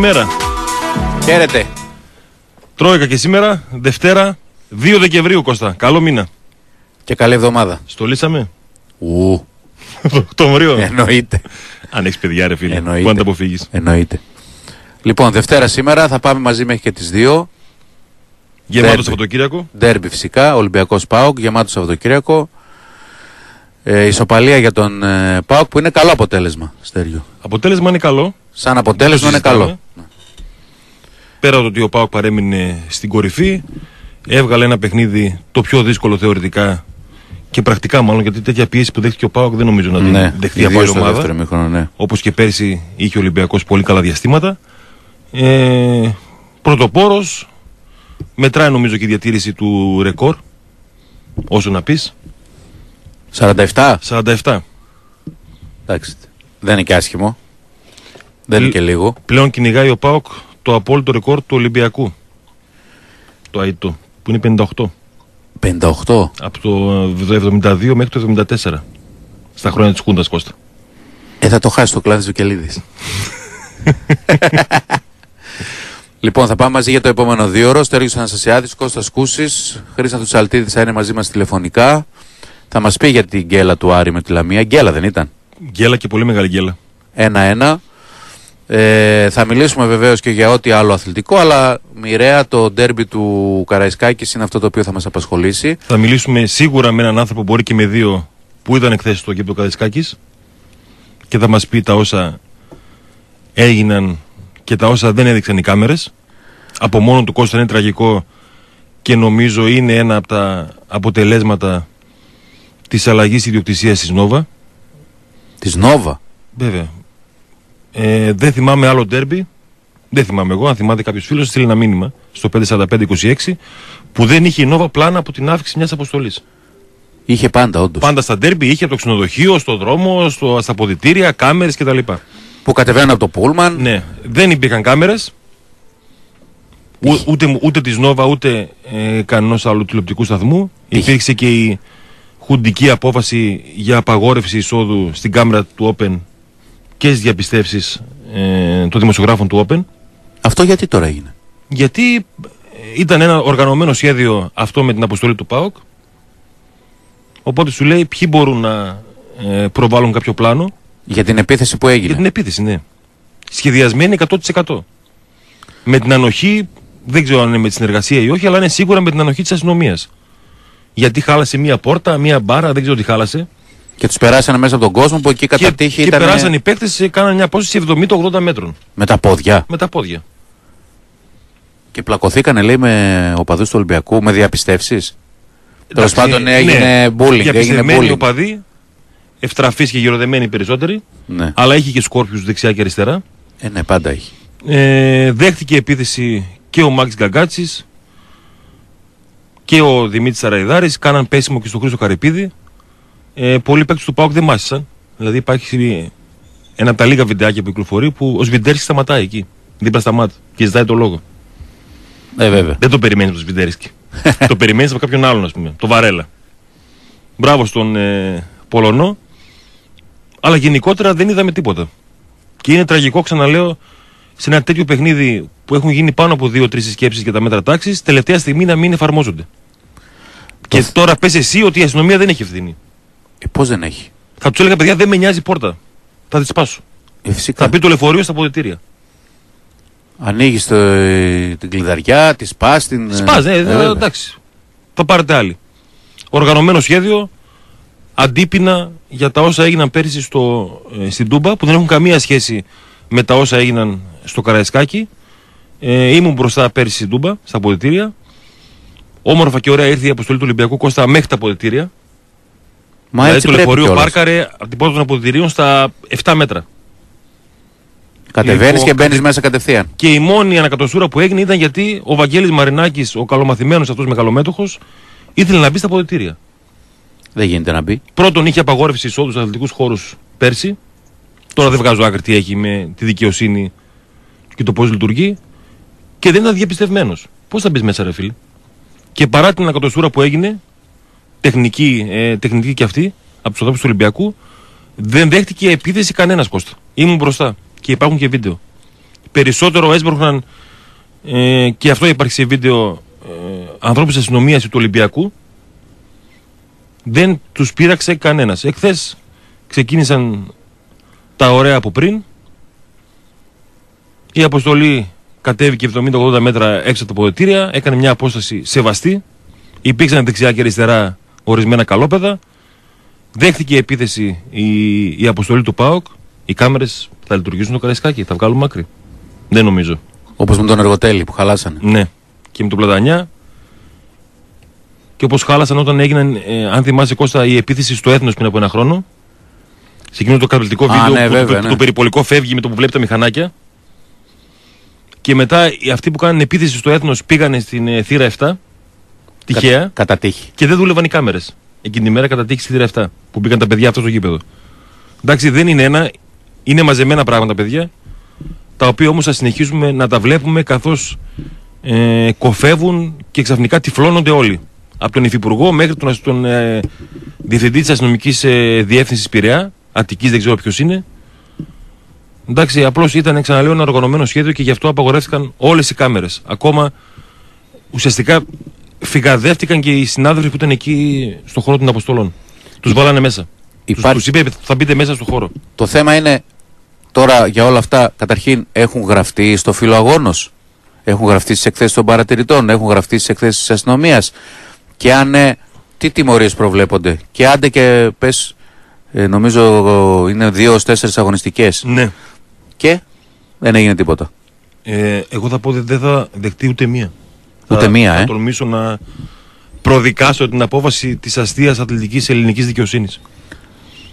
Καλημέρα. Χαίρετε. Τρόικα και σήμερα, Δευτέρα, 2 Δεκεμβρίου Κώστα. Καλό μήνα. Και καλή εβδομάδα. Στολίσαμε. Ου, Οκτωβρίο. εννοείται. Αν έχεις παιδιά, ρε φίλε. Εννοείται. Πού να τα αποφύγεις. Εννοείται. Λοιπόν, Δευτέρα σήμερα θα πάμε μαζί μέχρι και τις 2. Γεμάτος Ντέρμπι. Σαββατοκύριακο. Ντέρμπι φυσικά, Ολυμπιακός ΠΑΟΚ, γεμάτος Σαββατοκύριακο. Ε, ισοπαλία για τον ε, ΠΑΟΚ που είναι καλό αποτέλεσμα, Στέριο. Αποτέλεσμα είναι καλό. Σαν αποτέλεσμα είναι συζητάμε. καλό. Πέρα από το ότι ο Πάοκ παρέμεινε στην κορυφή, έβγαλε ένα παιχνίδι το πιο δύσκολο θεωρητικά και πρακτικά μάλλον γιατί τέτοια πίεση που δέχτηκε ο Πάοκ δεν νομίζω να την Ναι, δεχτεί από ιδίως άλλη στο δεύτερο ομάδα. ημίχρονο, ναι. Όπως και πέρσι είχε ο Ολυμπιακός πολύ καλά διαστήματα. Ε, Πρωτοπόρος, μετράει νομίζω και η διατήρηση του ρεκόρ. Όσο να πεις, 47, 47. εντάξει. Δεν είναι και άσχημο. Δεν είναι Λ- και λίγο. Πλέον κυνηγάει ο Πάοκ το απόλυτο ρεκόρ του Ολυμπιακού. Το ΑΙΤΟ, που είναι 58. 58. Από το 72 μέχρι το 74. Στα χρόνια της Χούντας Κώστα. Ε, θα το χάσει το κλάδι Ζουκελίδης. λοιπόν, θα πάμε μαζί για το επόμενο δύο ώρο. Στέργιος Αναστασιάδης, Κώστας Κούσης, Χρήστος Τσαλτίδης θα είναι μαζί μας τηλεφωνικά. Θα μας πει για την γκέλα του Άρη με τη Λαμία. Γκέλα δεν ήταν. Γκέλα και πολύ μεγάλη γκέλα. Ένα-ένα. Ε, θα μιλήσουμε βεβαίως και για ό,τι άλλο αθλητικό, αλλά μοιραία το ντέρμπι του Καραϊσκάκης είναι αυτό το οποίο θα μας απασχολήσει. Θα μιλήσουμε σίγουρα με έναν άνθρωπο, μπορεί και με δύο, που ήταν εχθές στο κήπο Καδεσκάκης και θα μας πει τα όσα έγιναν και τα όσα δεν έδειξαν οι κάμερες. Από μόνο του Κώστα είναι τραγικό και νομίζω είναι ένα από τα αποτελέσματα της αλλαγής ιδιοκτησίας της Νόβα. Της Νόβα; Βέβαια. Ε, δεν θυμάμαι άλλο ντέρμπι. Δεν θυμάμαι εγώ. Αν θυμάται κάποιος φίλος, στείλει ένα μήνυμα στο 54526 που δεν είχε η Νόβα πλάνα από την αύξηση μιας αποστολής. Είχε πάντα, όντως. Πάντα στα ντέρμπι είχε από το ξενοδοχείο, στο δρόμο, στο, στα ποδητήρια, κάμερες κτλ. Που κατεβαίνουν από το Πούλμαν. Ναι, δεν υπήρχαν κάμερες. Ούτε, ούτε της Νόβα ούτε ε, κανένας άλλου τηλεοπτικού σταθμού. Είχε. Υπήρξε και η χουντική απόφαση για απαγόρευση εισόδου στην κάμερα του Open και στι διαπιστεύσεις ε, των δημοσιογράφων του Open. Αυτό γιατί τώρα έγινε; Γιατί ε, ήταν ένα οργανωμένο σχέδιο αυτό με την αποστολή του ΠΑΟΚ. Οπότε σου λέει ποιοι μπορούν να ε, προβάλλουν κάποιο πλάνο Για την επίθεση που έγινε; για την επίθεση, ναι. Σχεδιασμένη 100%. Με την ανοχή, δεν ξέρω αν είναι με τη συνεργασία ή όχι, αλλά είναι σίγουρα με την ανοχή της αστυνομίας. Γιατί χάλασε μία πόρτα, μία μπάρα, δεν ξέρω τι χάλασε. Και τους περάσανε μέσα από τον κόσμο που εκεί κατά και, τύχη και ήταν περάσαν οι παίκτες, κάναν μια απόσταση 70-80 μέτρων. με τα πόδια. Με τα πόδια. Και πλακωθήκανε, λέει, με οπαδούς του Ολυμπιακού, με διαπιστεύσεις. Τέλος Εντάξει, πάντων ναι, έγινε bullying. Έγινε διαπιστευμένοι bullying. οπαδοί, ευτραφείς και γεροδεμένοι περισσότεροι, Ναι. αλλά είχε και σκόρπιους δεξιά και αριστερά. Ε, ναι, πάντα έχει. Ε, δέχτηκε επίθεση και ο Μάκης Γκαγκάτσης και ο Δημήτρης Αραϊδάρης. Κάναν πέσιμο και στο Χρήστο Καρυπίδη. Ε, πολλοί παίκτες του ΠΑΟΚ δεν μάσησαν. Δηλαδή υπάρχει ένα από τα λίγα βιντεάκια που κυκλοφορεί που ο Σβιντέρσκι σταματάει εκεί. Δίπλα στα μάτια και ζητάει το λόγο. Ε, βέβαια. Δεν το περιμένεις από τον Σβιντέρσκι. το περιμένεις από κάποιον άλλον, ας πούμε. Το Βαρέλα. Μπράβο στον ε, Πολωνό. Αλλά γενικότερα δεν είδαμε τίποτα. Και είναι τραγικό, ξαναλέω, σε ένα τέτοιο παιχνίδι που έχουν γίνει πάνω από δύο-τρεις συσκέψεις για τα μέτρα τάξης, τελευταία στιγμή να μην εφαρμόζονται. Και τώρα πες εσύ ότι η αστυνομία δεν έχει ευθύνη. Ε, Πώς δεν έχει; Θα τους έλεγα, παιδιά, δεν με νοιάζει η πόρτα. Θα τη σπάσω. Ε, φυσικά. Θα πει το λεωφορείο στα ποδητήρια. Ανοίγεις την κλειδαριά, τη σπάς την. Σπάς, ναι, ε, ε, βέβαια. εντάξει. Θα πάρετε άλλη. Οργανωμένο σχέδιο, αντίπεινα για τα όσα έγιναν πέρυσι στο, ε, στην Τούμπα, που δεν έχουν καμία σχέση με τα όσα έγιναν στο Καραϊσκάκι. Ε, ήμουν μπροστά πέρυσι στην Τούμπα, στα ποδητήρια. Όμορφα και ωραία ήρθε η αποστολή του Ολυμπιακού Κώστα μέχρι τα ποδητήρια. Μα δηλαδή έτσι το πρέπει λεωφορείο κιόλας. πάρκαρε από την πόρτα των αποδητηρίων στα 7 μέτρα. Κατεβαίνεις Λοιπόν, και μπαίνεις κατε- μέσα κατευθείαν. Και η μόνη ανακατοσούρα που έγινε ήταν γιατί ο Βαγγέλης Μαρινάκης, ο καλομαθημένος αυτός μεγαλομέτωχος, ήθελε να μπει στα ποδητήρια. Δεν γίνεται να μπει. Πρώτον, είχε απαγόρευση εισόδου στους αθλητικούς χώρους πέρσι. Τώρα δεν βγάζω άκρη τι έχει με τη δικαιοσύνη και το πώς λειτουργεί. Και δεν ήταν διαπιστευμένος. Πώς θα μπεις μέσα, ρε φίλε; Και παρά την ανακατοσούρα που έγινε, τεχνική, ε, τεχνική και αυτή, από τους ανθρώπους του Ολυμπιακού, δεν δέχτηκε επίθεση κανένας Κώστα. Ήμουν μπροστά και υπάρχουν και βίντεο. Περισσότερο έσπρωχναν ε, και αυτό υπάρχει σε βίντεο ε, ανθρώπους της αστυνομίας του Ολυμπιακού. Δεν τους πείραξε κανένας. Εχθές ξεκίνησαν τα ωραία από πριν. Η αποστολή κατέβηκε 70-80 μέτρα έξω από τα ποδητήρια, έκανε μια απόσταση σεβαστή. Υπήρξαν δεξιά και αριστερά ορισμένα καλόπεδα. Δέχτηκε η επίθεση η, η αποστολή του ΠΑΟΚ. Οι κάμερες θα λειτουργήσουν το καραϊσκάκι, θα βγάλουν μάκρη. Δεν νομίζω. Όπως με τον Εργοτέλη που χαλάσανε. Ναι. Και με τον Πλατανιά. Και όπως χάλασαν όταν έγιναν, ε, αν θυμάσαι Κώστα, η επίθεση στο έθνος πριν από ένα χρόνο. Σε εκείνο το καταπληκτικό Α, βίντεο ναι, που, βέβαια, το, ναι. το περιπολικό φεύγει με το που βλέπει τα μηχανάκια. Και μετά οι- αυτοί που κάνανε επίθεση στο έθνος πήγανε στην ε, θύρα 7. Τυχαία. Κα- κατά τύχη. Και δεν δούλευαν οι κάμερες. Εκείνη τη μέρα κατά τύχη στη θύρα 7 που πήγαν τα παιδιά αυτός στο γήπεδο. Εντάξει, δεν είναι ένα, είναι μαζεμένα πράγματα, παιδιά. Τα οποία όμως θα συνεχίσουμε να τα βλέπουμε καθώς ε, κοφεύουν και ξαφνικά τυφλώνονται όλοι. Από τον Υφυπουργό μέχρι τον, αστ- τον ε, Διευθυντή της Αστυνομικής ε, Διεύθυνσης Πειραιά, Αττικής, δεν ξέρω ποιος είναι. Εντάξει, απλώς ήταν, ξαναλέω, ένα οργανωμένο σχέδιο και γι' αυτό απαγορεύτηκαν όλες οι κάμερες. Ακόμα ουσιαστικά φυγαδεύτηκαν και οι συνάδελφοι που ήταν εκεί στον χώρο των αποστολών. Τους βάλανε μέσα. Τους, Υπάρχει- τους είπε θα μπείτε μέσα στο χώρο. Το θέμα είναι τώρα για όλα αυτά, καταρχήν έχουν γραφτεί στο φύλλο αγώνος. Έχουν γραφτεί στις εκθέσεις των παρατηρητών, έχουν γραφτεί στις εκθέσεις της αστυνομίας. Και αν ναι, τι τιμωρίες προβλέπονται; Και άντε και πες, νομίζω είναι δύο ω τέσσερι αγωνιστικές. Ναι. Και δεν έγινε τίποτα. Ε, εγώ θα πω ότι δεν θα δεχτεί ούτε μία. Ούτε θα, μία, θα ε. τολμήσω να προδικάσω την απόφαση της αστείας αθλητικής ελληνικής δικαιοσύνης.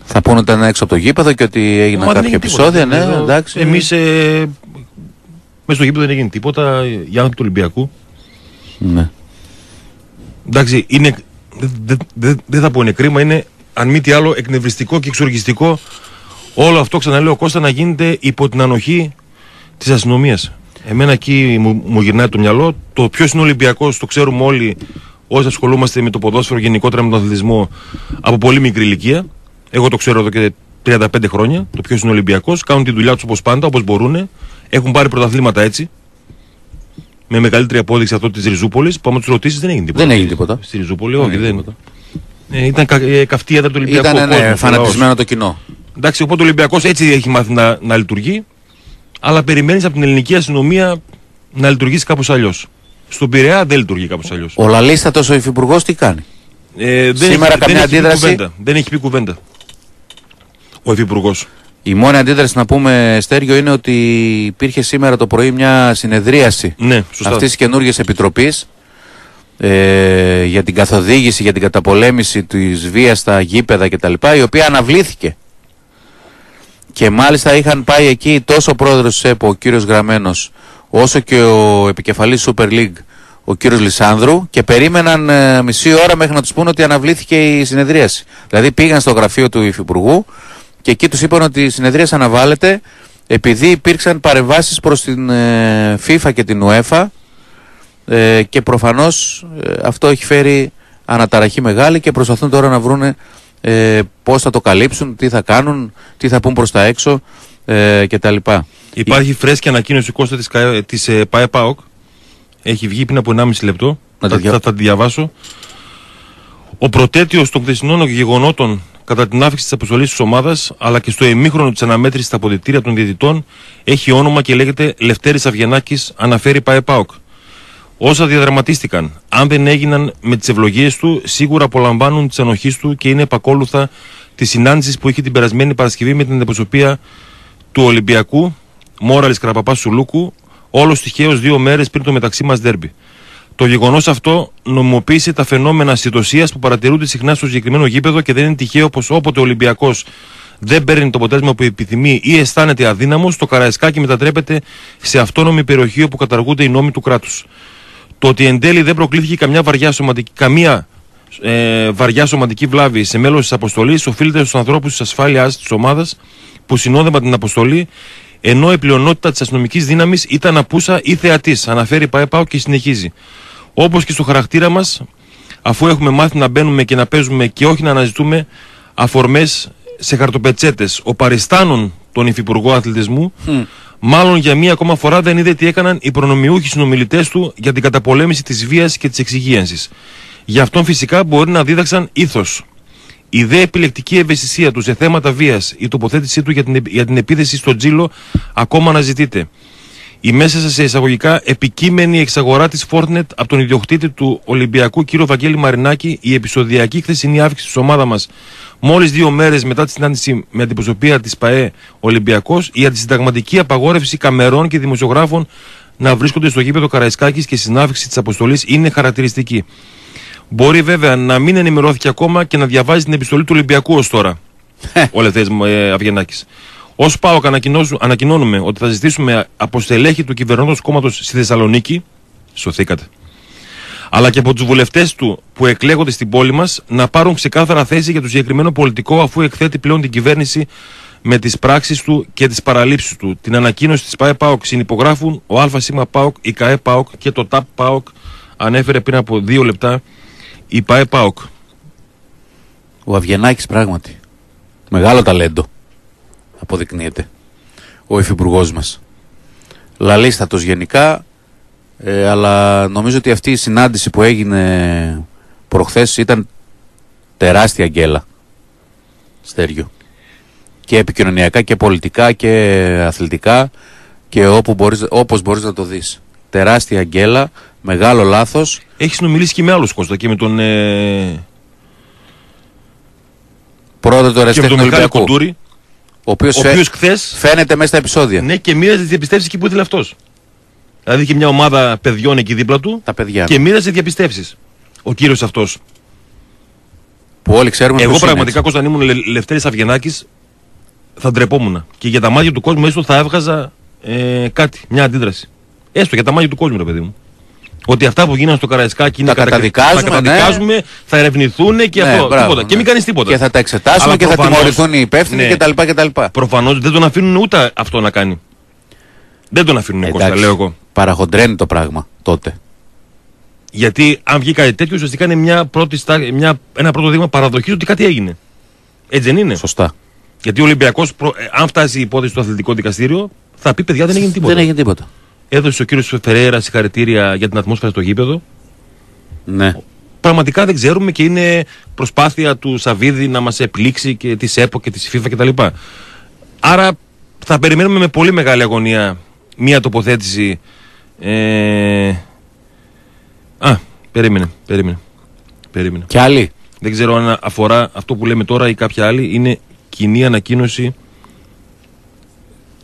Θα πούνε ότι ήταν έξω από το γήπεδο και ότι έγιναν κάποια επεισόδια. Ναι, εντάξει. Εμείς ε, μέσα στο γήπεδο δεν έγινε τίποτα. Οι άνθρωποι του Ολυμπιακού. Ναι. Εντάξει, είναι. Δεν δε, δε, δεν θα πω είναι κρίμα, είναι αν μη τι άλλο εκνευριστικό και εξοργιστικό όλο αυτό, ξαναλέω Κώστα, να γίνεται υπό την ανοχή της αστυνομίας. Εμένα εκεί μου, μου γυρνάει το μυαλό. Το ποιος είναι Ολυμπιακός, το ξέρουμε όλοι όσοι ασχολούμαστε με το ποδόσφαιρο, γενικότερα με τον αθλητισμό από πολύ μικρή ηλικία. Εγώ το ξέρω εδώ και 35 χρόνια. Το ποιος είναι Ολυμπιακός. Κάνουν τη δουλειά τους όπως πάντα, όπως μπορούν. Έχουν πάρει πρωταθλήματα έτσι. Με μεγαλύτερη απόδειξη αυτό της Ριζούπολης. Που άμα τους ρωτήσεις δεν έγινε τίποτα. Δεν έγινε τίποτα. Στη Ριζούπολη, όχι, έγινε δεν. τίποτα. Ε, ήταν κα, ε, καυτή έδρα του Ολυμπιακού. Ήταν ο ναι, κόσμος, ο φανατισμένο το κοινό. Εντάξει, οπότε ο Ολυμπιακός έτσι έχει μάθει να, να λειτουργεί. Αλλά περιμένεις από την ελληνική αστυνομία να λειτουργήσει κάπως αλλιώς. Στον Πειραιά δεν λειτουργεί κάπως αλλιώς. Ο Λαλίστατος ο υφυπουργός τι κάνει; Ε, δεν Σήμερα έχει, καμιά δεν έχει πει αντίδραση; κουβέντα. Δεν έχει πει κουβέντα. Ο υφυπουργός. Η μόνη αντίδραση να πούμε, Στέργιο, είναι ότι υπήρχε σήμερα το πρωί μια συνεδρίαση Ναι, σωστά. αυτής της καινούργιας επιτροπής ε, για την καθοδήγηση, για την καταπολέμηση της βίας στα γήπεδα κτλ. η οποία αναβλήθηκε. Και μάλιστα είχαν πάει εκεί τόσο ο πρόεδρος της ΕΠΟ, ο κύριος Γραμμένος, όσο και ο επικεφαλής Super League, ο κύριος Λισάνδρου, και περίμεναν ε, μισή ώρα μέχρι να τους πούνε ότι αναβλήθηκε η συνεδρίαση. Δηλαδή πήγαν στο γραφείο του Υφυπουργού και εκεί τους είπαν ότι η συνεδρίαση αναβάλλεται επειδή υπήρξαν παρεμβάσεις προς την ε, FIFA και την UEFA ε, και προφανώς ε, αυτό έχει φέρει αναταραχή μεγάλη και προσπαθούν τώρα να βρούνε ε, πώς θα το καλύψουν, τι θα κάνουν, τι θα πούν προς τα έξω ε, κτλ. Υπάρχει φρέσκια ανακοίνωση Κώστα της, ΚΑΕ- της ε, ΠΑΕΠΑΟΚ. Έχει βγει πριν από 1,5 λεπτό. Να τη θα, δια- θα, θα τη διαβάσω. Ο προτέτειος των χθεσινών γεγονότων κατά την άφηξη της αποστολής της ομάδας αλλά και στο εμίχρονο της αναμέτρησης στα αποδητήρια των διαιτητών έχει όνομα και λέγεται Λευτέρης Αυγενάκης, αναφέρει ΠΑΕΠΑΟΚ. Όσα διαδραματίστηκαν, αν δεν έγιναν με τις ευλογίες του, σίγουρα απολαμβάνουν τη ανοχής του και είναι επακόλουθα τη συνάντηση που είχε την περασμένη Παρασκευή με την αντιπροσωπεία του Ολυμπιακού, Μόραλης Καραπαπάς Σουλούκου, όλος τυχαίως δύο μέρες πριν το μεταξύ μας δέρμπι. Το γεγονός αυτό νομιμοποίησε τα φαινόμενα ασυδοσίας που παρατηρούνται συχνά στο συγκεκριμένο γήπεδο και δεν είναι τυχαίο πως όποτε ο Ολυμπιακός δεν παίρνει το αποτέλεσμα που επιθυμεί ή αισθάνεται αδύναμος, το Καραϊσκάκι μετατρέπεται σε αυτόνομη περιοχή όπου καταργούνται οι νόμοι του κράτους. Το ότι εν τέλει δεν προκλήθηκε καμιά βαριά σωματική, καμία ε, βαριά σωματική βλάβη σε μέλος της αποστολής οφείλεται στους ανθρώπους της ασφάλεια της ομάδας που συνόδευαν την αποστολή, ενώ η πλειονότητα της αστυνομικής δύναμης ήταν απούσα ή θεατής, αναφέρει ΠαΕΠΑΟ και συνεχίζει. Όπως και στο χαρακτήρα μας, αφού έχουμε μάθει να μπαίνουμε και να παίζουμε και όχι να αναζητούμε αφορμές σε χαρτοπετσέτες. Ο παριστάνων τον Υφυπουργό Αθλητισμού Μάλλον για μία ακόμα φορά δεν είδε τι έκαναν οι προνομιούχοι συνομιλητές του για την καταπολέμηση της βίας και της εξυγίανσης. Γι' αυτόν φυσικά μπορεί να δίδαξαν ήθος. Η δε επιλεκτική ευαισθησία του σε θέματα βίας, η τοποθέτησή του για την, για την επίθεση στο τζίλο ακόμα αναζητείται. Η μέσα σε εισαγωγικά επικείμενη εξαγορά της Fortnet από τον ιδιοκτήτη του Ολυμπιακού κύριο Βαγγέλη Μαρινάκη, η επεισοδιακή χθεσινή αύξηση της ομάδας μας μόλις δύο μέρες μετά τη συνάντηση με αντιπροσωπεία της ΠαΕ Ολυμπιακός, η αντισυνταγματική απαγόρευση καμερών και δημοσιογράφων να βρίσκονται στο γήπεδο Καραϊσκάκης και η συνάφηξη της αποστολής είναι χαρακτηριστική. Μπορεί βέβαια να μην ενημερώθηκε ακόμα και να διαβάζει την επιστολή του Ολυμπιακού ως τώρα. ο Λευτέρη ε, Αυγενάκης. Ω ΠΑΟΚ ανακοινώνουμε ότι θα ζητήσουμε από στελέχη του κυβερνώντος κόμματος στη Θεσσαλονίκη. Σωθήκατε. Αλλά και από τους βουλευτές του που εκλέγονται στην πόλη μας να πάρουν ξεκάθαρα θέση για το συγκεκριμένο πολιτικό αφού εκθέτει πλέον την κυβέρνηση με τις πράξεις του και τις παραλήψεις του. Την ανακοίνωση της ΠαΕ ΠΑΟΚ συνυπογράφουν ο ΑΣ ΠΑΟΚ, η ΚαΕ ΠΑΟΚ και το ΤΑΠ ΠΑΟΚ. Ανέφερε πριν από δύο λεπτά η ΠαΕ ΠΑΟΚ. Ο Αυγενάκης πράγματι. Μεγάλο ταλέντο αποδεικνύεται ο υφυπουργός μας. Λαλίστατος γενικά, ε, αλλά νομίζω ότι αυτή η συνάντηση που έγινε προχθές ήταν τεράστια γκέλα. Στέριο. Και επικοινωνιακά και πολιτικά και αθλητικά και όπου μπορείς, όπως μπορείς να το δεις. Τεράστια γκέλα, μεγάλο λάθος. Έχεις συνομιλήσει και με άλλους Κώστα και με τον... Ε... Πρώτο το και με τον Μιχάλη Κοντούρη. Ο οποίος χθες... φαίνεται μέσα στα επεισόδια. Ναι, και μοίραζε τις διαπιστεύσεις εκεί που ήθελε αυτός. Δηλαδή είχε μια ομάδα παιδιών εκεί δίπλα του Τα παιδιά. και μοίραζε διαπιστεύσεις. Ο κύριος αυτός. Που όλοι ξέρουμε Εγώ ποιος είναι, πραγματικά, Κώστα, αν ήμουν Λε, Λευτέρης Αυγενάκης, θα ντρεπόμουν. Και για τα μάτια του κόσμου, έστω θα έβγαζα ε, κάτι, μια αντίδραση. Έστω για τα μάτια του κόσμου, ρε παιδί μου. Ότι αυτά που γίνανε στο Καραϊσκάκι είναι Τα καταδικάζουμε, θα, καταδικάζουμε, θα ερευνηθούν και Ναι, αυτό. μπράβο, τίποτα. ναι. Και μην κάνεις τίποτα. Και θα τα εξετάσουμε Αλλά και θα προφανώς- τιμωρηθούν οι υπεύθυνοι Ναι. κτλ. κτλ. Προφανώς δεν τον αφήνουν ούτε αυτό να κάνει. Δεν τον αφήνουν, Κώστα, λέω εγώ. Παραχοντρένει το πράγμα τότε. Γιατί αν βγει κάτι τέτοιο, ουσιαστικά είναι μια πρώτη στά... μια... ένα πρώτο δείγμα παραδοχής ότι κάτι έγινε. Έτσι δεν είναι. Σωστά. Γιατί ο Ολυμπιακός, αν φτάσει η υπόθεση στο αθλητικό δικαστήριο, θα πει παιδιά δεν έγινε τίποτα. Δεν έγινε τίποτα. Έδωσε ο κύριος Φεραίρα συγχαρητήρια για την ατμόσφαιρα στο γήπεδο. Ναι. Πραγματικά δεν ξέρουμε και είναι προσπάθεια του Σαββίδη να μας επλήξει και της ΕΠΟ και της FIFA κτλ. Άρα θα περιμένουμε με πολύ μεγάλη αγωνία μία τοποθέτηση. Ε... Α, περίμενε, περίμενε. περίμενε. Και άλλοι. Δεν ξέρω αν αφορά αυτό που λέμε τώρα ή κάποια άλλη. Είναι κοινή ανακοίνωση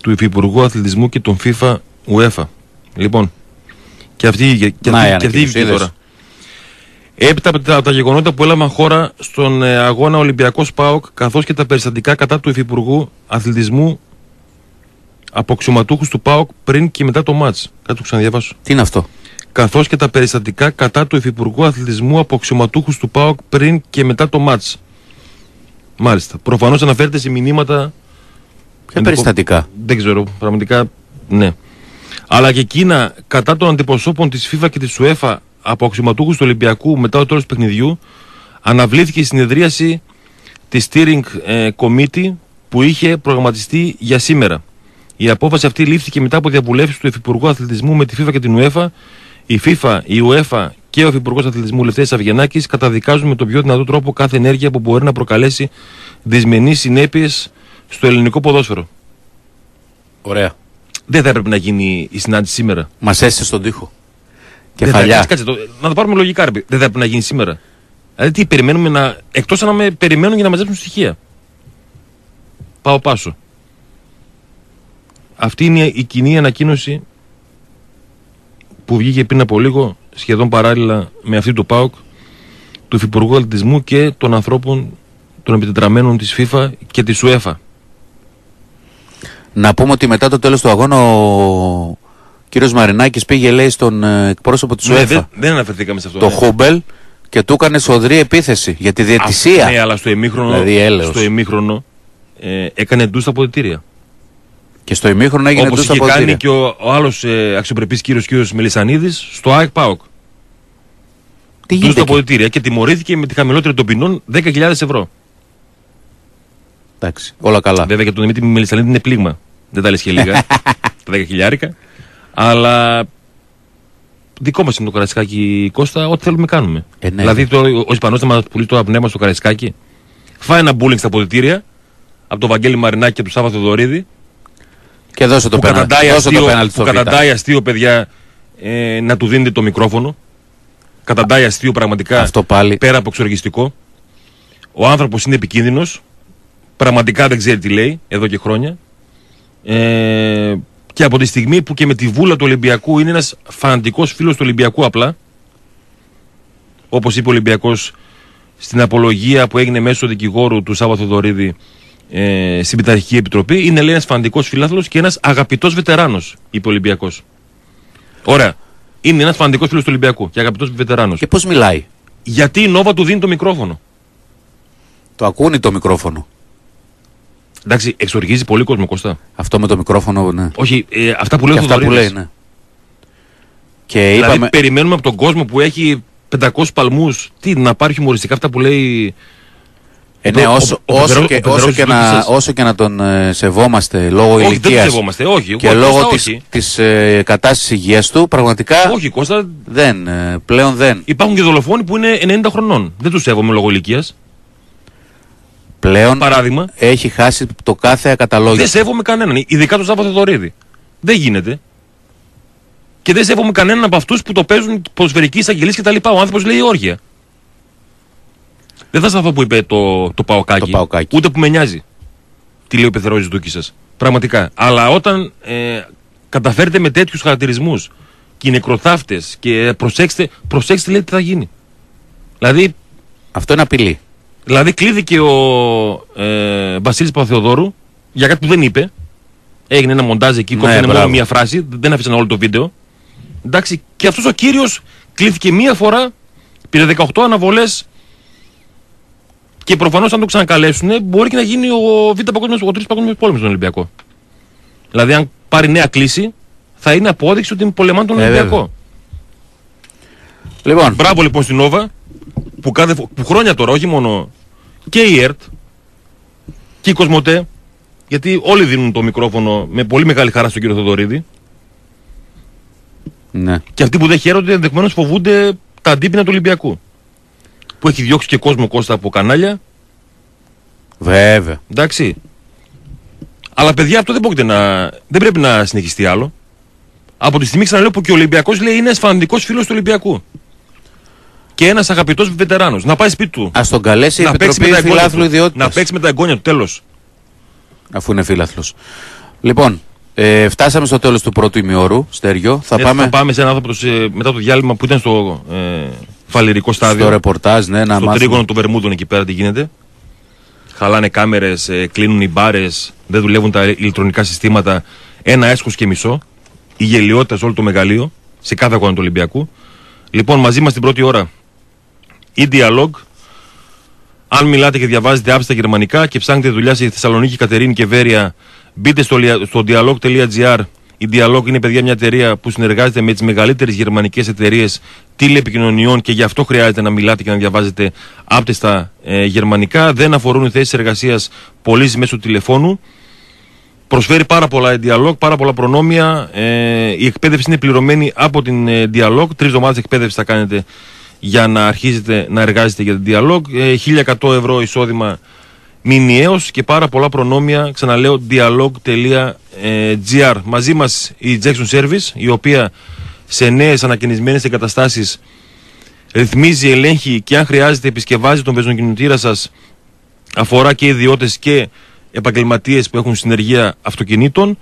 του Υφυπουργού Αθλητισμού και των FIFA UEFA. Λοιπόν, και αυτή, και Να, η αυτή, και αυτή ανακοίνωση, βγήκε είδες. τώρα. Έπειτα από τα, από τα γεγονότα που έλαβαν χώρα στον ε, αγώνα Ολυμπιακός ΠΑΟΚ καθώς και τα περιστατικά κατά του Υφυπουργού Αθλητισμού από αξιωματούχους του ΠΑΟΚ πριν και μετά το μάτς. Κάτι το ξαναδιαβάσω Τι είναι αυτό; καθώς και τα περιστατικά κατά του Υφυπουργού Αθλητισμού από αξιωματούχους του ΠΑΟΚ πριν και μετά το μάτς. Μάλιστα. Προφανώς αναφέρεται σε μηνύματα... Ποια αντιπο- περιστατικά; Δεν ξέρω, πραγματικά ναι. Αλλά και εκείνα κατά των αντιπροσώπων της FIFA και της UEFA από αξιωματούχους του Ολυμπιακού μετά το τέλος του παιχνιδιού αναβλήθηκε η συνεδρίαση της Steering ε, Committee που είχε προγραμματιστεί για σήμερα. Η απόφαση αυτή λήφθηκε μετά από διαβουλεύσεις του Υφυπουργού Αθλητισμού με τη FIFA και την UEFA. Η FIFA, η UEFA και ο Υφυπουργός Αθλητισμού Λευτέρης Αυγενάκη καταδικάζουν με τον πιο δυνατό τρόπο κάθε ενέργεια που μπορεί να προκαλέσει δυσμενείς συνέπειες στο ελληνικό ποδόσφαιρο. Ωραία. Δεν θα έπρεπε να γίνει η συνάντηση σήμερα. Μας έστησε στον τοίχο. Δεν θα- Κεφαλιά. κάτσε, κάτσε, το- να το πάρουμε λογικά. ρε παιδί. Δεν θα έπρεπε να γίνει σήμερα. Δηλαδή τι περιμένουμε να. Εκτός αν με περιμένουν για να μαζέψουν στοιχεία. Πάω πάσο. Αυτή είναι η κοινή ανακοίνωση που βγήκε πριν από λίγο, σχεδόν παράλληλα με αυτή του ΠΑΟΚ, του Υφυπουργού Αθλητισμού και των ανθρώπων των επιτετραμένων της FIFA και της UEFA. Να πούμε ότι μετά το τέλος του αγώνα ο κύριος Μαρινάκης πήγε, λέει, στον ε, εκπρόσωπο της Ναι, UEFA, δεν, δεν αναφερθήκαμε σε αυτό. το ναι. Χούμπελ, και του έκανε σοδρή επίθεση για τη διαιτησία. Α, Ναι, αλλά στο ημίχρονο, Δηλαδή, έλεος. στο ημίχρονο ε, έκανε ντους στα αποδητήρια. Και στο ημίχρονο έγινε Όπως εντό είχε από κάνει και ο, ο άλλος ε, αξιοπρεπής κύριος κύριος Μελισανίδης στο ΑΕΚ ΠΑΟΚ. Τι Ντους γίνεται στα εκεί; αποδητήρια και τιμωρήθηκε με τη χαμηλότερη των ποινών 10.000 ευρώ. Εντάξει, όλα καλά. Βέβαια για τον Δημήτρη Μελισανίδη είναι πλήγμα. Δεν τα λες και λίγα. τα 10 χιλιάρικα. Αλλά δικό μας είναι το καραϊσκάκι Κώστα, ό,τι θέλουμε κάνουμε. Ε, ναι, δηλαδή ναι. το, ο Ισπανός θα μας πουλήσει το πνεύμα στο καραϊσκάκι. Φάει ένα μπούλινγκ στα αποδητήρια από τον Βαγγέλη Μαρινάκη και τον Σάββα Θοδωρίδη. Και δώσε το που πέναλτι. καταντάει Δώσε το αστείο, πέναλτι που στο Β. καταντάει αστείο, παιδιά, ε, να του δίνετε το μικρόφωνο. Καταντάει αστείο πραγματικά Αυτό πάλι. πέρα από εξοργιστικό. Ο άνθρωπος είναι επικίνδυνος. Πραγματικά δεν ξέρει τι λέει εδώ και χρόνια. Ε, και από τη στιγμή που και με τη βούλα του Ολυμπιακού είναι ένας φανατικός φίλος του Ολυμπιακού απλά. Όπως είπε ο Ολυμπιακός στην απολογία που έγινε μέσω δικηγόρου του Σάββα Θοδωρίδη ε, στην Πειθαρχική Επιτροπή, είναι λέει ένας φανατικός φιλάθλος και ένας αγαπητός βετεράνος, είπε ο Ολυμπιακός. Ωραία. Είναι ένας φανατικός φίλος του Ολυμπιακού και αγαπητός βετεράνος. Και πώς μιλάει; Γιατί η Νόβα του δίνει το μικρόφωνο. Το ακούνε το μικρόφωνο. Εντάξει, εξοργίζει πολύ κόσμο Κώστα. Αυτό με το μικρόφωνο, ναι. Όχι, ε, αυτά που λέει Και ο αυτά που Θοδωρίδης. λέει, ναι. Και Δηλαδή είπαμε. περιμένουμε από τον κόσμο που έχει 500 παλμούς τι, να πάρει χιουμοριστικά αυτά που λέει. Ε, ναι, ο- όσο, ο- ο όσο, Πεδρό- και, ο Πεδρός όσο, της και να, Λούκησας. όσο και να τον ε, σεβόμαστε λόγω όχι, δεν το ηλικίας σεβόμαστε. Όχι, και εγώ, λόγω Κώστα, της, όχι. της ε, κατάστασης υγείας του, πραγματικά όχι, Κώστα, δεν, ε, πλέον δεν. υπάρχουν και δολοφόνοι που είναι 90 χρονών. Δεν τους σέβομαι λόγω ηλικίας. Πλέον Παράδειγμα, έχει χάσει το κάθε δεν ακαταλόγιο. σέβομαι κανέναν. Ειδικά τον Σάββατο Θοδωρίδη. Δεν γίνεται. Και δεν σέβομαι κανέναν από αυτούς που το παίζουν ποδοσφαιρική εισαγγελίε κτλ. Ο άνθρωπος λέει όργια. Δεν θα σταθώ που είπε το, το Παοκάκι. Το Παοκάκι. Ούτε που με νοιάζει. Τι λέει ο Πεθερόζης Δούκη σα. Πραγματικά. Αλλά όταν ε, καταφέρετε με τέτοιους χαρακτηρισμούς και οι νεκροθάφτε και προσέξτε, προσέξτε λέει τι θα γίνει. Δηλαδή, Αυτό είναι απειλή. Δηλαδή κλείθηκε ο ε, Βασίλης Παπαθεοδόρου για κάτι που δεν είπε. Έγινε ένα μοντάζ εκεί, Ναι, κόψανε μόνο μπράβο. μία φράση, δεν άφησαν όλο το βίντεο. Εντάξει, και αυτός ο κύριος κλείθηκε μία φορά, πήρε 18 αναβολές και προφανώς αν το ξανακαλέσουν μπορεί και να γίνει ο Β' Παγκόσμιος, ο τρίτο Παγκόσμιος Πόλεμος στον Ολυμπιακό. Δηλαδή, αν πάρει νέα κλίση, θα είναι απόδειξη ότι πολεμάνε τον Ε, Ολυμπιακό. βέβαια. Λοιπόν, Μπράβο λοιπόν στην Νόβα που, κάθε, φο- που χρόνια τώρα, όχι μόνο και η ΕΡΤ και η Κοσμοτέ, γιατί όλοι δίνουν το μικρόφωνο με πολύ μεγάλη χαρά στον κύριο Θοδωρίδη ναι. και αυτοί που δεν χαίρονται ενδεχομένως φοβούνται τα αντίπεινα του Ολυμπιακού. Που έχει διώξει και κόσμο Κώστα από κανάλια, Βέβαια. εντάξει. Αλλά παιδιά αυτό δεν, πρόκειται να, δεν πρέπει να συνεχιστεί άλλο. Από τη στιγμή ξαναλέω που και ο Ολυμπιακός λέει είναι ένα φανατικό φίλος του Ολυμπιακού. Και ένας αγαπητός βετεράνος. Να πάει σπίτι του. Α τον καλέσει η να παίξει με Επιτροπή τα εγγόνια Φιλάθλου του. Ιδιότητα. Να παίξει με τα εγγόνια του, τέλος. Αφού είναι φίλαθλο. Λοιπόν, ε, φτάσαμε στο τέλος του πρώτου ημιώρου. Στέργιο. Θα Ε, πάμε, θα πάμε σε ένα άνθρωπο το- ε, μετά το διάλειμμα που ήταν στο ε, φαλυρικό στάδιο. στο ρεπορτάζ, ναι, να στο μάθουμε. τρίγωνο των Βερμούδων εκεί πέρα τι γίνεται. Χαλάνε κάμερες, κλείνουν οι μπάρες, δεν δουλεύουν τα ηλεκτρονικά συστήματα. Ένα έσχος και μισό. Η γελιότητα σε όλο το μεγαλείο, σε κάθε αγώνα του Ολυμπιακού. Λοιπόν, μαζί μας την πρώτη ώρα η Dialog. Αν μιλάτε και διαβάζετε άψτα γερμανικά και ψάχνετε δουλειά στη Θεσσαλονίκη, Κατερίνη και Βέρεια, μπείτε στο, λια- στο dialog.gr. Η Dialog είναι, παιδιά, μια εταιρεία που συνεργάζεται με τις μεγαλύτερες γερμανικές εταιρείες τηλεπικοινωνιών και γι' αυτό χρειάζεται να μιλάτε και να διαβάζετε άπτεστα ε, γερμανικά. Δεν αφορούν θέσεις εργασίας πωλήσει μέσω τηλεφώνου. Προσφέρει πάρα πολλά η Dialog, πάρα πολλά προνόμια. Ε, η εκπαίδευση είναι πληρωμένη από την ε, Dialog. Τρεις εβδομάδες εκπαίδευση θα κάνετε για να αρχίζετε να εργάζεστε για την Dialog. Ε, 1100 ευρώ εισόδημα μηνιαίως και πάρα πολλά προνόμια. Ξαναλέω dialog.gr. Μαζί μας η Jackson Service, η οποία σε νέες ανακαινισμένες εγκαταστάσεις ρυθμίζει, ελέγχει και αν χρειάζεται επισκευάζει τον πεζοκινητήρα σας αφορά και ιδιώτες και επαγγελματίες που έχουν συνεργεία αυτοκινήτων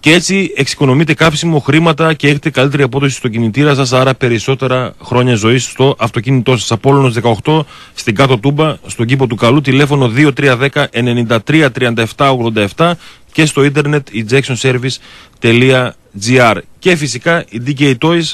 και έτσι εξοικονομείτε καύσιμο, χρήματα και έχετε καλύτερη απόδοση στο κινητήρα σας, άρα περισσότερα χρόνια ζωής στο αυτοκίνητό σας. Απόλλωνος 18 στην κάτω τούμπα, στον κήπο του καλού, τηλέφωνο 2310 93 37 87 και στο ίντερνετ injectionservice.gr. Και φυσικά η DK Toys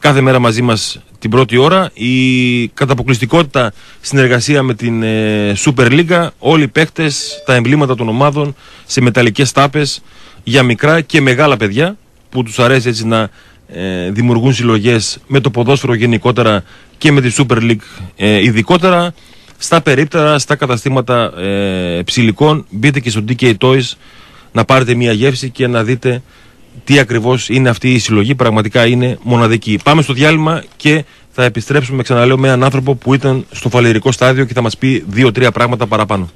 κάθε μέρα μαζί μας την πρώτη ώρα. Η καταποκλειστικότητα συνεργασία με την ε, Super League. Όλοι οι παίκτες, τα εμβλήματα των ομάδων σε μεταλλικές τάπες για μικρά και μεγάλα παιδιά που τους αρέσει έτσι να ε, δημιουργούν συλλογές με το ποδόσφαιρο γενικότερα και με τη Super League ε, ειδικότερα. Στα περίπτερα, στα καταστήματα ε, ψηλικών, μπείτε και στο DK Toys να πάρετε μια γεύση και να δείτε τι ακριβώς είναι αυτή η συλλογή. Πραγματικά είναι μοναδική. Πάμε στο διάλειμμα και θα επιστρέψουμε, ξαναλέω, με έναν άνθρωπο που ήταν στο φαλερικό στάδιο και θα μας πει δύο-τρία πράγματα παραπάνω.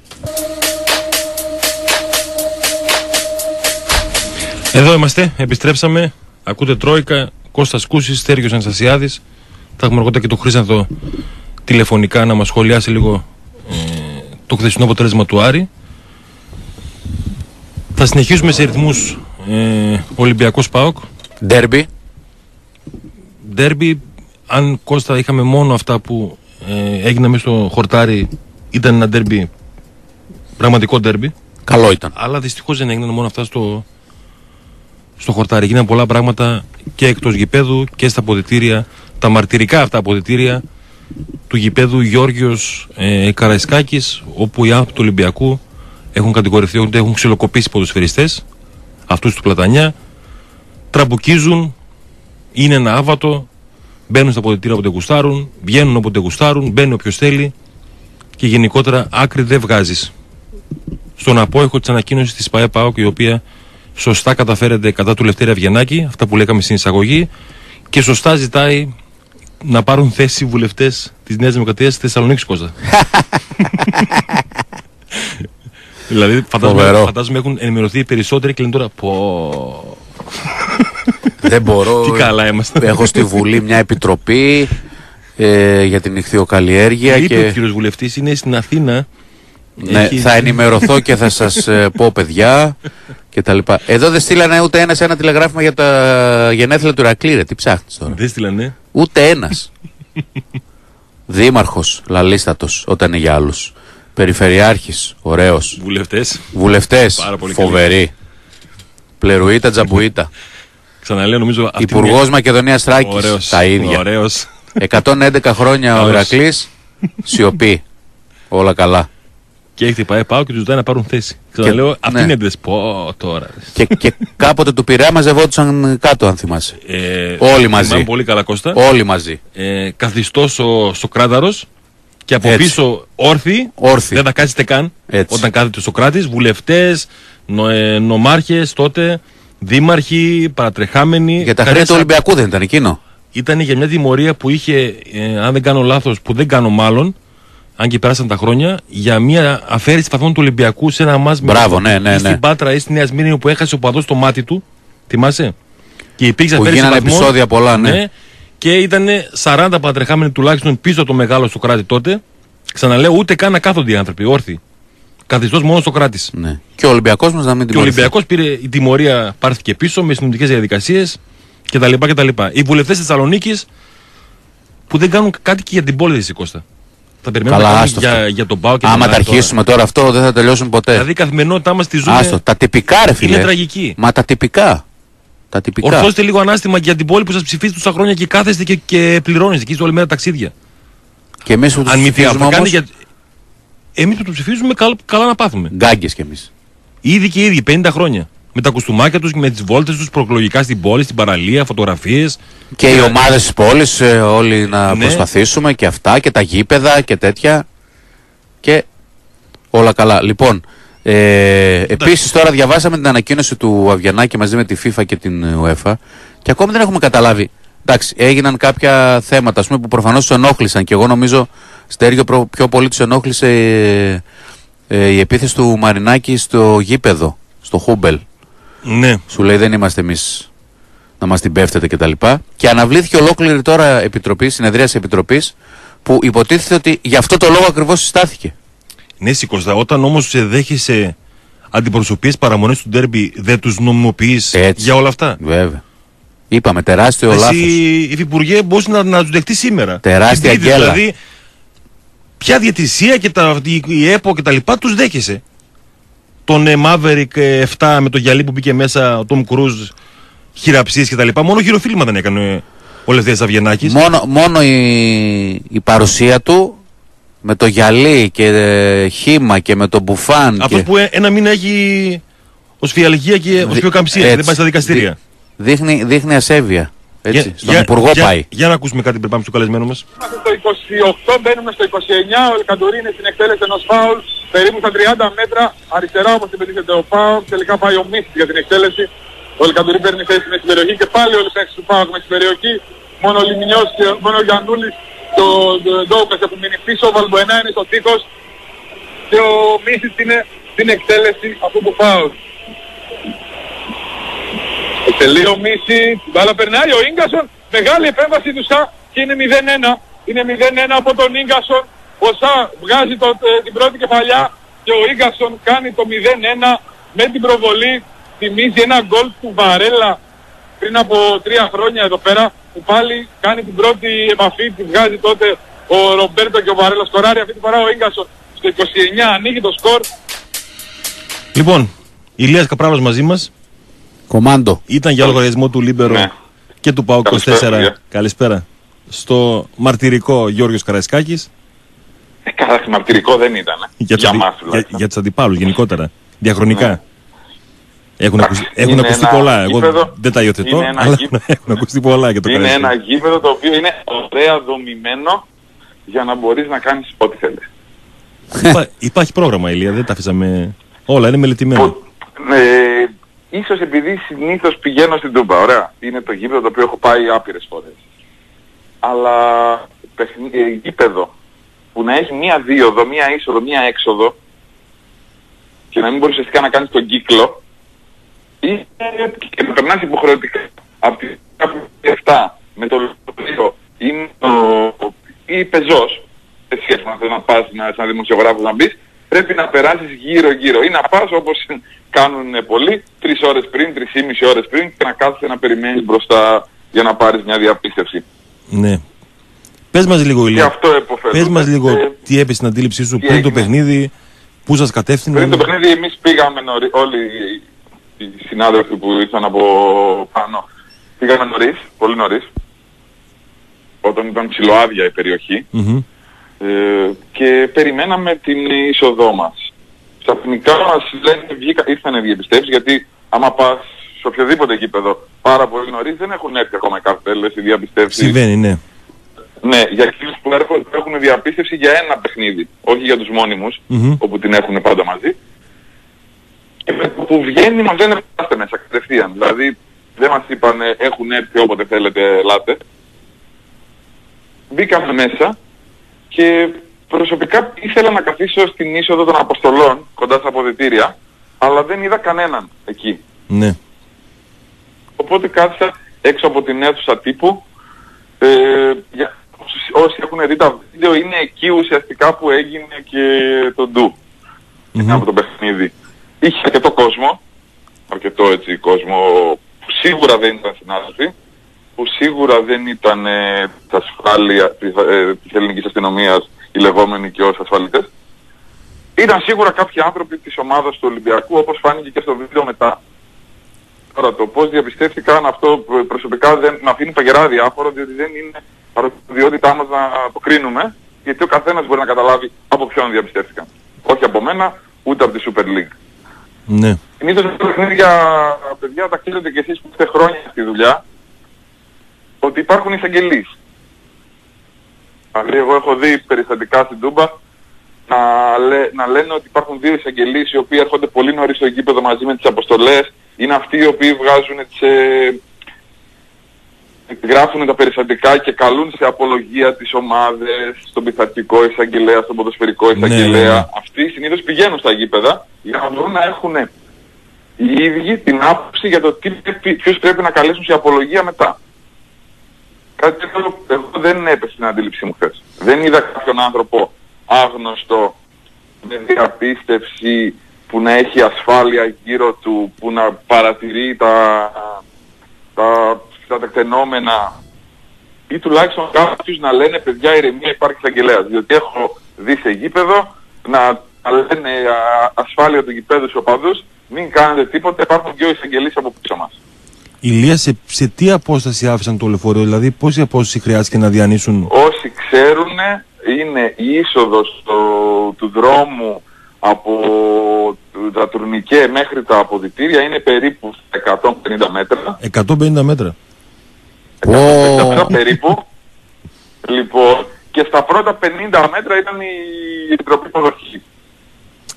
Εδώ είμαστε, επιστρέψαμε. Ακούτε Τρόικα, Κώστας Κούσης, Στέργιος Αναστασιάδης. Θα έχουμε αργότερα και το Χρήσανθο τηλεφωνικά να μας σχολιάσει λίγο ε, το χθεσινό αποτέλεσμα του Άρη. Θα συνεχίσουμε σε ρυθμούς ε, Ολυμπιακός ΠΑΟΚ. Ντέρμπι. Ντέρμπι, αν Κώστα είχαμε μόνο αυτά που ε, έγιναν μέσα στο χορτάρι, ήταν ένα ντέρμπι, πραγματικό ντέρμπι. Καλό ήταν. Αλλά δυστυχώς δεν έγιναν μόνο αυτά στο, στο χορτάρι. Γίνανε πολλά πράγματα και εκτός γηπέδου και στα αποδητήρια, τα μαρτυρικά αυτά αποδητήρια του γηπέδου Γιώργιος ε, Καραϊσκάκης, όπου οι άνθρωποι του Ολυμπιακού έχουν κατηγορηθεί ότι έχουν ξυλοκοπήσει ποδοσφαιριστές, αυτούς του Πλατανιά, τραμπουκίζουν, είναι ένα άβατο, μπαίνουν στα αποδητήρια όποτε γουστάρουν, βγαίνουν όποτε γουστάρουν, μπαίνει όποιος θέλει και γενικότερα άκρη δεν βγάζεις. Στον απόϊχο της ανακοίνωσης της ΠαΕ ΠΑΟΚ, η οποία σωστά καταφέρεται κατά του Λευτέρη Αυγενάκη, αυτά που λέγαμε στην εισαγωγή, και σωστά ζητάει να πάρουν θέση οι βουλευτές της Νέας Δημοκρατίας στη Θεσσαλονίκη Κώστα. δηλαδή, φαντάζομαι, Φοβερό. φαντάζομαι έχουν ενημερωθεί οι περισσότεροι και λένε τώρα. Πω. Δεν μπορώ. Τι καλά είμαστε. Έχω στη Βουλή μια επιτροπή ε, για την ηχθειοκαλλιέργεια Είπε ο και κύριος Βουλευτής, είναι στην Αθήνα. Ναι, Έχει- θα ενημερωθώ και θα σας ε, πω παιδιά και τα λοιπά. Εδώ δεν στείλανε ούτε ένας ένα τηλεγράφημα για τα γενέθλια του Ρακλή, ρε. Τι ψάχνεις τώρα; Δεν στείλανε. Ούτε ένας. Δήμαρχος, λαλίστατος, όταν είναι για άλλους. Περιφερειάρχης, ωραίος. Βουλευτές. Βουλευτές, Πάρα πολύ καλή. φοβεροί. Πλερουίτα, τζαμπουίτα. Ξαναλέω, νομίζω. αυτή Υπουργός είναι- Μακεδονίας Τράκη. Ωραίος, Τα ίδια. Ωραίος. 111 χρόνια ο Καλός. Ηρακλής. Σιωπή. Όλα καλά. Και έχει πάει, πάω και τους ζητάει να πάρουν θέση. Ξαναλέω, αυτή ναι. είναι εντες. Πω τώρα. και, και κάποτε του Πειραιά μαζευόντουσαν κάτω, αν θυμάσαι. Ε, Όλοι μαζί. θυμάμαι πολύ καλά Κώστα. Όλοι μαζί. ε, καθιστός ο Σοκράταρος και από Έτσι. πίσω όρθιοι. Όρθιοι. Δεν θα κάτσετε καν Έτσι. όταν κάθεται ο Σοκράτης. Βουλευτές, νο, ε, νομάρχες τότε, δήμαρχοι, παρατρεχάμενοι. Για τα χρέη του Ολυμπιακού δεν ήταν εκείνο. Ήταν για μια τιμωρία που είχε, ε, αν δεν κάνω λάθος, που δεν κάνω μάλλον, αν και πέρασαν τα χρόνια, για μια αφαίρεση βαθμών του Ολυμπιακού σε ένα μάτς με Μπράβο, το- ναι, ναι, ή ναι. στην Πάτρα ή στη Νέα Σμύρνη που έχασε ο παδός το μάτι του. Θυμάσαι; Και υπήρξε Που αφαίρεση γίνανε βαθμών. επεισόδια πολλά, ναι. Και ήταν 40 παρατρεχάμενοι τουλάχιστον πίσω από το μεγάλο στο κράτη τότε. Ξαναλέω, ούτε καν να κάθονται οι άνθρωποι, όρθιοι. Καθιστός μόνο στο κράτη. Ναι. Και ο Ολυμπιακός μας να μην Και ο Ολυμπιακός πήρε η τιμωρία, πάρθηκε πίσω με συνομιλικέ διαδικασίες κτλ. κτλ. Οι βουλευτές της Θεσσαλονίκης που δεν κάνουν κάτι και για την πόλη της Κώστα. Θα περιμένουμε Καλά, να κάνουν άστο για, αυτό. για τον Πάο και Άμα τον τα Άρη τώρα. αρχίσουμε τώρα αυτό δεν θα τελειώσουν ποτέ. Δηλαδή η καθημερινότητά μας τη ζούμε. Άστο. Τα τυπικά, ρε φίλε. Είναι τραγική. Μα τα τυπικά. Τα τυπικά. Ορθώστε λίγο ανάστημα για την πόλη που σας ψηφίζει τόσα χρόνια και κάθεστε και, και πληρώνεστε εκεί όλη μέρα ταξίδια. Και εμείς που τους Αν μη τι άλλο, ψηφίζουμε θα κάνει όμω. για. Εμείς που το ψηφίζουμε, καλά, καλά να πάθουμε. Γκάγκες κι εμείς. Ήδη και ήδη, 50 χρόνια. Με τα κουστούμάκια τους και με τις βόλτες τους προεκλογικά στην πόλη, στην παραλία, φωτογραφίες. Και οι ομάδες της πόλης, όλοι να Ναι. προσπαθήσουμε και αυτά και τα γήπεδα και τέτοια. Και όλα καλά. Λοιπόν, ε, επίσης τώρα διαβάσαμε την ανακοίνωση του Αβιανάκη μαζί με τη FIFA και την UEFA και ακόμη δεν έχουμε καταλάβει. Εντάξει, έγιναν κάποια θέματα ας πούμε, που προφανώς τους ενόχλησαν και εγώ νομίζω Στέργιο προ- πιο πολύ τους ενόχλησε ε, ε, η επίθεση του Μαρινάκη στο γήπεδο, στο Χούμπελ. Ναι. Σου λέει δεν είμαστε εμείς να μας την πέφτετε κτλ. Και, και αναβλήθηκε ολόκληρη τώρα επιτροπή, συνεδρία επιτροπής, που υποτίθεται ότι γι' αυτό το λόγο ακριβώς συστάθηκε. Ναι, Σικώστα, όταν όμως δέχεσαι αντιπροσωπείες παραμονές του ντέρμπι, δεν τους νομιμοποιείς Έτσι. για όλα αυτά; Βέβαια. Είπαμε τεράστιο Εσύ, λάθος. υφυπουργέ, μπορείς να, να τους δεχτείς σήμερα. Τεράστια Την Τρίτη, γκέλα. Δηλαδή, ποια διαιτησία και τα, η, η ΕΠΟ και τα λοιπά τους δέχεσαι; Τον ε, Maverick ε, 7 με το γυαλί που μπήκε μέσα, ο Τόμ Κρούζ, χειραψίες και τα λοιπά. Μόνο χειροφίλημα δεν έκανε ε, ο Λευθέρης Αβγενάκης. Μόνο, μόνο η, η παρουσία του με το γυαλί και ε, χήμα και με το μπουφάν. Αυτό και... που ε, ένα μήνα έχει οσφιαλγία και Δι- οσφιοκαμψία και έτσι. δεν πάει στα δικαστήρια. Δείχνει, δείχνει ασέβεια. Έτσι, Για- στον για- Υπουργό για- πάει. Για να ακούσουμε κάτι πριν πάμε στο καλεσμένο μας. Είμαστε στο 28, μπαίνουμε στο 29, ο Ελκαντουρί είναι στην εκτέλεση ενός φάουλ, περίπου στα 30 μέτρα, αριστερά όπως υπενήσεται ο Πάο, τελικά πάει ο Μίσης για την εκτέλεση. Ο Ελκαντουρί παίρνει θέση με στην περιοχή και πάλι όλοι οι παίκτες του Πάου με στην περιοχή. Μόνο ο Λιμινιός και μόνο ο Γιαννούλης και ο Ντόουκας έχουν μείνει πίσω, ο Βαλμποενά είναι στο τείχος και ο Μίσης είναι στην εκτέλεση αυτού του φάουλ. Τελείω Μίση, την μπάλα περνάει ο Ίγκασον, μεγάλη επέμβαση του Σα και είναι 0-1. Είναι 0-1 από τον Ίγκασον. Ο Σα βγάζει το, ε, την πρώτη κεφαλιά και ο Ίγκασον κάνει το 0-1 με την προβολή. Θυμίζει ένα γκολ του Βαρέλα πριν από τρία χρόνια εδώ πέρα που πάλι κάνει την πρώτη επαφή, τη βγάζει τότε ο Ρομπέρτο και ο Βαρέλα σκοράρει αυτή τη φορά ο Ίγκασον στο 29 ανοίγει το σκορ Λοιπόν, Ηλίας Καπράλος μαζί μας. Κομάντο. Ήταν για λογαριασμό του Λίμπερο Ναι. και του ΠΑΟ 24. Καλησπέρα, παιδιά. Καλησπέρα. Στο μαρτυρικό Γιώργος Καραϊσκάκης. Ε, Καλά, μαρτυρικό δεν ήταν. ε. Για, τους αντι- μας για, τουλάχιστον. για τους αντιπάλους γενικότερα. Διαχρονικά. Ναι. Έχουν, Εντάξει, ακουσ- έχουν είναι ακουστεί ένα πολλά. Εγώ γήπεδο- δεν τα υιοθετώ, είναι ένα αλλά γήπεδο- έχουν ακουστεί πολλά για το Είναι ένα Καραϊσκάκη. γήπεδο το οποίο είναι ωραία δομημένο για να μπορείς να κάνεις ό,τι θέλεις. Υπά- υπάρχει πρόγραμμα, Ηλία, δεν τα αφήσαμε. Όλα είναι μελετημένα. Που- Ε, ίσως επειδή συνήθως πηγαίνω στην Τούμπα, ωραία. Είναι το γήπεδο το οποίο έχω πάει άπειρες φορές. Αλλά παιχνι- ε, γήπεδο που να έχει μία δίωδο, μία είσοδο, μία έξοδο και να μην μπορείς ουσιαστικά να κάνεις τον κύκλο ή και να περνάς υποχρεωτικά από τη 7 με το λεωφορείο ή, με το, ή πεζός σε σχέση με αυτό να πας να, σαν δημοσιογράφος να μπεις πρέπει να περάσεις γύρω γύρω ή να πας όπως κάνουν πολλοί τρεις ώρες πριν, τρεις ή μισή ώρες πριν και να κάθεσαι να περιμένεις μπροστά για να πάρεις μια διαπίστευση. Ναι. Πες μας λίγο, Και Ηλία. αυτό επωφελούνται. Πες μας λίγο Ε, τι έπεσε στην αντίληψή σου τι πριν το έγινε. παιχνίδι, πού σας κατεύθυνε. Πριν το παιχνίδι εμείς πήγαμε νωρί, όλοι οι συνάδελφοι που ήρθαν από πάνω πήγαμε νωρίς, πολύ νωρίς, όταν ήταν ψηλοάδια η περιοχή Μμμ. Ε, και περιμέναμε την είσοδό μας. Ξαφνικά μας λένε βγήκα, ήρθανε διεπιστεύσεις γιατί άμα πας σε οποιοδήποτε γήπεδο πάρα πολύ νωρίς δεν έχουν έρθει ακόμα οι καρτέλες, οι διαπιστεύσεις. Συμβαίνει, ναι. Ναι, για εκείνους που έρχονται που έχουν διαπίστευση για ένα παιχνίδι, όχι για τους μόνιμους, Μμμ. όπου την έχουν πάντα μαζί. Και με το που βγαίνει μας λένε πάστε μέσα κατευθείαν. Δηλαδή δεν μας είπαν έχουν έρθει όποτε θέλετε ελάτε. Μπήκαμε μέσα και προσωπικά ήθελα να καθίσω στην είσοδο των αποστολών κοντά στα αποδητήρια, αλλά δεν είδα κανέναν εκεί. Ναι. Οπότε κάθισα έξω από την αίθουσα τύπου. Ε, για, όσοι- όσοι έχουν δει τα βίντεο είναι εκεί ουσιαστικά που έγινε και το ντου Μμμ. από το παιχνίδι. Είχε αρκετό κόσμο, αρκετό έτσι κόσμο που σίγουρα δεν ήταν συνάδελφοι, που σίγουρα δεν ήταν ε, τα ασφάλεια της, ε, της ελληνικής αστυνομίας οι λεγόμενοι και ως ασφαλίτες. Ήταν σίγουρα κάποιοι άνθρωποι της ομάδας του Ολυμπιακού όπως φάνηκε και στο βίντεο μετά. Τώρα το πώς διαπιστεύτηκαν αυτό προ- προσωπικά δεν με αφήνει παγερά διάφορο διότι δεν είναι αρμοδιότητά μας να το κρίνουμε γιατί ο καθένας μπορεί να καταλάβει από ποιον διαπιστεύτηκαν. Όχι από μένα ούτε από τη Super League. Ναι. Συνήθως αυτά τα παιχνίδια, παιδιά, τα ξέρετε και εσείς που είστε χρόνια στη δουλειά, ότι υπάρχουν εισαγγελείς. Δηλαδή, εγώ έχω δει περιστατικά στην Τούμπα να, λέ- να λένε ότι υπάρχουν δύο εισαγγελείς οι οποίοι έρχονται πολύ νωρίς στο γήπεδο μαζί με τις αποστολές. Είναι αυτοί οι οποίοι βγάζουν τις... Ε, γράφουν τα περιστατικά και καλούν σε απολογία τις ομάδες, στον πειθαρχικό εισαγγελέα, στον ποδοσφαιρικό Ναι, εισαγγελέα. ναι, ναι. Αυτοί συνήθως πηγαίνουν στα γήπεδα για να μπορούν να έχουν οι ίδιοι την άποψη για το τι πρέπει, ποιους πρέπει να καλέσουν σε απολογία μετά. Κάτι τέτοιο εγώ δεν έπεσε στην αντίληψή μου χθες. Δεν είδα κάποιον άνθρωπο άγνωστο με διαπίστευση που να έχει ασφάλεια γύρω του, που να παρατηρεί τα, τα, τα τεκτενόμενα ή τουλάχιστον κάποιους να λένε παιδιά ηρεμία υπάρχει εισαγγελέας. Διότι έχω δει σε γήπεδο να, να λένε α, ασφάλεια του γηπέδου στους οπαδούς μην κάνετε τίποτα, υπάρχουν δύο εισαγγελείς από πίσω μας. Ηλίας, σε, σε τι απόσταση άφησαν το λεωφορείο, δηλαδή πόση απόσταση χρειάστηκε να διανύσουν; Όσοι ξέρουν είναι η είσοδος στο- του δρόμου από τα τουρνικέ μέχρι τα αποδητήρια είναι περίπου 150 μέτρα. 150 μέτρα. 157 περίπου. Λοιπόν, και στα πρώτα 50 μέτρα ήταν η Επιτροπή Υποδοχής.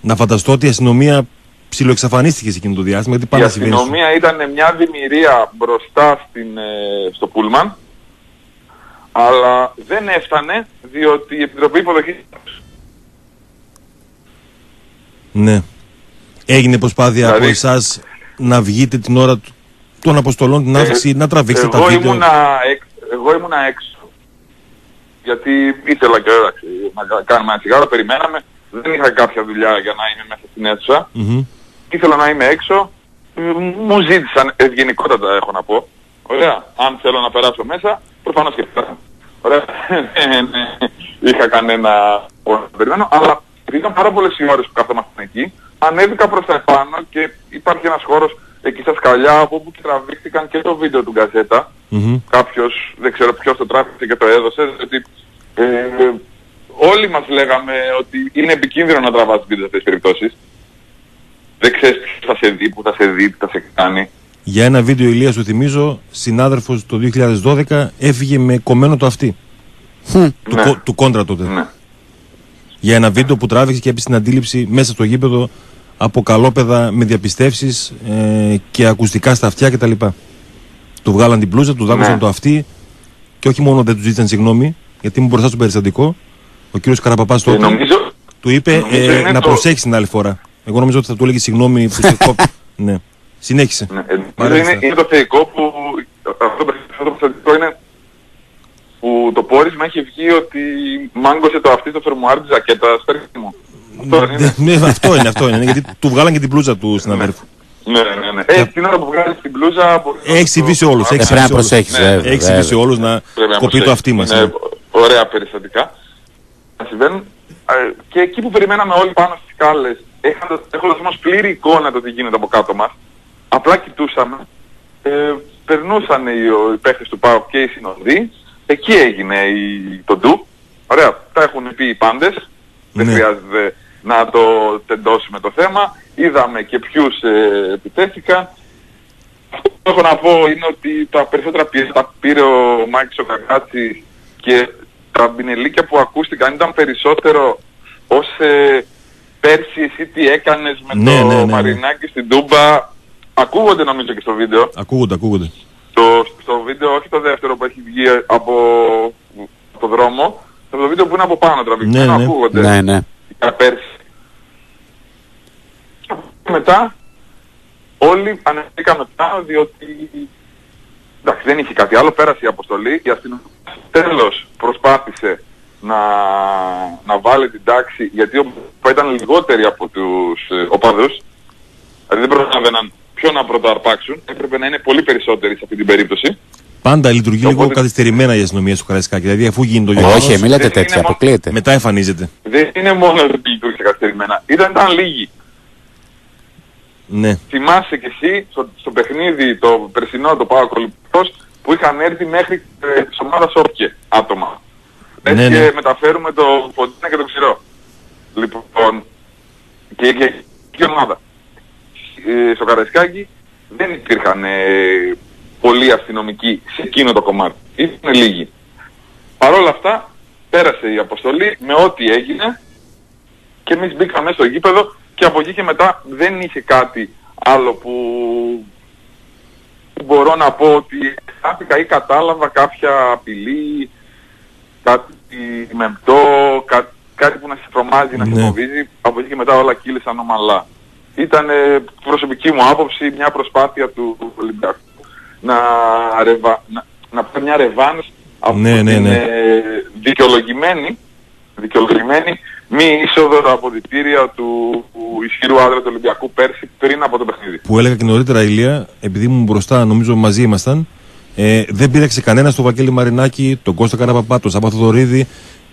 Να φανταστώ ότι η αστυνομία ψιλοεξαφανίστηκες σε εκείνο το διάστημα, γιατί Η πάντα συμβαίνει. στο- αστυνομία ήταν μια δημιουργία μπροστά στην, ε, στο Πούλμαν, αλλά δεν έφτανε διότι η Επιτροπή Υποδοχής Ναι. Έγινε προσπάθεια Δηλαδή- από εσάς να βγείτε την ώρα του- των αποστολών, την άφηξη, να τραβήξετε τα Ε, εγώ βίντεο; ήμουνα, εξ, εγώ ήμουνα έξω. Γιατί ήθελα και εντάξει, να κάνουμε ένα τσιγάρο, περιμέναμε. Δεν είχα κάποια δουλειά για να είμαι μέσα στην αίθουσα. Μμμ. Ήθελα να είμαι έξω. Ε, Μου ζήτησαν ευγενικότατα έχω να πω. Ωραία. Αν θέλω να περάσω μέσα, προφανώς και φτάνω. Ωραία. Ε, ναι. Είχα κανένα όρο να περιμένω, αλλά επειδή ήταν πάρα πολλές οι ώρες που καθόμασταν εκεί, ανέβηκα προς τα επάνω και υπάρχει ένας χώρος εκεί στα σκαλιά από όπου και τραβήχτηκαν και το βίντεο του Γκαζέτα. Μμμ. Κάποιος, δεν ξέρω ποιος το τράβηξε και το έδωσε, ότι ε, όλοι μας λέγαμε ότι είναι επικίνδυνο να τραβάς βίντεο σε αυτές τις περιπτώσεις. Δεν ξέρεις τι θα σε δει, που θα σε δει, τι θα σε κάνει. Για ένα βίντεο Ηλίας σου θυμίζω, συνάδελφος το 2012 έφυγε με κομμένο το αυτί. Του, Ναι. κο- του κόντρα τότε. Ναι. Για ένα βίντεο που τράβηξε και έπεισε την αντίληψη μέσα στο γήπεδο από καλόπεδα με διαπιστεύσεις ε, και ακουστικά στα αυτιά κτλ. Του βγάλαν την πλούζα, του δάκωσαν Ναι. το αυτί και όχι μόνο δεν τους ζήτησαν συγγνώμη, γιατί ήμουν μπροστά στο περιστατικό. Ο κύριος Καραπαπάς Και τότε νομίζω, του είπε νομίζω ε, είναι να το- προσέξει την άλλη φορά. Εγώ νομίζω ότι θα του έλεγε συγγνώμη που σε κόπη. ναι. Συνέχισε. ναι, ε, νομίζω Μάλιστα. είναι, είναι το θεϊκό που αυτό το αυτό το περιστατικό είναι που το πόρισμα έχει βγει ότι μάγκωσε το αυτή στο φερμουάρ της ζακέτας. Περίμενε μου. Αυτό δεν είναι. Ναι, ναι, αυτό είναι, αυτό είναι. Γιατί του βγάλαν και την πλούζα του συναδέλφου. Ναι, ναι, ναι. Ε, την ώρα που βγάλεις την πλούζα... μπορεί να Έχει το- συμβεί σε όλου. Ε, Ε, πρέπει να προσέχεις, Ναι, βέβαια, Έχει συμβεί σε βέβαια. όλους να Πρέπει να κοπεί το προσέχεις. αυτί μας. Είναι ωραία περιστατικά. Να συμβαίνουν. Ε, Και εκεί που περιμέναμε όλοι πάνω στις σκάλες, έχοντας, έχοντας όμως πλήρη εικόνα το τι γίνεται από κάτω μας, απλά κοιτούσαμε, ε, περνούσαν οι, οι παίχτες του ΠΑΟΚ και οι συνοδοί, εκεί έγινε η, το ντου. Ωραία, τα έχουν πει οι πάντες, δεν Ναι. χρειάζεται να το τεντώσουμε το θέμα. Είδαμε και ποιους ε, επιτέθηκαν. Αυτό που έχω να πω είναι ότι τα περισσότερα πήρε, τα πήρε ο Μάκης ο Κακάτσης και τα μπινελίκια που ακούστηκαν ήταν περισσότερο ως ε, πέρσι εσύ τι έκανες με Ναι, το ναι, ναι, ναι. Μαρινάκι στην Τούμπα. Ακούγονται νομίζω και στο βίντεο. Ακούγονται, ακούγονται. Το, στο βίντεο, όχι το δεύτερο που έχει βγει από το δρόμο, το βίντεο που είναι από πάνω τραβηγμένο, Ναι, ναι. ακούγονται Ναι, ναι. για πέρσι. Και μετά όλοι ανεβήκαμε πάνω διότι εντάξει, δεν είχε κάτι άλλο, πέρασε η αποστολή, η αστυνομία τέλος προσπάθησε να, να βάλει την τάξη γιατί ο- ήταν λιγότεροι από τους ε, οπαδούς, δηλαδή δεν προλάβαιναν ποιο να πρωτοαρπάξουν, έπρεπε να είναι πολύ περισσότεροι σε αυτή την περίπτωση. Πάντα λειτουργεί Οπότε- λίγο καθυστερημένα η αστυνομία στο Καραϊσκάκι. Δηλαδή, αφού γίνει το γεγονός. Όχι, μην λέτε δεν τέτοια, είναι μόνο- αποκλείεται. Μετά εμφανίζεται. Δεν είναι μόνο ότι λειτουργήσε καθυστερημένα, ήταν, ήταν λίγοι. Ναι. θυμάσαι κι εσύ στο, στο παιχνίδι το περσινό το Πάο Ολυμπικός που είχαν έρθει μέχρι ε, της ομάδας Όπκε άτομα. Ναι, Έτσι ναι. και μεταφέρουμε το Φοντίνα και το Ξηρό. Λοιπόν, και και και ομάδα. Ε, στο Καραϊσκάκι δεν υπήρχαν ε, πολλοί αστυνομικοί σε εκείνο το κομμάτι. Ήταν λίγοι. Παρ' όλα αυτά πέρασε η αποστολή με ό,τι έγινε και εμείς μπήκαμε στο γήπεδο και από εκεί και μετά δεν είχε κάτι άλλο που, που μπορώ να πω ότι χάθηκα ή κατάλαβα κάποια απειλή, κάτι μεμπτό, κά, κάτι που να σε τρομάζει, να σε Ναι. φοβίζει. Από εκεί και μετά όλα κύλησαν ομαλά. Ήταν προσωπική μου άποψη μια προσπάθεια του Ολυμπιακού να, ρεβα, να, να πάρει μια ρεβάνς από Ναι, ναι, την ναι. ε, δικαιολογημένη, δικαιολογημένη μη είσοδο τα αποδητήρια του, του ισχυρού άντρα του Ολυμπιακού πέρσι πριν από το παιχνίδι. Που έλεγα και νωρίτερα, Ηλία, επειδή ήμουν μπροστά, νομίζω μαζί ήμασταν, ε, δεν πήραξε κανένας τον Βαγγέλη Μαρινάκη, τον Κώστα Καραπαπά, τον Σάββα Θοδωρίδη.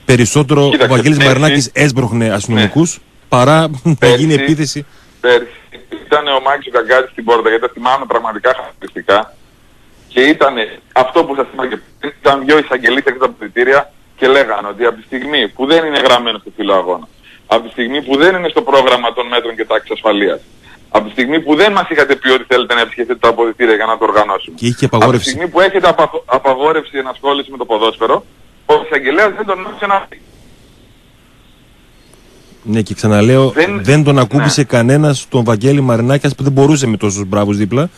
Περισσότερο Κοίταξε, ο Βαγγέλης πέρσι- Μαρινάκης έσπροχνε αστυνομικούς παρά να Πέρσι- γίνει επίθεση. Πέρσι ήταν ο Μάκης ο Καγκάτης στην πόρτα γιατί τα θυμάμαι πραγματικά χαρακτηριστικά και ήταν αυτό που σας είπα και πριν, ήταν δύο εισαγγελίες εκτός από τα αποδητήρια και λέγανε ότι από τη στιγμή που δεν είναι γραμμένο στο φύλλο αγώνας, από τη στιγμή που δεν είναι στο πρόγραμμα των μέτρων και τάξης ασφαλείας, Από τη στιγμή που δεν μας είχατε πει ότι θέλετε να επισκεφτείτε τα αποδητήρια για να το οργανώσουμε. Και είχε και Από τη απαγόρευση. στιγμή που έχετε απα- απαγόρευση ενασχόληση με το ποδόσφαιρο, ο εισαγγελέας δεν τον άφησε να φύγει. Ναι, και ξαναλέω, δεν, Δεν- τον ακούμπησε ναι. κανένας τον Βαγγέλη Μαρινάκια που δεν μπορούσε με τόσους μπράβους δίπλα.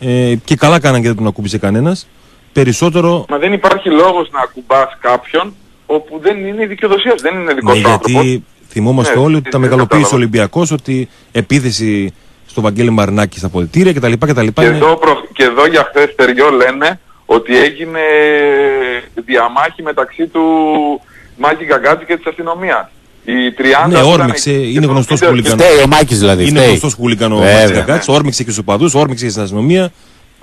Ε, και καλά κάναν και δεν τον ακούμπησε κανένας. Περισσότερο. Μα δεν υπάρχει λόγος να ακουμπάς κάποιον όπου δεν είναι η δικαιοδοσίας σου, δεν είναι δικός Ναι, σου άνθρωπος. γιατί θυμόμαστε Ναι, όλοι ότι τα δεν μεγαλοποίησε ο κατάλαβα. Ολυμπιακός, ότι επίθεση στο Βαγγέλη Μαρινάκης στα πολιτήρια κτλ. κτλ. Και Είναι- εδώ, προ... και εδώ για χθες Τεριό λένε ότι έγινε διαμάχη μεταξύ του Μάκη Γκαγκάτζη και της αστυνομίας. Οι 30 Ναι, που ήταν όρμηξε, εκεί είναι και το γνωστός βίντεο- χούλιγκαν. Φταίει ο Μάκης δηλαδή. Είναι φταίει. γνωστός χούλιγκαν ο Βέβαια. Μάτζη Γκάτσι, όρμηξε και στους παδού, όρμηξε και στην αστυνομία.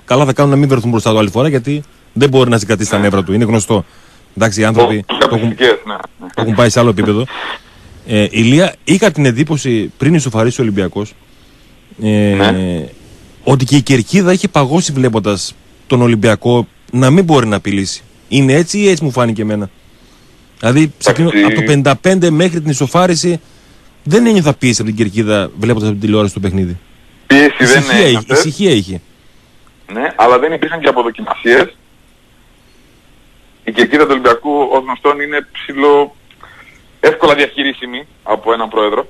Καλά θα κάνουν να μην βρεθούν μπροστά του άλλη φορά γιατί δεν μπορεί να συγκρατήσει τα νεύρα του. Είναι γνωστό. Εντάξει, οι άνθρωποι Όπως το έχουν, καταστικές, ναι. το έχουν πάει σε άλλο επίπεδο. Ε, Ηλία, είχα την εντύπωση πριν ισοφαρίσει ο Ολυμπιακός ε, Ναι. ότι και η κερκίδα είχε παγώσει βλέποντας τον Ολυμπιακό να μην μπορεί να απειλήσει. Είναι έτσι ή έτσι μου φάνηκε εμένα. Δηλαδή, σε εκείνο- Εντάξει. από το 55 μέχρι την ισοφάριση δεν ένιωθα πίεση από την κερκίδα βλέποντας από την τηλεόραση το παιχνίδι. Πίεση δεν Ησυχία, είχε, έγινε. ησυχία είχε. Ναι, αλλά δεν υπήρχαν και αποδοκιμασίες. Η κερκίδα του Ολυμπιακού ως γνωστόν είναι ψηλό εύκολα διαχειρίσιμη από έναν πρόεδρο.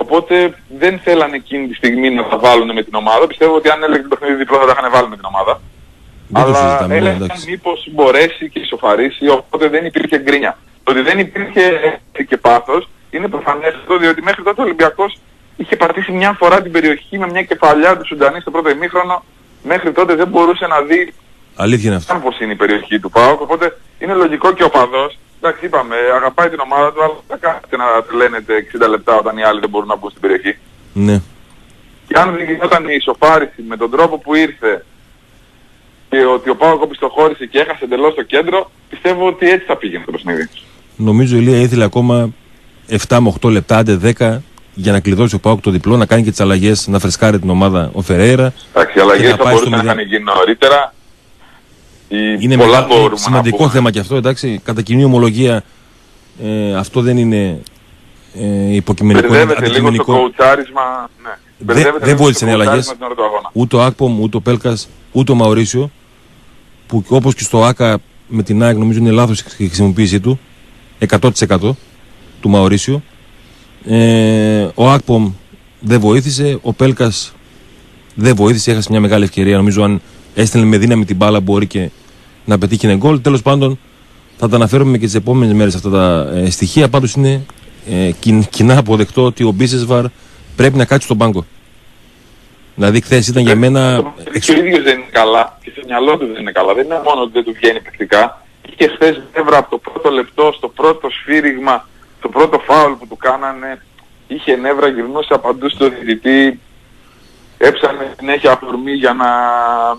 Οπότε δεν θέλανε εκείνη τη στιγμή να τα βάλουν με την ομάδα. Πιστεύω ότι αν έλεγε το παιχνίδι διπλό θα τα είχαν βάλει με την ομάδα. Δεν το αλλά συζητάμε, ναι, έλεγαν εντάξει. μήπως μπορέσει και ισοφαρίσει, οπότε δεν υπήρχε γκρίνια. Το ότι δεν υπήρχε έτσι και πάθος είναι προφανές αυτό, διότι μέχρι τότε ο Ολυμπιακός είχε πατήσει μια φορά την περιοχή με μια κεφαλιά του Σουντανί στο πρώτο ημίχρονο. Μέχρι τότε δεν μπορούσε να δει Αλήθεια είναι αυτό. καν πως είναι η περιοχή του ΠΑΟΚ, οπότε είναι λογικό και ο παδός, εντάξει είπαμε, αγαπάει την ομάδα του, αλλά δεν κάθεται να τρελαίνεται 60 λεπτά όταν οι άλλοι δεν μπορούν να μπουν στην περιοχή. Ναι. Και αν δεν γινόταν η ισοφάριση με τον τρόπο που ήρθε και ότι ο ΠΑΟΚ οπισθοχώρησε και έχασε εντελώς το κέντρο, πιστεύω ότι έτσι θα πήγαινε το παιχνίδι. Νομίζω η Ηλία ήθελε ακόμα 7 με 8 λεπτά, άντε 10 για να κλειδώσει ο Πάοκ το διπλό, να κάνει και τις αλλαγές, να φρεσκάρει την ομάδα ο Φεραίρα. Εντάξει, οι αλλαγές Και να θα πάει στο μπορούσαν να μηδέν. είχαν γίνει νωρίτερα. Η... Είναι πολλά μεγάλο, μπορούμε να σημαντικό πούμε. θέμα και αυτό, εντάξει. Κατά κοινή ομολογία, ε, αυτό δεν είναι ε, υποκειμενικό, είναι Μπερδεύεται λίγο στο αντικειμενικό. κοουτσάρισμα. Ναι. Δεν- Μπερδεύεται δεν λίγο βοήθησαν στο οι αλλαγές. κοουτσάρισμα την ώρα του αγώνα. Ούτε ο Άκπομ, ούτε ο Πέλκας, ούτε ο Μαωρίσιο, που όπως και στο ΑΚΑ με την ΑΕΚ νομίζω είναι λάθος η χρησιμοποίησή του, 100% του Μαωρίσιο. Ε, ο Άκπομ δεν βοήθησε, ο Πέλκας δεν βοήθησε, έχασε μια μεγάλη ευκαιρία. Νομίζω αν έστελνε με δύναμη την μπάλα μπορεί και να πετύχει ένα γκολ. Τέλος πάντων, θα τα αναφέρουμε και τις επόμενες μέρες αυτά τα ε, στοιχεία. Πάντως είναι ε, κοιν- κοινά αποδεκτό ότι ο Μπίσεσβαρ πρέπει να κάτσει στον πάγκο. Δηλαδή, χθες ήταν για μένα. Το Και ο ίδιος δεν είναι καλά και στο μυαλό του δεν είναι καλά. Δεν είναι μόνο ότι δεν του βγαίνει πρακτικά. Είχε χθες νεύρα από το πρώτο λεπτό, στο πρώτο σφύριγμα, στο πρώτο φάουλ που του κάνανε. Είχε νεύρα, γυρνούσε παντού στο διαιτητή. Έψανε συνέχεια αφορμή για να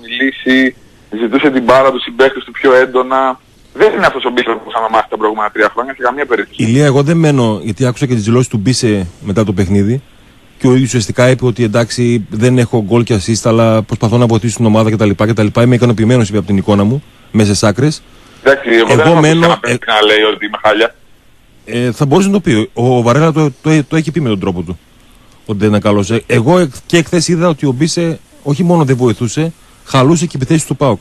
μιλήσει. Ζητούσε την μπάρα του συμπαίκτες του πιο έντονα. Δεν είναι αυτός ο Μπίσερ που είχαμε μάθει τα προηγούμενα τρία χρόνια σε καμία περίπτωση. Ηλία, εγώ δεν μένω, γιατί άκουσα και τις δηλώσεις του Μπίσε μετά το παιχνίδι. Και ο ίδιος ουσιαστικά είπε ότι εντάξει, δεν έχω γκολ και assist, αλλά προσπαθώ να βοηθήσω την ομάδα κτλ. κτλ. Είμαι ικανοποιημένος, είπε από την εικόνα μου, μέσα στις άκρες. Εντάξει, εγώ, Εγώ δεν έχω μένω- μένω, ε- να λέει ότι είμαι χάλια. Ε, θα μπορούσε να το πει. Ο, ο Βαρέλα το, το, το έχει πει με τον τρόπο του. Ότι δεν είναι καλό. Ε, εγώ εκ- και χθε είδα ότι ο Μπίσε όχι μόνο δεν βοηθούσε, χαλούσε και επιθέσεις του Πάουκ.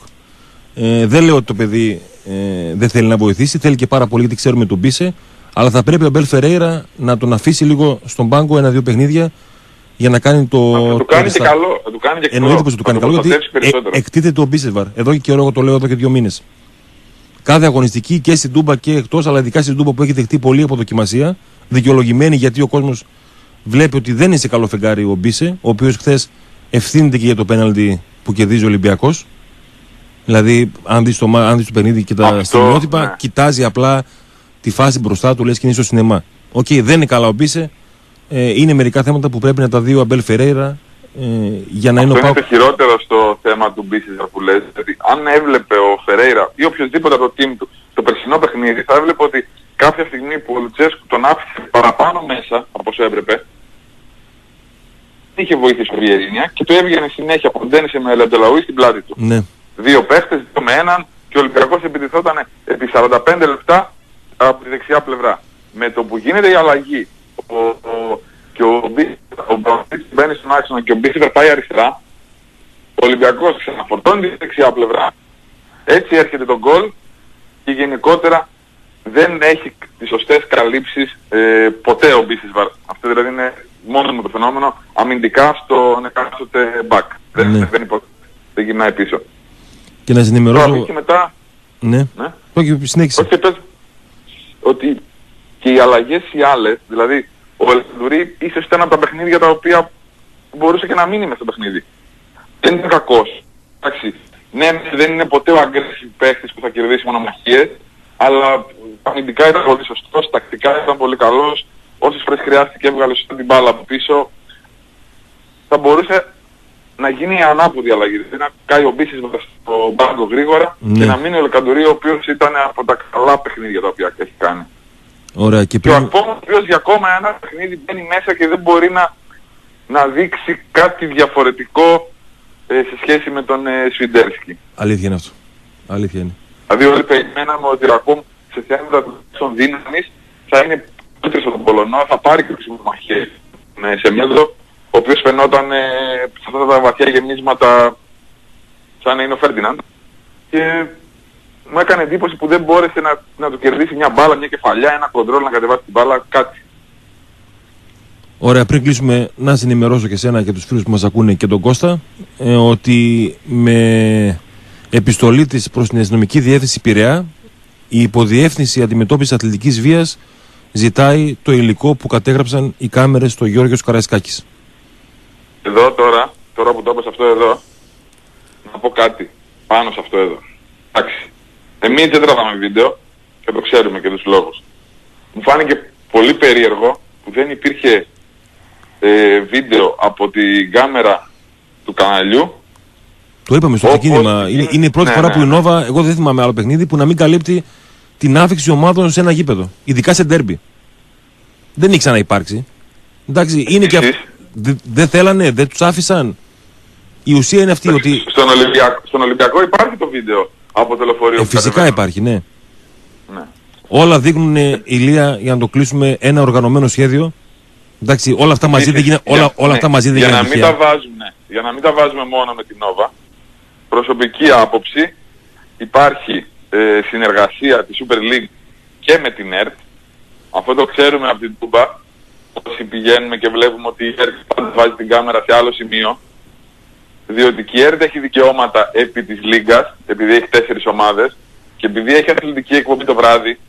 Ε, δεν λέω ότι το παιδί ε, δεν θέλει να βοηθήσει, θέλει και πάρα πολύ γιατί ξέρουμε τον Μπίσε. Αλλά θα πρέπει ο Μπέλ Φερέιρα να τον αφήσει λίγο στον πάγκο ένα-δύο παιχνίδια για να κάνει το. Θα του το κάνει και restart. καλό. Θα του κάνει και καλό. Εννοείται πως του κάνει Θα καλό, γιατί προστατεύσει ε, περισσότερο. εκτίθεται ο Μπίσεβαρ. Εδώ και καιρό, εγώ το λέω εδώ και δύο μήνες. Κάθε αγωνιστική και στην Τούμπα και εκτός, αλλά ειδικά στην Τούμπα που έχει δεχτεί πολλή αποδοκιμασία, δικαιολογημένη γιατί ο κόσμος βλέπει ότι δεν είναι σε καλό φεγγάρι ο Μπίσε, ο οποίος χθες ευθύνεται και για το πέναλτι που κερδίζει ο Ολυμπιακός. Δηλαδή, αν δεις το, μα- αν δεις το παιχνίδι και τα Αυτό, στιγμιότυπα, ναι. κοιτάζει απλά τη φάση μπροστά του, λες και είναι στο σινεμά. Οκ, δεν είναι καλά ο Μπίσε. Ε, είναι μερικά θέματα που πρέπει να τα δει ο Αμπέλ Φερέιρα ε, για να είναι Αυτό ο είναι ΠΑΟΚ το χειρότερο στο θέμα του Μπίσης που λες. Δηλαδή, αν έβλεπε ο Φερέιρα ή οποιοδήποτε από το team του το περσινό παιχνίδι, θα έβλεπε ότι κάποια στιγμή που ο Λουτσέσκου τον άφησε παραπάνω μέσα από όσο έπρεπε, είχε βοηθήσει ο Βιερίνια και του έβγαινε συνέχεια Ποντένσε με Ελαμπντελαουί στην πλάτη του. Ναι. Δύο παίχτες, δύο με έναν και ο Ολυμπιακός επιτιθόταν επί 45 λεπτά από τη δεξιά πλευρά. Με το που γίνεται η αλλαγή ο, ο, και ο, Μπι- ο ο Μπραουτής μπαίνει στον άξονα και ο Μπίσιβερ πάει αριστερά, ο Ολυμπιακός ξαναφορτώνει τη δεξιά πλευρά, έτσι έρχεται το γκολ και γενικότερα δεν έχει τις σωστές καλύψεις ε, ποτέ ο Μπίσιβερ. Αυτό δηλαδή είναι μόνο με το φαινόμενο αμυντικά στον εκάστοτε back. Δεν, Ναι. δεν, υπο- δεν γυρνάει πίσω. Και να Τώρα από συνημερώσω. εκεί και μετά, Ναι. ναι. Όχι, συνέχισε. Όχι, πες ότι και οι αλλαγές οι άλλες, δηλαδή ο Ελκαντουρί ίσως ήταν από τα παιχνίδια τα οποία μπορούσε και να μείνει μες στο παιχνίδι. Δεν είναι κακός. Εντάξει, ναι, δεν είναι ποτέ ο aggressive παίχτης που θα κερδίσει μονομαχίες, αλλά αμυντικά ήταν πολύ σωστός, τακτικά ήταν πολύ καλός, όσες φορές χρειάστηκε έβγαλε σωστά την μπάλα από πίσω. Θα μπορούσε να γίνει η ανάποδη αλλαγή. Δηλαδή να κάει ο Μπίσης μέσα στο μπάγκο γρήγορα Ναι. και να μείνει ο Λεκαντουρί ο οποίος ήταν από τα καλά παιχνίδια τα οποία έχει κάνει. Ωραία. Και Και ο πριν... Ακπόμος ο οποίος για ακόμα ένα παιχνίδι μπαίνει μέσα και δεν μπορεί να, να δείξει κάτι διαφορετικό ε, σε σχέση με τον ε, Σουιντέρσκι. Αλήθεια είναι αυτό. Αλήθεια είναι. Δηλαδή όλοι περιμέναμε ότι ο Ακπόμ σε θέματα των δύναμης θα είναι καλύτερος από τον Πολωνό, θα πάρει και τις μαχές με σε μέτρο, ο οποίος φαινόταν ε, σε αυτά τα βαθιά γεμίσματα σαν να είναι ο Φέρντιναντ. Και μου έκανε εντύπωση που δεν μπόρεσε να, να του κερδίσει μια μπάλα, μια κεφαλιά, ένα κοντρόλ να κατεβάσει την μπάλα, κάτι. Ωραία, πριν κλείσουμε, να συνημερώσω και σένα και τους φίλους που μας ακούνε και τον Κώστα ε, ότι με επιστολή της προς την αστυνομική διεύθυνση Πειραιά η υποδιεύθυνση αντιμετώπισης αθλητικής βίας ζητάει το υλικό που κατέγραψαν οι κάμερες στο Γιώργος Καραϊσκάκης. Εδώ τώρα, τώρα που το είπες αυτό εδώ, να πω κάτι πάνω σε αυτό εδώ. Εντάξει. Εμείς δεν τραβάμε βίντεο και το ξέρουμε και τους λόγους. Μου φάνηκε πολύ περίεργο που δεν υπήρχε ε, βίντεο από την κάμερα του καναλιού. Το είπαμε στο Όπως ξεκίνημα. Είναι, είναι- είναι η πρώτη ναι, φορά ναι, που η ναι. Νόβα, εγώ δεν θυμάμαι άλλο παιχνίδι, που να μην καλύπτει την άφηξη ομάδων σε ένα γήπεδο. Ειδικά σε ντέρμπι. Δεν έχει ξαναυπάρξει. Εντάξει, είναι και Εσείς; αυ... δε- Δεν θέλανε, δεν τους άφησαν. Η ουσία είναι αυτή ότι. Στον, Ολυμπιακό, στον Ολυμπιακό υπάρχει το βίντεο από το λεωφορείο. Ε, που φυσικά κατεβαίνουν. υπάρχει, ναι. Ναι. Όλα δείχνουν, ε, ηλία, για να το κλείσουμε, ένα οργανωμένο σχέδιο. Εντάξει, όλα αυτά μαζί δεν γίνανε. Όλα, Για- όλα ναι, αυτά μαζί δεν για γίνανε να μην τυχαία. τα βάζουμε, Για να μην τα βάζουμε μόνο με την Νόβα, προσωπική άποψη, υπάρχει ε, συνεργασία της Super League και με την ΕΡΤ. Αυτό το ξέρουμε από την Τούμπα. Όσοι πηγαίνουμε και βλέπουμε ότι η ΕΡΤ πάντα βάζει την κάμερα σε άλλο σημείο. Διότι και η ΕΡΤ έχει δικαιώματα επί της Λίγκας, επειδή έχει τέσσερις ομάδες, και επειδή έχει αθλητική εκπομπή το βράδυ,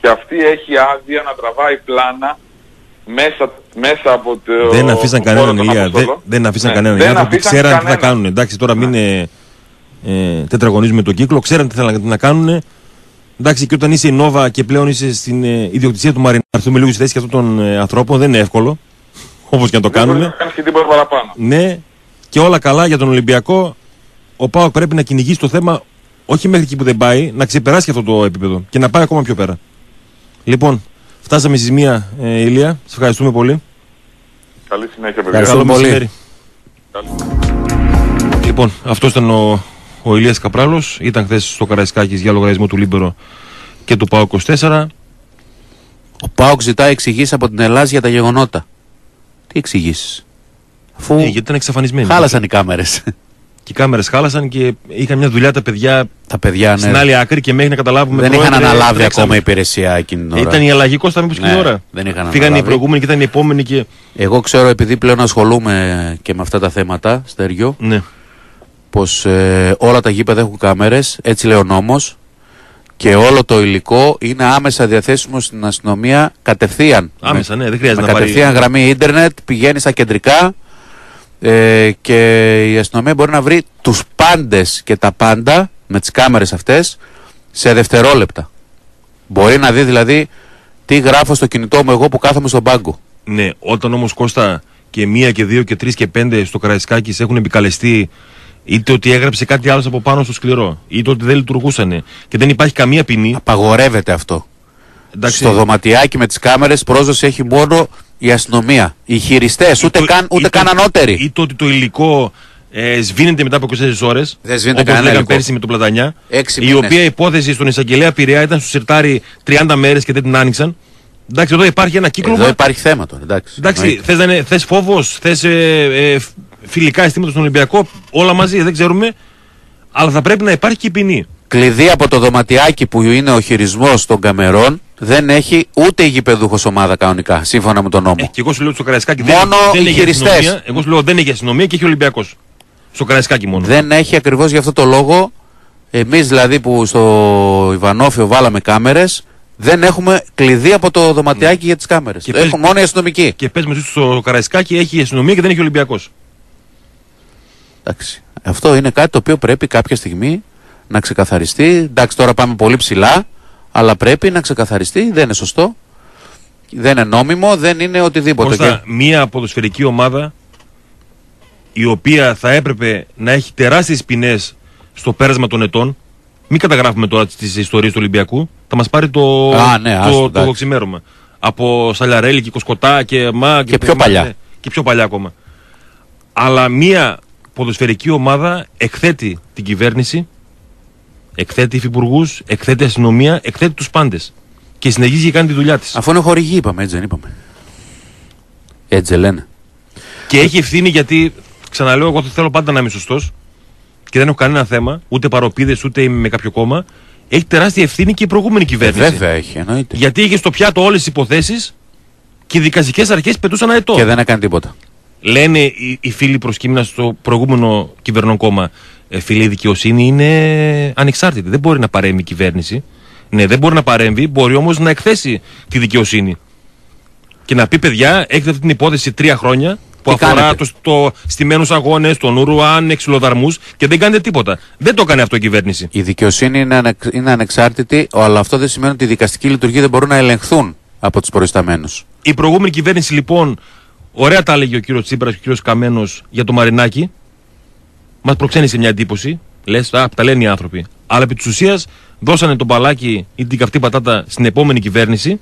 και αυτή έχει άδεια να τραβάει πλάνα μέσα, μέσα από το Δεν αφήσαν χώρο κανέναν των ηλία. Δεν, Αποστόλων. δεν αφήσαν Ναι, κανέναν. Οι δεν άνθρωποι αφήσαν ξέραν τι θα κανέναν. κάνουν. Εντάξει, τώρα μην ε, ε, τετραγωνίζουμε τον κύκλο. Ξέραν τι θέλαν να κάνουν. Εντάξει, και όταν είσαι η Νόβα και πλέον είσαι στην ε, ιδιοκτησία του Μαρινά, να έρθουμε λίγο στη θέση και αυτών των ε, ανθρώπων, δεν είναι εύκολο. Όπως και να το Δεν μπορείς κάνουν. να κάνεις και τίποτα παραπάνω. Ναι, και όλα καλά για τον Ολυμπιακό. Ο Πάοκ πρέπει να κυνηγήσει το θέμα όχι μέχρι εκεί που δεν πάει, να ξεπεράσει και αυτό το επίπεδο και να πάει ακόμα πιο πέρα. Λοιπόν, φτάσαμε στις μία, ε, Ηλία. Σε ευχαριστούμε πολύ. Καλή συνέχεια, παιδιά. Ευχαριστώ. πολύ. μεσημέρι. Καλή. Λοιπόν, αυτός ήταν ο, ο Ηλίας Καπράλος. Ήταν χθες στο Καραϊσκάκης για λογαριασμό του Λίμπερο και του ΠΑΟ 24. Ο ΠΑΟΚ ζητάει εξηγήσεις από την Ελλάδα για τα γεγονότα. Τι εξηγήσεις; Αφού Ε, γιατί ήταν εξαφανισμένοι. χάλασαν οι κάμερες. Και οι κάμερες χάλασαν και είχαν μια δουλειά τα παιδιά τα παιδιά στην ναι, άλλη άκρη και μέχρι να καταλάβουμε. δεν είχαν πρόεδρε, αναλάβει τρέξαμε. ακόμα υπηρεσία εκείνη την ώρα. Ήταν η αλλαγή Κώστα μήπως και Ναι, η ώρα. δεν είχαν Φύγανε οι αναλάβει. προηγούμενοι και ήταν οι επόμενοι και... Εγώ ξέρω επειδή πλέον ασχολούμαι και με αυτά τα θέματα, Στέργιο, Ναι. Πως ε, όλα τα γήπεδα έχουν κάμερες, έτσι λέει ο νόμος, και όλο το υλικό είναι άμεσα διαθέσιμο στην αστυνομία κατευθείαν. Άμεσα, με, ναι, δεν χρειάζεται με να πάρει- κατευθείαν γραμμή ίντερνετ, πηγαίνει στα κεντρικά ε, και η αστυνομία μπορεί να βρει τους πάντες και τα πάντα με τις κάμερες αυτές σε δευτερόλεπτα. Μπορεί να δει δηλαδή τι γράφω στο κινητό μου εγώ που κάθομαι στον πάγκο. Ναι, όταν όμως Κώστα και μία και δύο και τρεις και πέντε στο Καραϊσκάκης έχουν επικαλεστεί είτε ότι έγραψε κάτι άλλο από πάνω στο σκληρό, είτε ότι δεν λειτουργούσαν και δεν υπάρχει καμία ποινή. Απαγορεύεται αυτό. Εντάξει, Στο δωματιάκι με τις κάμερες πρόσδοση έχει μόνο η αστυνομία. Οι χειριστές, ούτε, το- καν, ούτε είτε- καν ανώτεροι. Είτε ότι το υλικό ε, σβήνεται μετά από 24 ώρες. Δεν σβήνεται Όπως κανένα λέγαν υλικό. πέρσι με τον Πλατανιά. Έξι η μήνες. οποία υπόθεση στον εισαγγελέα Πειραιά ήταν στο σιρτάρι 30 μέρες και δεν την άνοιξαν. Εντάξει, εδώ υπάρχει ένα κύκλωμα. Εδώ υπάρχει θέμα τώρα. Εντάξει, Εντάξει, εννοείται. θες, να είναι- θες φόβος, θες ε, ε, φ- φιλικά αισθήματα στον Ολυμπιακό, όλα μαζί, δεν ξέρουμε. Αλλά θα πρέπει να υπάρχει και η ποινή. Κλειδί από το δωματιάκι που είναι ο χειρισμός των καμερών δεν έχει ούτε η γηπεδούχο ομάδα κανονικά, σύμφωνα με τον νόμο. Ε, και εγώ σου λέω στο Καραϊσκάκι Μόνο δεν, οι δεν έχει χειριστές. αστυνομία. Εγώ σου λέω δεν έχει αστυνομία και έχει Ολυμπιακός. Στο Καραϊσκάκι μόνο. Δεν έχει ακριβώς γι' αυτό το λόγο. Εμείς δηλαδή που στο Ιβανόφιο βάλαμε κάμερες, δεν έχουμε κλειδί από το δωματιάκι για τις κάμερες. Και Έχουν πες- μόνο οι αστυνομικοί. Και πες με εσύ στο Καραϊσκάκι έχει αστυνομία και δεν έχει Ολυμπιακός. Εντάξει. Αυτό είναι κάτι το οποίο πρέπει κάποια στιγμή να ξεκαθαριστεί. Εντάξει, τώρα πάμε πολύ ψηλά, αλλά πρέπει να ξεκαθαριστεί. Δεν είναι σωστό. Δεν είναι νόμιμο, δεν είναι οτιδήποτε. Κώστα, μία ποδοσφαιρική ομάδα η οποία θα έπρεπε να έχει τεράστιες ποινές στο πέρασμα των ετών. Μην καταγράφουμε τώρα τις ιστορίες του Ολυμπιακού. Θα μας πάρει το, Α, ναι, άστο, το, εντάξει. το ξημέρωμα. Από Σαλιαρέλη και Κοσκοτά και Μα Και πιο παλιά. ναι, και πιο παλιά ακόμα. Αλλά μία ποδοσφαιρική ομάδα εκθέτει την κυβέρνηση, εκθέτει υφυπουργούς, εκθέτει αστυνομία, εκθέτει τους πάντες. Και συνεχίζει και κάνει τη δουλειά της. Αφού είναι χορηγοί, είπαμε, έτσι δεν είπαμε. Έτσι δεν λένε. Και έχει ευθύνη γιατί, ξαναλέω, εγώ θέλω πάντα να είμαι σωστός και δεν έχω κανένα θέμα, ούτε παροπίδες ούτε είμαι με κάποιο κόμμα. Έχει τεράστια ευθύνη και η προηγούμενη Ε, κυβέρνηση. βέβαια έχει, εννοείται. Γιατί είχε στο πιάτο όλες τις υποθέσεις και οι δικαστικές αρχές πετούσαν αετό. Και δεν έκανε τίποτα. Λένε οι, οι φίλοι προσκύμενα στο προηγούμενο κυβερνών κόμμα, ε, φίλοι, η δικαιοσύνη είναι ανεξάρτητη. Δεν μπορεί να παρέμβει η κυβέρνηση. Ναι, δεν μπορεί να παρέμβει, μπορεί όμως να εκθέσει τη δικαιοσύνη. Και να πει, παιδιά, έχετε αυτή την υπόθεση τρία χρόνια που Τι αφορά κάνετε; το, το στημένους αγώνες, τον Ουρουάν, εξυλοδαρμούς και δεν κάνετε τίποτα. Δεν το έκανε αυτό η κυβέρνηση. Η δικαιοσύνη είναι, ανεξ- είναι ανεξάρτητη, αλλά αυτό δεν σημαίνει ότι οι δικαστικοί λειτουργοί δεν μπορούν να ελεγχθούν από τους προϊσταμένους. Η προηγούμενη κυβέρνηση λοιπόν, ωραία τα έλεγε ο κύριος Τσίπρας και ο κύριος Καμένος για το Μαρινάκι. Μας προξένησε μια εντύπωση. Λες, α, τα λένε οι άνθρωποι. Αλλά επί της ουσίας δώσανε τον μπαλάκι ή την καυτή πατάτα στην επόμενη κυβέρνηση.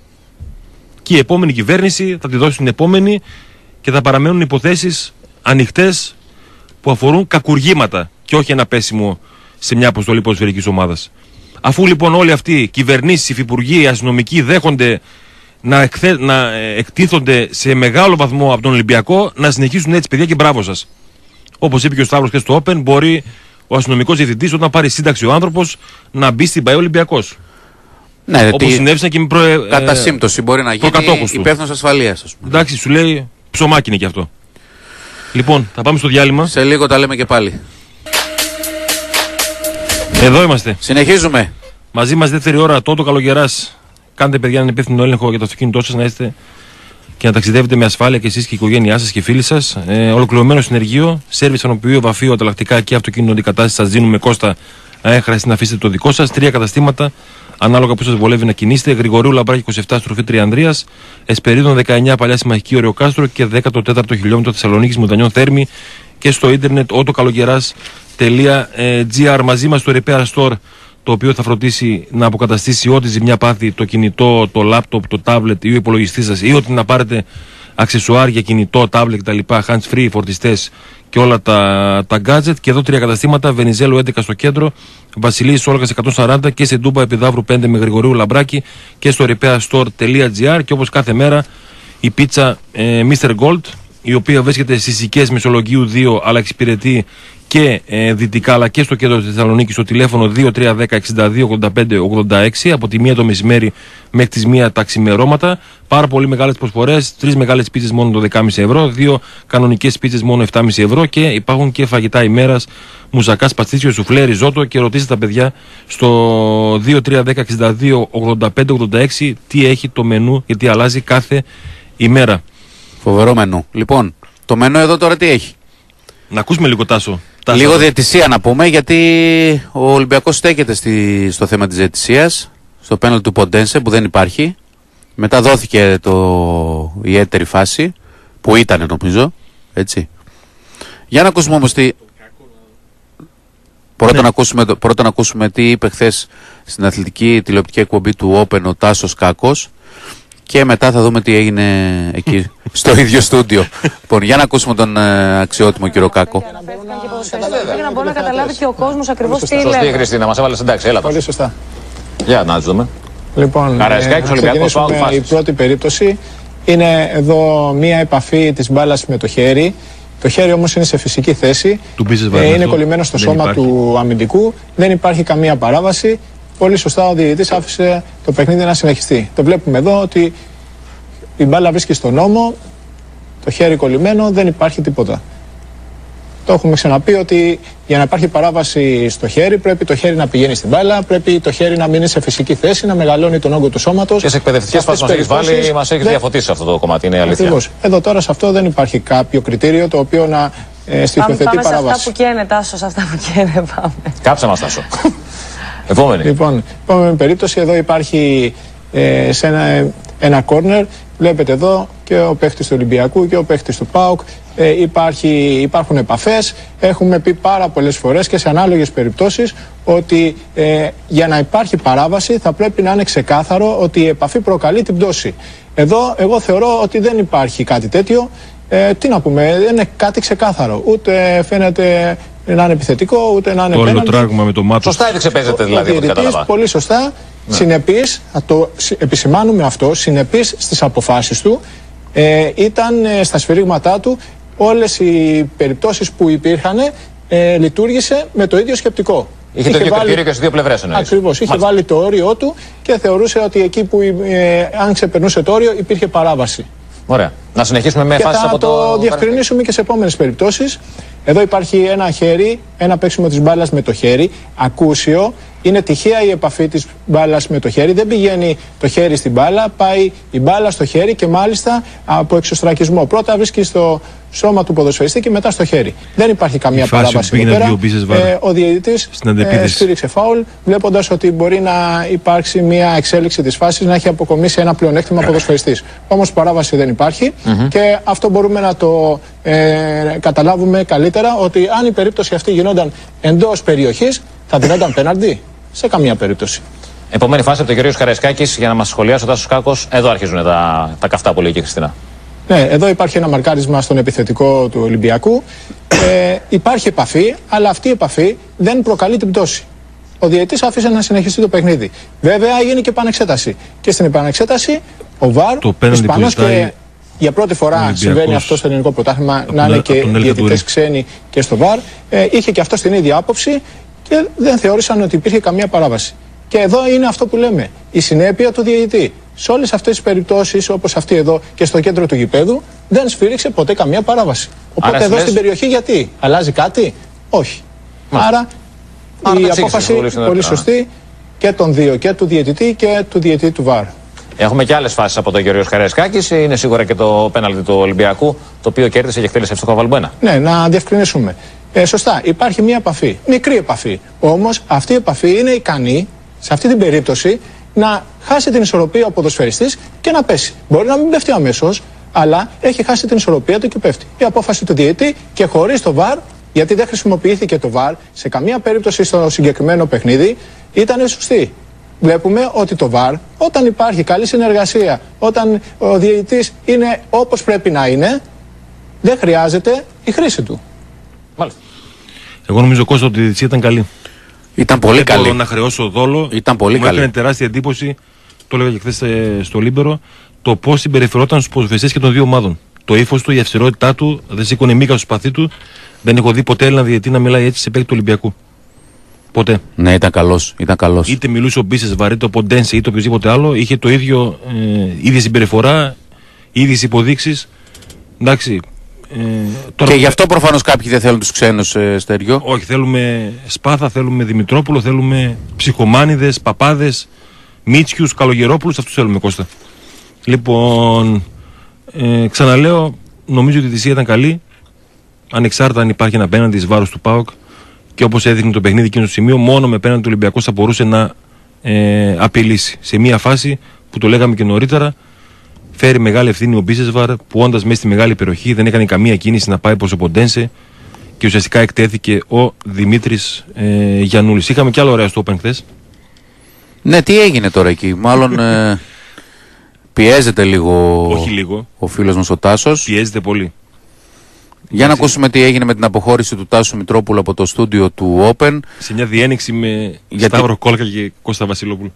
Και η επόμενη κυβέρνηση θα τη δώσει στην επόμενη και θα παραμένουν υποθέσεις ανοιχτές που αφορούν κακουργήματα και όχι ένα πέσιμο σε μια αποστολή ποδοσφαιρικής ομάδας. Αφού λοιπόν όλοι αυτοί, κυβερνήσεις, υφυπουργοί, αστυνομικοί, δέχονται να, εκθε... να ε, εκτίθονται σε μεγάλο βαθμό από τον Ολυμπιακό, να συνεχίσουν έτσι, παιδιά, και μπράβο σας. Όπως είπε και ο Σταύρος και στο Open, μπορεί ο αστυνομικός διευθυντής, όταν πάρει σύνταξη ο άνθρωπος, να μπει στην ΠαΕ Ολυμπιακός. Ναι, Όπως τι- συνέβησαν και με προ... ε, κατά σύμπτωση μπορεί να γίνει προκατόχους του. υπεύθυνος ασφαλείας, ας πούμε. Εντάξει, σου λέει ψωμάκι είναι και αυτό. Λοιπόν, θα πάμε στο διάλειμμα. Σε λίγο τα λέμε και πάλι. Εδώ είμαστε. Συνεχίζουμε. Μαζί μας δεύτερη ώρα, τότε καλογεράς. Κάντε παιδιά έναν υπεύθυνο έλεγχο για το αυτοκίνητό σας να είστε και να ταξιδεύετε με ασφάλεια και εσείς και η οικογένειά σας και οι φίλοι σας. Ε, ολοκληρωμένο συνεργείο, σερβις ανοποιείο, βαφείο, ανταλλακτικά και αυτοκίνητο αντικατάσταση. Σας δίνουμε κόστα. Αν χρειαστεί να αφήσετε το δικό σας. Τρία καταστήματα, ανάλογα που σας βολεύει να κινήσετε. Γρηγορίου Λαμπράκη 27 στροφή Τριανδρία. Εσπερίδων 19 παλιά συμμαχική Ωρεοκάστρο και 14ο χιλιόμετρο Θεσσαλονίκης Μουτανιών Θέρμη και στο ίντερνετ autokalogera.gr μαζί μας στο Repair Store το οποίο θα φροντίσει να αποκαταστήσει ό,τι ζημιά πάθει το κινητό, το λάπτοπ, το τάμπλετ ή ο υπολογιστής σας ή ό,τι να πάρετε αξεσουάρ για κινητό, τάμπλετ κτλ. Hands free, φορτιστές και όλα τα, τα gadget. Και εδώ τρία καταστήματα: Βενιζέλο 11 στο κέντρο, Βασιλής Όλγας 140 και σε Ντούμπα Επιδαύρου 5 με Γρηγορίου Λαμπράκη και στο repairstore.gr. Και όπως κάθε μέρα η πίτσα ε, Mr. Gold η οποία βρίσκεται στις οικέ Μεσολογίου 2 αλλά εξυπηρετεί και ε, δυτικά αλλά και στο κέντρο της Θεσσαλονίκης στο τηλέφωνο 2310 62 85 86 από τη 1 το μεσημέρι μέχρι τις 1 τα ξημερώματα. Πάρα πολύ μεγάλες προσφορές, τρεις μεγάλες πίτσες μόνο το 10,5 ευρώ, δύο κανονικές πίτσες μόνο 7,5 ευρώ και υπάρχουν και φαγητά ημέρας, μουζακάς, σπαστίτσιο, σουφλέ, ριζότο και ρωτήστε τα παιδιά στο 2310 62 85 86 τι έχει το μενού γιατί αλλάζει κάθε ημέρα. Φοβερό μενού. Λοιπόν, το μενού εδώ τώρα τι έχει; Να ακούσουμε λίγο Τάσο. Τάσο. Λίγο διαιτησία να πούμε, γιατί ο Ολυμπιακός στέκεται στη, στο θέμα της διαιτησίας, στο πέναλ του Ποντένσε που δεν υπάρχει. Μετά δόθηκε το, η έτερη φάση, που ήταν νομίζω, έτσι. Για να ακούσουμε όμως τι... Πρώτα, Ναι. να ακούσουμε, το- πρώτα να ακούσουμε τι είπε χθες στην αθλητική τηλεοπτική εκπομπή του Open ο Τάσος Κάκος και μετά θα δούμε τι έγινε εκεί στο ίδιο στούντιο. λοιπόν, για να ακούσουμε τον ε, αξιότιμο κύριο Κάκο. Αναφέρθηκαν και ποδοσφαιριστές για να μπορεί να καταλάβει και ο κόσμος ακριβώς τι Σωστή η λέει. Χριστίνα, μας έβαλες εντάξει, έλα. Πολύ σωστά. Για να τις δούμε. Λοιπόν, Καραϊσκάκης, να Ολυμπιακός, ξεκινήσουμε Πάοκ, Η φάσεις. πρώτη περίπτωση είναι εδώ μία επαφή της μπάλας με το χέρι. Το χέρι όμως είναι σε φυσική θέση. Του Μπίζεσβαρ, Ε, είναι αυτό κολλημένο στο δεν σώμα υπάρχει. του αμυντικού. Δεν υπάρχει καμία παράβαση. Πολύ σωστά ο διαιτητής άφησε το παιχνίδι να συνεχιστεί. Το βλέπουμε εδώ ότι η μπάλα βρίσκει στον νόμο, το χέρι κολλημένο, δεν υπάρχει τίποτα. Το έχουμε ξαναπεί ότι για να υπάρχει παράβαση στο χέρι πρέπει το χέρι να πηγαίνει στην μπάλα, πρέπει το χέρι να μείνει σε φυσική θέση, να μεγαλώνει τον όγκο του σώματος. Και σε εκπαιδευτικές φάσεις μας έχεις βάλει, μας έχεις διαφωτίσει σε αυτό το κομμάτι. Είναι η αλήθεια. Ακριβώς. Εδώ τώρα σε αυτό δεν υπάρχει κάποιο κριτήριο το οποίο να ε, Πάμε, στοιχειοθετεί πάμε σε αυτά παράβαση. που καίνε, Τάσο, σε αυτά που καίνε πάμε. Κάψε μας, Τάσο. Επόμενη. Λοιπόν, επόμενη περίπτωση εδώ υπάρχει ε, σε ένα, ένα κόρνερ. Βλέπετε εδώ και ο παίχτης του Ολυμπιακού και ο παίχτης του ΠΑΟΚ. Ε, υπάρχει, υπάρχουν επαφές. Έχουμε πει πάρα πολλές φορές και σε ανάλογες περιπτώσεις ότι ε, για να υπάρχει παράβαση θα πρέπει να είναι ξεκάθαρο ότι η επαφή προκαλεί την πτώση. Εδώ εγώ θεωρώ ότι δεν υπάρχει κάτι τέτοιο. Ε, τι να πούμε, δεν είναι κάτι ξεκάθαρο. Ούτε φαίνεται να είναι επιθετικό, ούτε να είναι Το όλο πέναλτι. τράγμα με το μάτο. Σωστά έδειξε παίζεται δηλαδή, Ο από ό,τι διαιτητής, κατάλαβα. πολύ σωστά, συνεπής, θα το συ- επισημάνουμε αυτό, συνεπής στις αποφάσεις του, ε, ήταν ε, στα σφυρίγματά του όλες οι περιπτώσεις που υπήρχαν, ε, λειτουργήσε με το ίδιο σκεπτικό. Είχε το ίδιο κριτήριο και στις δύο πλευρές εννοείς. Ακριβώς. Είχε βάλει το όριό του και θεωρούσε ότι εκεί που ε, αν ξεπερνούσε το όριο υπήρχε παράβαση. Ωραία. Να συνεχίσουμε με Και φάσει θα από το, το. διευκρινίσουμε και σε επόμενες περιπτώσεις. Εδώ υπάρχει ένα χέρι, ένα παίξιμο της μπάλας με το χέρι, ακούσιο. Είναι τυχαία η επαφή της μπάλας με το χέρι. Δεν πηγαίνει το χέρι στην μπάλα, πάει η μπάλα στο χέρι και μάλιστα από εξωστρακισμό. Πρώτα βρίσκει στο σώμα του ποδοσφαιριστή και μετά στο χέρι. Δεν υπάρχει καμία Η φάση παράβαση που πήγαινε εδώ πέρα. δύο μπίζες βάρα. Ε, ο διαιτητής Στην αντεπίθεση. στήριξε φάουλ, βλέποντας ότι μπορεί να υπάρξει μια εξέλιξη της φάσης, να έχει αποκομίσει ένα πλεονέκτημα ποδοσφαιριστής. Όμως παράβαση δεν υπάρχει και αυτό μπορούμε να το ε, καταλάβουμε καλύτερα ότι αν η περίπτωση αυτή γινόταν εντός περιοχής, θα δινόταν πέναλτι. Σε καμία περίπτωση. Επόμενη φάση από τον κύριο Καραϊσκάκη για να μας σχολιάσει ο Τάσος Κάκος. Εδώ αρχίζουν τα, τα καυτά που λέει και η Χριστίνα. Ναι, εδώ υπάρχει ένα μαρκάρισμα στον επιθετικό του Ολυμπιακού. Ε, υπάρχει επαφή, αλλά αυτή η επαφή δεν προκαλεί την πτώση. Ο διαιτητής άφησε να συνεχιστεί το παιχνίδι. Βέβαια έγινε και επανεξέταση. Και στην επανεξέταση ο Βαρ, Το πέναλτι που Ισπανός ζητάει και για πρώτη φορά Ολυμπιακός συμβαίνει αυτό στο ελληνικό πρωτάθλημα από να τον- είναι από και τον Ελ διαιτητές Καντούρη. ξένοι και στο Βαρ. Ε, είχε και αυτό την ίδια άποψη και δεν θεώρησαν ότι υπήρχε καμία παράβαση. Και εδώ είναι αυτό που λέμε. Η συνέπεια του διαιτητή. Σε όλες αυτές τις περιπτώσεις, όπως αυτή εδώ και στο κέντρο του γηπέδου, δεν σφύριξε ποτέ καμία παράβαση. Οπότε Άρα εδώ λες- στην περιοχή γιατί, αλλάζει κάτι, Όχι. Άρα, Άρα τα η εξήγησες απόφαση πολύ συνολικά. πολύ σωστή και των δύο, και του διαιτητή και του διαιτητή του ΒΑΡ. Έχουμε και άλλες φάσεις από τον κύριο Καραϊσκάκη. Είναι σίγουρα και το πέναλτι του Ολυμπιακού, το οποίο κέρδισε και εκτέλεσε εύστοχο Βαλμπένα. Ναι, να διευκρινίσουμε. Ε, σωστά, υπάρχει μία επαφή. Μικρή επαφή. Όμως αυτή η επαφή είναι ικανή, σε αυτή την περίπτωση, να χάσει την ισορροπία ο ποδοσφαιριστής και να πέσει. Μπορεί να μην πέφτει αμέσως, αλλά έχει χάσει την ισορροπία του και πέφτει. Η απόφαση του διαιτή και χωρίς το βαρ, γιατί δεν χρησιμοποιήθηκε το VAR σε καμία περίπτωση στο συγκεκριμένο παιχνίδι, ήταν σωστή. Βλέπουμε ότι το VAR, όταν υπάρχει καλή συνεργασία, όταν ο διαιτητής είναι όπως πρέπει να είναι, δεν χρειάζεται η χρήση του. Μάλιστα. Εγώ νομίζω Κώστα ότι η διαιτησία ήταν καλή. Ήταν πολύ Δεν μπορώ καλή. να χρεώσω δόλο. Ήταν πολύ Μου καλή. έκανε τεράστια εντύπωση, το έλεγα και χθες στο Λίμπερο, το πώς συμπεριφερόταν στους ποδοσφαιριστές και των δύο ομάδων. Το ύφος του, η αυστηρότητά του, δεν σήκωνε μήκα στο σπαθί του. Δεν έχω δει ποτέ Έλληνα διαιτή να μιλάει έτσι σε παίκτη του Ολυμπιακού. Ποτέ. Ναι, ήταν καλός. Ήταν καλός. Είτε μιλούσε ο Μπίσες Βαρύτο, ο Ποντένσε είτε οποιοδήποτε άλλο, είχε το ίδιο, ε, ίδια συμπεριφορά, ίδιες υποδείξεις. Εντάξει. Ε, τώρα Και γι' αυτό προφανώς κάποιοι δεν θέλουν τους ξένους ε, στεριό. όχι, θέλουμε Σπάθα, θέλουμε Δημητρόπουλο, θέλουμε ψυχομάνιδες, παπάδες, Μίτσιους, Καλογερόπουλους. Αυτούς θέλουμε Κώστα. Λοιπόν, ε, ξαναλέω, νομίζω ότι η θυσία ήταν καλή. Ανεξάρτητα αν υπάρχει ένα πέναντι εις βάρος του Πάοκ και όπως έδειχνε το παιχνίδι εκείνο στο σημείο, μόνο με πέναντι του Ολυμπιακού θα μπορούσε να ε, απειλήσει. Σε μια φάση που το λέγαμε και νωρίτερα, φέρει μεγάλη ευθύνη ο Μπίσεσβαρ που όντα μέσα στη μεγάλη περιοχή δεν έκανε καμία κίνηση να πάει προς ο Ποντένσε και ουσιαστικά εκτέθηκε ο Δημήτρης ε, Γιαννούλη. Είχαμε κι άλλο ωραία στο Open χθες. Ναι, τι έγινε τώρα εκεί; Μάλλον ε, πιέζεται λίγο Όχι λίγο. ο φίλος μας ο Τάσος. Πιέζεται πολύ. Για να ακούσουμε τι έγινε με την αποχώρηση του Τάσου Μητρόπουλου από το στούντιο του Open. Σε μια διένεξη με Γιατί- Σταύρο Κόλκα και Κώστα Βασιλόπουλου.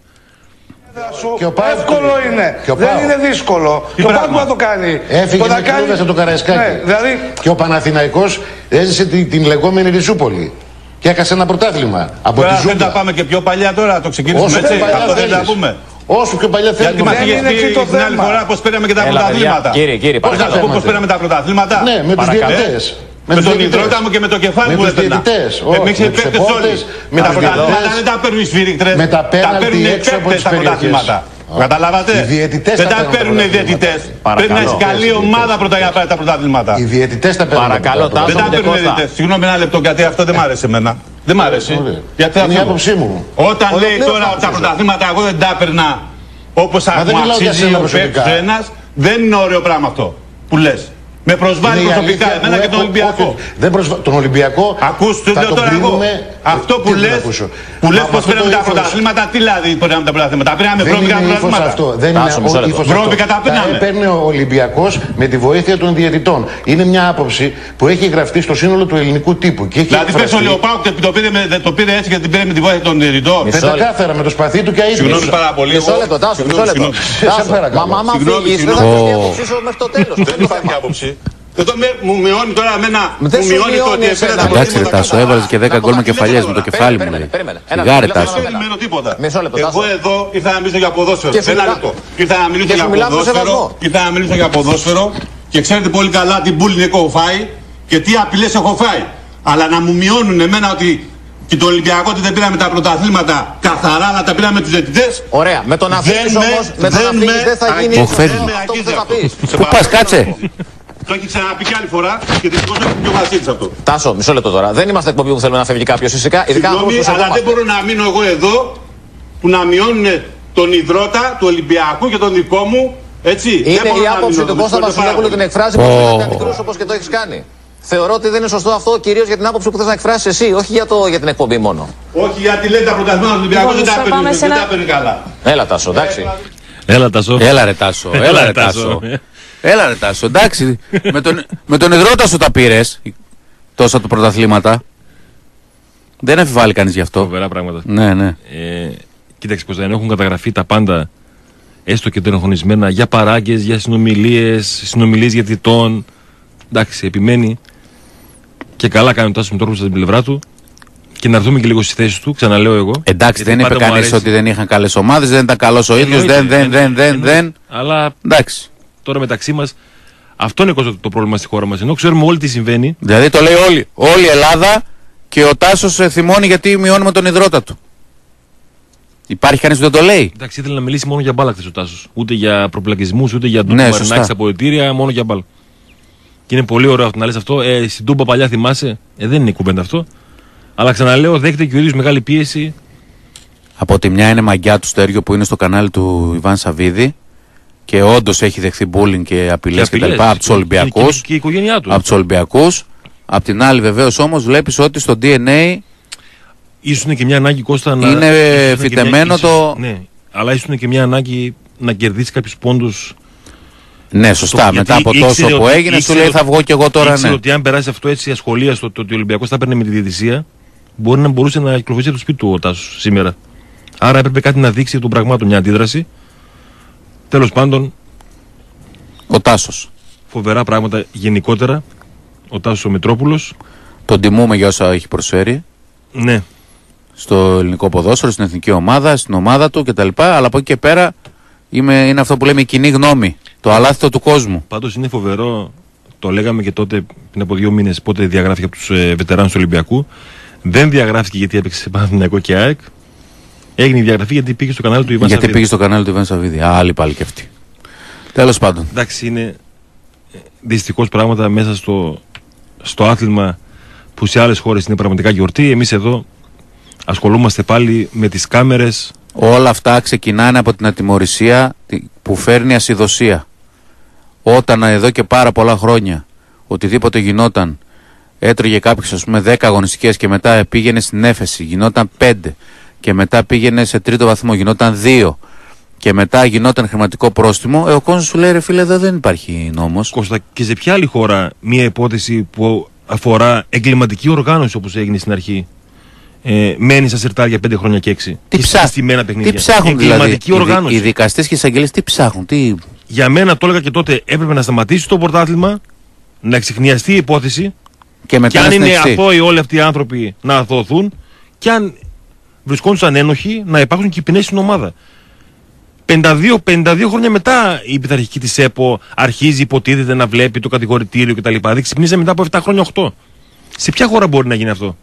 Και ο Πάοκ- Εύκολο είναι. Και ο Δεν Πάοκ. είναι δύσκολο. Τι το πράγμα. Πάοκ να το κάνει. Έφυγε το με να κάνει. κλούβες από το Καραϊσκάκι. Ναι, δηλαδή Και ο Παναθηναϊκός έζησε την, την λεγόμενη Ριζούπολη. Και έχασε ένα πρωτάθλημα. Από Τώρα τη θέλετε Ζούμπα. να πάμε και πιο παλιά τώρα, το ξεκινήσουμε Όσο έτσι. πιο παλιά Αυτό θέλετε να θέλεις. πούμε. Όσο πιο παλιά θέλει. Γιατί μας δεν είχες είναι εκεί πει το την άλλη θέμα. φορά πώ πήραμε και τα Έλα, πρωταθλήματα. παιδιά. Κύριε, κύριε, Πώς να παρακαλώ. σου πω πώς Θέματα. πήραμε τα πρωταθλήματα; Ναι, με τους Παρακαλώ. Διαιτητές. Με τους τον διαιτητές. υδρότα μου και με το κεφάλι Με μου τους έπαιρνα. διαιτητές, Ε, όχι, με με τους παίκτες επόπτες, όλους. με Τα τους πρωταθλήματα διαιτητές. δεν τα παίρνουν οι σφύρικτρες. Με τα πέναλτι παίρνουν οι έξω από παίκτες τις τα περιοχές. πρωταθλήματα. Α. Καταλάβατε; Οι διαιτητές Δεν τα τα παίρνουν τα παίρνουν οι πρωταθλήματα. διαιτητές. Παρακαλώ. Πρέπει να έχει καλή Οι ομάδα πρώτα για να πάρει τα πρωταθλήματα. Οι διαιτητές τα παίρνουν. Παρακαλώ, τα Τάσο. Δεν τα Άσο, παίρνουν οι Κώστα. διαιτητές. Συγγνώμη ένα λεπτό γιατί αυτό δεν μ' άρεσε εμένα. Δεν μ' άρεσε. Ωραία. Γιατί Είναι η αυτό- άποψή μου. Όταν λέει Ολοκλήρω τώρα το τα άκουσα. πρωταθλήματα εγώ δεν τα έπαιρνα όπως δεν μου μιλάω για αξίζει σένα ο προσωπικά. παίκτης ένας, δεν είναι ωραίο πράγμα αυτό που λες. Με προσβάλλει Είναι η προσωπικά αλήθεια εμένα που και τον έχω- Ολυμπιακό. όχι, Δεν προσβα... Τον Ολυμπιακό. Ακούς, το θα λέω τον τώρα εγώ. κρίνουμε- Αυτό που Τι να λες, ακούσω. που Μα λες με πως αυτό πήραμε το τα ύφος- πρωταθλήματα, τι δηλαδή πήραμε τα πρωταθλήματα. Τα πήραμε Δεν βρώμικα είναι ύφος πρωταθλήματα. αυτό. Δεν Τάσο, είναι μισό ο λεπτό. ύφος Βρώμικα αυτό. τα πήραμε. έπαιρνε ο Ολυμπιακός με τη βοήθεια των διαιτητών. Είναι μια άποψη που έχει γραφτεί στο σύνολο του ελληνικού τύπου. Και έχει Δηλαδή θες ο εκφραστεί Λεοπάουκ το πήρε με- δεν το πήρε έτσι γιατί την πήρε με τη βοήθεια των διαιτητών. Μισό λεπτό. πεντακάθαρα με το σπαθί του και αίτητος. Συγγνώμη πάρα πολύ. Μισό εγώ- λεπτό, Τάσο, μισό λεπτό. Συγγνώμη. Τάσο, παρακαλώ. Μα άμα Συγγνώμη, φύγεις, δεν θα συγγνώμη. πεις την άποψή σου μέχρι το τέλος. Δεν υπάρχει άποψη. Εδώ με, μου μειώνει τώρα εμένα. Δεν μου σου μειώνει το μειώνει ότι εσένα. πήρα τα Εντάξει, ρε πρωταθλήματα. Τάσο, έβαλες και 10 γκολ με κεφαλιέ με το κεφάλι μου. Περίμενε, λέει. περίμενε. Ένα Σιγάρε λεπτό, Τάσο. ένα Δεν μένω τίποτα. Μισό λεπτό, Εγώ Τάσο. εδώ ήρθα να μιλήσω για ποδόσφαιρο. Και σου Ένα μιλά- λεπτό. Ήρθα να μιλήσω και για σου μιλάω με ποδόσφαιρο. σεβασμό. Ήρθα να μιλήσω για ποδόσφαιρο και ξέρετε πολύ καλά τι μπούλινγκ έχω φάει και τι απειλές έχω φάει. Αλλά να μου μειώνουν εμένα ότι και το Ολυμπιακό ότι δεν πήραμε τα πρωταθλήματα καθαρά, αλλά τα πήραμε τους διαιτητές. Ωραία, με το να Δεν φύγεις με- όμως, με το δεν να φύγεις με δεν θα γίνει αγγίζεις. αυτό Δεν με που αγγίζεις θες να αυτό. πεις. Σε Πού πας, παρακαλώ. κάτσε. Το έχει ξαναπεί και άλλη φορά και δυστυχώς έχω πιο μαζί της αυτό. Τάσο, μισό λεπτό τώρα. Δεν είμαστε εκπομπή που θέλουμε να φεύγει κάποιος φυσικά. Ειδικά Συγγνώμη, άνθρωποι που αλλά δεν μπορώ να μείνω εγώ εδώ που να μειώνουν τον υδρότα του Ολυμπιακού και τον δικό μου. Έτσι. Δεν Είναι μπορώ η να άποψη μείνω του εδώ. Κώστα Δυσκολεύομαι πάρα Βασιλόπουλου την πολύ. εκφράζει που είναι ένα μικρό όπως και το έχεις κάνει. Θεωρώ ότι δεν είναι σωστό αυτό κυρίως για την άποψη που θες να εκφράσεις εσύ, όχι για, το, για την εκπομπή μόνο. Όχι γιατί λέει τα πρωταθλήματα του Ολυμπιακού Λοιπόν, δεν τα μισό, παίρνει, πάμε σε δεν ένα- τα παίρνει καλά. Έλα, Τάσο, εντάξει. Έλα Τάσο. Έλα ρε Τάσο, έλα ρε Τάσο. Έλα ρε Τάσο, εντάξει. με, τον, με τον υδρότα σου τα πήρες τόσα του πρωταθλήματα. Δεν αμφιβάλλει κανείς γι' αυτό. Φοβερά πράγματα. Ναι, ναι. Ε, κοίταξε πως δεν έχουν καταγραφεί τα πάντα έστω και τελεχωνισμένα για παράγκες, για συνομιλίες, συνομιλίες για διτών. Εντάξει, επιμένει και καλά κάνει ο Τάσος Μητρόπουλος στην πλευρά του και να έρθουμε και λίγο στη θέση του, ξαναλέω εγώ. Εντάξει, γιατί δεν είπε πάντα μου κανείς αρέσει. ότι δεν είχαν καλές ομάδες, δεν ήταν καλός ο ίδιος, Εννοείται, δεν, δεν, εννοείται, δεν, δεν, εννοείται. δεν. Αλλά Εντάξει. Τώρα μεταξύ μας αυτό είναι Κώστα, το πρόβλημα στη χώρα μας. Ενώ ξέρουμε όλοι τι συμβαίνει, Δηλαδή το λέει όλη, όλη η Ελλάδα και ο Τάσος θυμώνει γιατί μειώνουμε τον υδρότα του. Υπάρχει κανείς που δεν το λέει; εντάξει, ήθελε να μιλήσει μόνο για μπάλα χθες ο Τάσος. Ούτε για προπλακισμούς, ούτε για Ναι, ναι, σωστά. μαρινάκι στα αποδητήρια, μόνο για μπάλα. Και είναι πολύ ωραίο αυτό να λες αυτό. Ε, στην Τούμπα παλιά θυμάσαι, ε, δεν είναι η κουβέντα αυτό. Αλλά ξαναλέω, δέχεται και ο ίδιος μεγάλη πίεση. Από τη μια είναι μαγιά του Στέργιο που είναι στο κανάλι του Ιβάν Σαββίδη και όντως έχει δεχθεί bullying και απειλές Και κτλ. απειλές. από τους Και- Ολυμπιακούς. Και, και η οικογένειά τους. Από τους Ολυμπιακούς. Απ' την άλλη, βεβαίως όμως, βλέπεις ότι στο DNA Ήσουν και μια ανάγκη Κώστα να. Είναι ήσουν και φυτεμένο μια- το- Ναι, αλλά ήσουν και μια ανάγκη να κερδίσεις κάποιους πόντους. Ναι, σωστά. γιατί Μετά από τόσο ήξερε που ότι- έγινε, σου ήξερε λέει ότι- θα βγω κι εγώ τώρα, Ήξερε ναι. ότι αν περάσει αυτό έτσι ασχολίαστο το ότι ο Ολυμπιακός θα παίρνει με τη διαιτησία, μπορεί να μπορούσε να κυκλοφορήσει από το σπίτι του ο Τάσος σήμερα. Άρα έπρεπε κάτι να δείξει των πραγμάτων, μια αντίδραση. Τέλος πάντων, Ο Τάσος. φοβερά πράγματα γενικότερα. Ο Τάσος ο Μητρόπουλος. Τον τιμούμε για όσα έχει προσφέρει Ναι, στο ελληνικό ποδόσφαιρο, στην εθνική ομάδα, στην ομάδα του κτλ. Αλλά από εκεί και πέρα είμαι, είναι αυτό που λέμε η κοινή γνώμη. Το αλάθητο του κόσμου. Πάντως είναι φοβερό, το λέγαμε και τότε πριν από δύο μήνες, πότε διαγράφηκε από τους ε, βετεράνους του Ολυμπιακού. Δεν διαγράφηκε γιατί έπαιξε σε Παναθηναϊκό και ΑΕΚ. Έγινε η διαγραφή γιατί πήγε στο κανάλι του Ιβάν Γιατί Σαββίδη. πήγε στο κανάλι του Ιβάν Σαββίδη. Άλλη πάλι και αυτή. Τέλος πάντων. Εντάξει, είναι δυστυχώς πράγματα μέσα στο, στο άθλημα που σε άλλες χώρες είναι πραγματικά γιορτή. Εμείς εδώ ασχολούμαστε πάλι με τις κάμερες. Όλα αυτά ξεκινάνε από την ατιμορρησία τη- που φέρνει ασυδοσία. Όταν εδώ και πάρα πολλά χρόνια οτιδήποτε γινόταν έτρωγε κάποιος ας πούμε 10 αγωνιστικές και μετά πήγαινε στην έφεση, γινόταν 5 και μετά πήγαινε σε τρίτο βαθμό, γινόταν 2 και μετά γινόταν χρηματικό πρόστιμο, ε, ο κόσμος σου λέει ρε φίλε εδώ δεν υπάρχει νόμος. Κώστα, και σε ποια άλλη χώρα μία υπόθεση που αφορά εγκληματική οργάνωση όπως έγινε στην αρχή ε, μένει στα σιρτάρια 5 χρόνια και 6. Τι, και ψά... στα στημένα παιχνίδια; τι ψάχνουν δηλαδή; Εγκληματική Οι, δι- οργάνωση. οι δικαστές και οι εισαγγελίε τι ψάχνουν. Τι... Για μένα το έλεγα και τότε έπρεπε να σταματήσει το πρωτάθλημα, να εξηχνιαστεί η υπόθεση Και μετά και αν να είναι συνεχιστεί. αθώοι όλοι αυτοί οι άνθρωποι να αθωωθούν και αν βρισκόντουσαν ένοχοι να υπάρχουν και ποινές στην ομάδα. 52, 52 χρόνια μετά η πειθαρχική της ΕΠΟ αρχίζει υποτίθεται να βλέπει το κατηγορητήριο κτλ. Δεν ξυπνήσε μετά από 7 χρόνια 8. Σε ποια χώρα μπορεί να γίνει αυτό;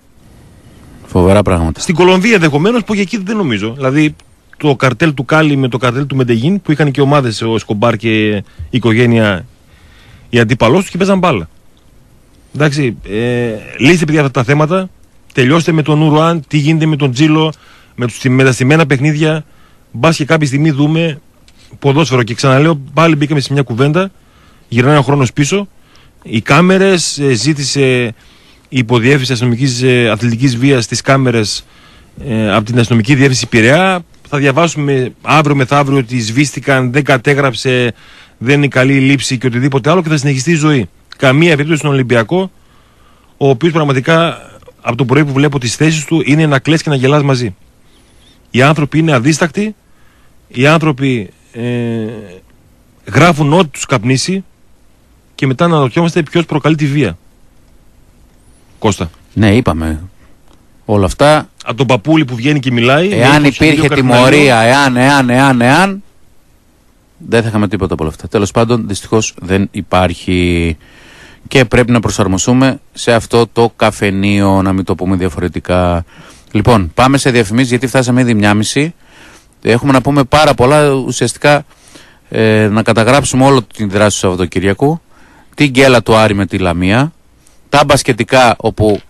Φοβερά πράγματα. Στην Κολομβία ενδεχομένως που και εκεί δεν νομίζω. Δηλαδή το καρτέλ του Κάλι με το καρτέλ του Μεντεγίν που είχαν και ομάδες ο Σκομπάρ και η οικογένεια οι αντίπαλός τους και παίζαν μπάλα. Εντάξει, ε, λύστε παιδιά αυτά τα θέματα. Τελειώστε με τον Ουρουάν, τι γίνεται με τον Τζίλο, με, τους, με τα στημένα παιχνίδια. Μπας και κάποια στιγμή δούμε ποδόσφαιρο. Και ξαναλέω, πάλι μπήκαμε σε μια κουβέντα. Γυρνάει ο χρόνος πίσω. Οι κάμερες ζήτησε η υποδιεύθυνση αστυνομικής ε, αθλητικής βίας στι κάμερες ε, από την αστυνομική διεύθυνση Πειραιά. Θα διαβάσουμε αύριο μεθαύριο ότι σβήστηκαν, δεν κατέγραψε, δεν είναι καλή η λήψη και οτιδήποτε άλλο και θα συνεχιστεί η ζωή. Καμία περίπτωση στον Ολυμπιακό, ο οποίος πραγματικά από το πρωί που βλέπω τις θέσεις του είναι να κλέσει και να γελάς μαζί. Οι άνθρωποι είναι αδίστακτοι, οι άνθρωποι ε, γράφουν ό,τι τους καπνίσει και μετά να ρωτιόμαστε ποιος προκαλεί τη βία. Κώστα. Ναι, είπαμε. Όλα αυτά. Από τον παππούλη που βγαίνει και μιλάει. Εάν λέει, στο υπήρχε σχολείο τιμωρία, εάν, εάν, εάν, εάν. Δεν θα είχαμε τίποτα από όλα αυτά. Τέλος πάντων, δυστυχώς δεν υπάρχει. Και πρέπει να προσαρμοστούμε σε αυτό το καφενείο, να μην το πούμε διαφορετικά. Λοιπόν, πάμε σε διαφημίσεις γιατί φτάσαμε ήδη μια μισή. Έχουμε να πούμε πάρα πολλά. Ουσιαστικά ε, να καταγράψουμε όλο την δράση του Σαββατοκύριακου. Την γκέλα του Άρη με τη Λαμία. Τα μπασκετικά όπου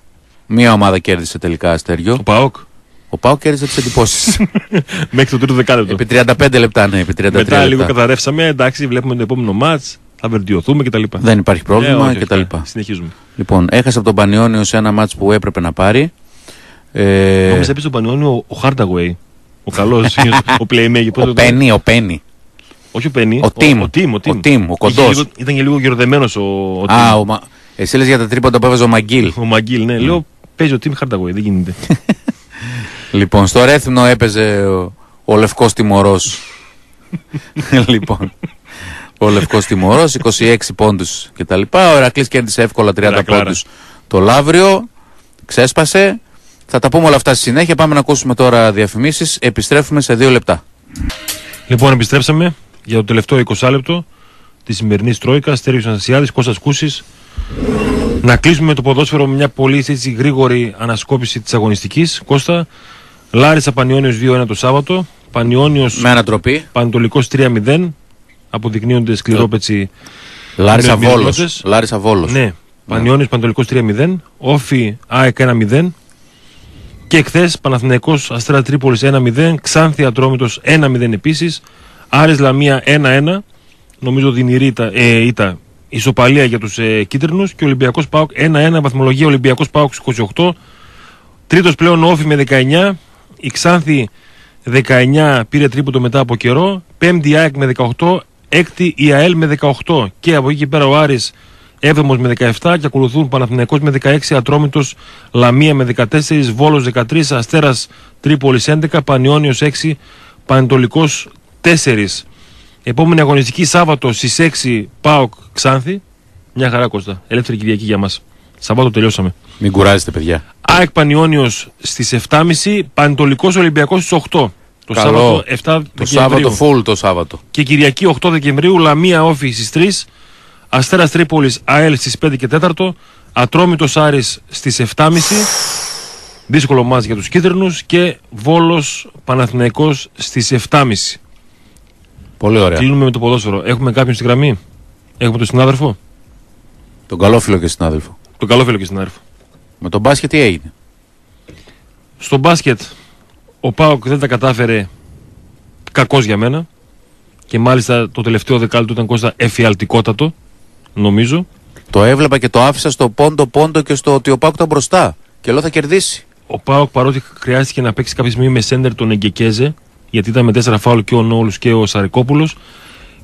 μία ομάδα κέρδισε τελικά αστέριο. Ο Πάοκ. Ο Πάο κέρδισε τις εντυπώσεις. Μέχρι το τρίτο δεκάλεπτο. επί 35 λεπτά, ναι, επί 33 Μετά λίγο λεπτά. καταρρεύσαμε. Εντάξει, βλέπουμε το επόμενο μάτ. Θα βελτιωθούμε κτλ. Δεν υπάρχει πρόβλημα Ε, όχι, κτλ. όχι, Συνεχίζουμε. Λοιπόν, έχασε από τον Πανιόνιο σε ένα μάτς που έπρεπε να πάρει. Ε, Όμως έπεσε στον Πανιόνιο ο Hardaway. Ο καλός, ο playmaker. πώς ο το- Πένι, ο Πένι. Όχι ο Πένι. Ο Τιμ. Ο Τιμ, ο Ο Τιμ. Τιμ, ο κοντός. Είχε λίγο- Ήταν και λίγο γεροδεμένο ο, ο Τιμ. Α, ο, Μα- εσύ λες για τα τρίποντα που έβαζε ο Μαγκίλ. Ο Μαγκίλ, ναι. Λέω παίζει ο Τιμ Hardaway. Δεν γίνεται. Λοιπόν, στο Ρέθμνο έπαιζε ο, ο Λευκός Τιμωρός. λοιπόν, ο Λευκός Τιμωρός, 26 πόντους κτλ. Ο Ερακλής κέρδισε εύκολα 30 Ηρακλάρα. πόντους το Λαύριο. Ξέσπασε. Θα τα πούμε όλα αυτά στη συνέχεια. Πάμε να ακούσουμε τώρα διαφημίσεις. Επιστρέφουμε σε δύο λεπτά. Λοιπόν, επιστρέψαμε για το τελευταίο 20 λεπτό της σημερινής Τρόικας. Στέριο Ανασιάδη, Κώστας Κούσης. Να κλείσουμε με το ποδόσφαιρο με μια πολύ έτσι, γρήγορη ανασκόπηση της αγωνιστικής. Κώστα, Λάρισα Πανιόνιος 2-1 το Σάββατο. Πανιόνιος Με ανατροπή. Πανετολικός 3-0. Αποδεικνύονται σκληρόπετσι. Λάρισα με Βόλος. μειονότητες. Λάρισα Βόλος. Ναι, Πανιόνιος Πανετολικός 3-0. Όφι ΑΕΚ 1-0. Και εχθές Παναθηναϊκός Αστέρα Τρίπολης 1-0. Ξάνθη Ατρόμητος 1-0 επίσης. Άρης Λαμία 1-1. Νομίζω δυνηρή ήταν, ε, ήταν ισοπαλία για τους ε, κίτρινους και Ολυμπιακός ΠΑΟΚ 1-1 βαθμολογία Ολυμπιακός ΠΑΟΚ 28 τρίτος πλέον ο Όφη με 19 η Ξάνθη 19 πήρε τρίποντο μετά από καιρό πέμπτη η ΑΕΚ με 18 έκτη η ΑΕΛ με 18 και από εκεί και πέρα ο Άρης 7ος με 17 και ακολουθούν Παναθηναϊκός με 16 Ατρόμητος Λαμία με 14 Βόλος 13 Αστέρας Τρίπολης 11 Πανιόνιος 6 Πανετολικός 4 Επόμενη αγωνιστική Σάββατο στις 6 ΠΑΟΚ Ξάνθη. Μια χαρά Κώστα. Ελεύθερη Κυριακή για μας. Σαββάτο τελειώσαμε. Μην κουράζετε, παιδιά. ΑΕΚ Πανιόνιος στις 7.30, Πανετολικός Ολυμπιακός στις 8. Το Καλό. Σάββατο 7 Το Δεκεμβρίου. Σάββατο, full το Σάββατο. Και Κυριακή 8 Δεκεμβρίου, Λαμία Όφη στις 3, Αστέρας Τρίπολης ΑΕΛ στις 5 και 4, Ατρόμητος Άρης στις 7.30, δύσκολο μάτς για τους κίτρινους και Βόλος Παναθηναϊκός στις 7.30. Πολύ ωραία. Κλείνουμε με το ποδόσφαιρο. Έχουμε κάποιον στη γραμμή; Έχουμε τον συνάδελφο; Τον καλό φίλο και συνάδελφο. Τον καλό φίλο και συνάδελφο. Με τον μπάσκετ τι έγινε; Στο μπάσκετ ο Πάοκ δεν τα κατάφερε κακός για μένα και μάλιστα το τελευταίο δεκάλεπτο ήταν κόστα εφιαλτικότατο νομίζω. Το έβλεπα και το άφησα στο πόντο πόντο και στο ότι ο Πάουκ ήταν μπροστά. Και λέω θα κερδίσει. Ο Πάοκ παρότι χρειάστηκε να παίξει κάποια στιγμή με σέντερ τον Εγκεκέζε γιατί ήταν με τέσσερα φάουλ και ο Νόλους και ο Σαρικόπουλος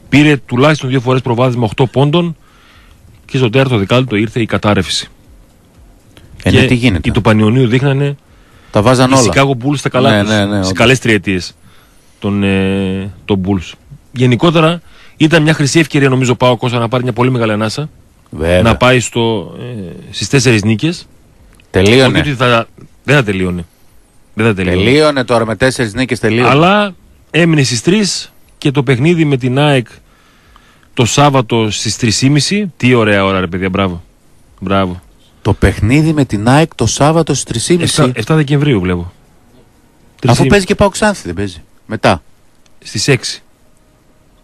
πήρε τουλάχιστον δύο φορές προβάδισμα 8 πόντων και στο τέταρτο δεκάλεπτο ήρθε η κατάρρευση. Ε, και ναι, τι γίνεται; οι του Πανιωνίου δείχνανε Τα βάζαν οι όλα. Chicago Bulls στα καλά Ναι, τους, ναι, ναι, στις όντως. καλές τριετίες των, ε, των Bulls. Γενικότερα ήταν μια χρυσή ευκαιρία νομίζω ο Πάοκος να πάρει μια πολύ μεγάλη ανάσα. Βέβαια. Να πάει στο, ε, στις τέσσερις νίκες. Τελείωνε. Όχι ότι θα, δεν θα τελείωνε. Δεν θα τελείωνε. Τελείωνε τώρα με τέσσερις νίκες τελείωνε. Αλλά έμεινε στις 3 και το παιχνίδι με την ΑΕΚ το Σάββατο στις 3.30. Τι ωραία ώρα ρε παιδιά, μπράβο. Μπράβο. Το παιχνίδι με την ΑΕΚ το Σάββατο στις 3.30. 7, 7 Δεκεμβρίου βλέπω. Αφού 3.30 παίζει και πάω Ξάνθη, δεν παίζει. Μετά. Στις 6.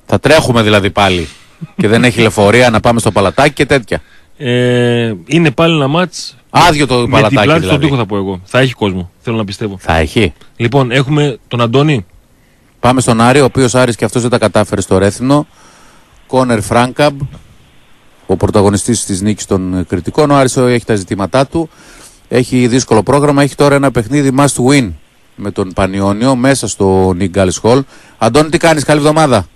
Θα τρέχουμε δηλαδή πάλι. και δεν έχει λεωφορεία να πάμε στο παλατάκι και τέτοια. Ε, είναι πάλι ένα μάτς Άδειο το με την παλατάκι πλάτη στον δηλαδή. τοίχο θα πω εγώ. Θα έχει κόσμο, θέλω να πιστεύω. Θα έχει. Λοιπόν, έχουμε τον Αντώνη. Πάμε στον Άρη, ο οποίος Άρης και αυτός δεν τα κατάφερε στο Ρέθινο. Κόνερ Φράνκαμπ, ο πρωταγωνιστής της νίκης των ε, κριτικών. Ο Άρης έχει τα ζητήματά του. Έχει δύσκολο πρόγραμμα. Έχει τώρα ένα παιχνίδι must win με τον Πανιόνιο μέσα στο Nick Gallis Hall. Αντώνη, τι κάνεις, καλή εβδομάδα.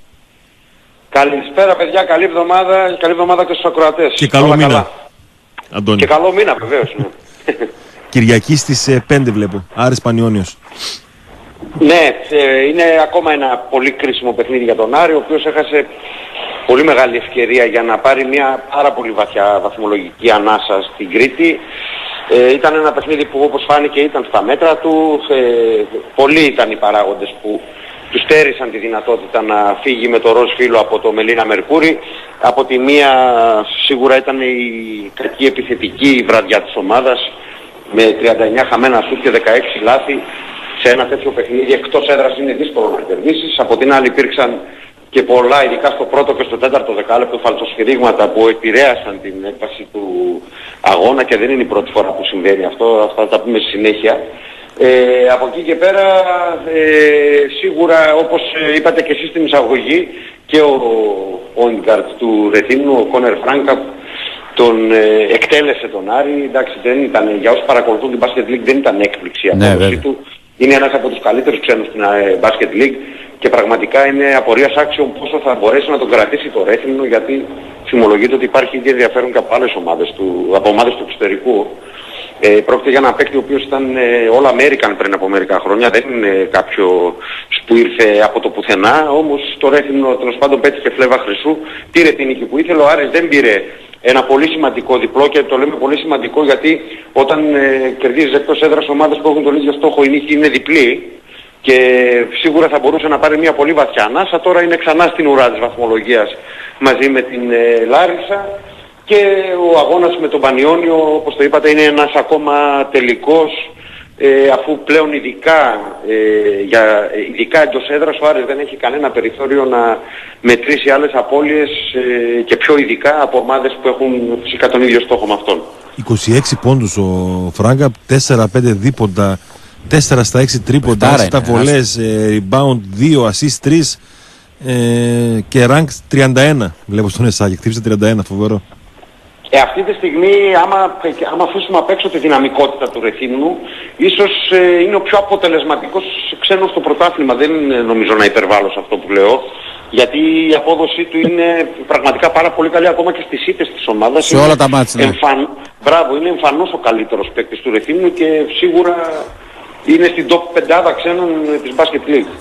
Καλησπέρα παιδιά, καλή εβδομάδα, καλή εβδομάδα και στους ακροατές. Και καλό Όλα μήνα. καλά. Αντώνη. Και καλό μήνα βεβαίως. Ναι. Κυριακή στις ε, 5 βλέπω. Άρης Πανιόνιος. Ναι, ε, είναι ακόμα ένα πολύ κρίσιμο παιχνίδι για τον Άρη, ο οποίος έχασε πολύ μεγάλη ευκαιρία για να πάρει μια πάρα πολύ βαθιά βαθμολογική ανάσα στην Κρήτη. Ε, ήταν ένα παιχνίδι που όπως φάνηκε ήταν στα μέτρα του. Ε, πολλοί ήταν οι παράγοντες που τους στέρισαν τη δυνατότητα να φύγει με το ροζ φύλλο από το Μελίνα Μερκούρι. Από τη μία σίγουρα ήταν η κακή επιθετική βραδιά της ομάδας με 39 χαμένα σουτ και 16 λάθη σε ένα τέτοιο παιχνίδι εκτός έδρας είναι δύσκολο να κερδίσεις. Από την άλλη υπήρξαν και πολλά, ειδικά στο πρώτο και στο τέταρτο δεκάλεπτο φαλτσοσφυρίγματα που επηρέασαν την έκβαση του αγώνα και δεν είναι η πρώτη φορά που συμβαίνει αυτό, αυτά θα τα πούμε στη συνέχεια. Ε, από εκεί και πέρα ε, σίγουρα όπως ε, είπατε και εσείς στην εισαγωγή και ο Όντγκαρτ του Ρεθίνου, ο Κόνερ Φράνκα τον ε, εκτέλεσε τον Άρη. Εντάξει δεν ήταν, για όσοι παρακολουθούν την Basket League δεν ήταν έκπληξη η Ναι, απόδοσή βέβαια. του. Είναι ένας από τους καλύτερους ξένους στην ε, Basket League και πραγματικά είναι απορίας άξιων πόσο θα μπορέσει να τον κρατήσει το Ρέθινο γιατί θυμολογείται ότι υπάρχει ήδη ενδιαφέρον και από άλλες ομάδες του, από ομάδες του εξωτερικού. Ε, πρόκειται για ένα παίκτη ο οποίος ήταν ε, All American πριν από μερικά χρόνια, δεν είναι κάποιο που ήρθε από το πουθενά, όμως το Ρέθινο τέλος πάντων πέτυχε φλέβα χρυσού, πήρε την νίκη που ήθελε, ο Άρης δεν πήρε ένα πολύ σημαντικό διπλό και το λέμε πολύ σημαντικό γιατί όταν ε, κερδίζεις εκτός έδρας ομάδες που έχουν τον ίδιο στόχο η νίκη είναι διπλή και σίγουρα θα μπορούσε να πάρει μια πολύ βαθιά ανάσα. Τώρα είναι ξανά στην ουρά της βαθμολογίας μαζί με την ε, Λάρισα και ο αγώνας με τον Πανιόνιο, όπως το είπατε, είναι ένας ακόμα τελικός ε, αφού πλέον ειδικά, ε, για, ειδικά εντός έδρας ο Άρης δεν έχει κανένα περιθώριο να μετρήσει άλλες απώλειες ε, και πιο ειδικά από ομάδες που έχουν φυσικά τον ίδιο στόχο με αυτόν. 26 πόντους ο Φράγκα, 4-5 δίποντα, 4 στα 6 τρίποντα, Παιχτάρα 6 τα είναι, βολές, ε, rebound 2, assist 3 ε, και rank 31. Βλέπω στον Εσάγη, χτύπησε 31, φοβερό. Ε, αυτή τη στιγμή, άμα, άμα αφήσουμε απ' έξω τη δυναμικότητα του Ρεθύμνου, ίσως ε, είναι ο πιο αποτελεσματικός ξένος στο πρωτάθλημα. Δεν ε, νομίζω να υπερβάλλω σε αυτό που λέω. Γιατί η απόδοσή του είναι πραγματικά πάρα πολύ καλή ακόμα και στις ήττες της ομάδας. Σε Είναι όλα τα μάτς, ναι. εμφαν- Μπράβο, είναι εμφανώς ο καλύτερος παίκτης του Ρεθύμνου και σίγουρα είναι στην top 5 ξένων ε, της Basket League.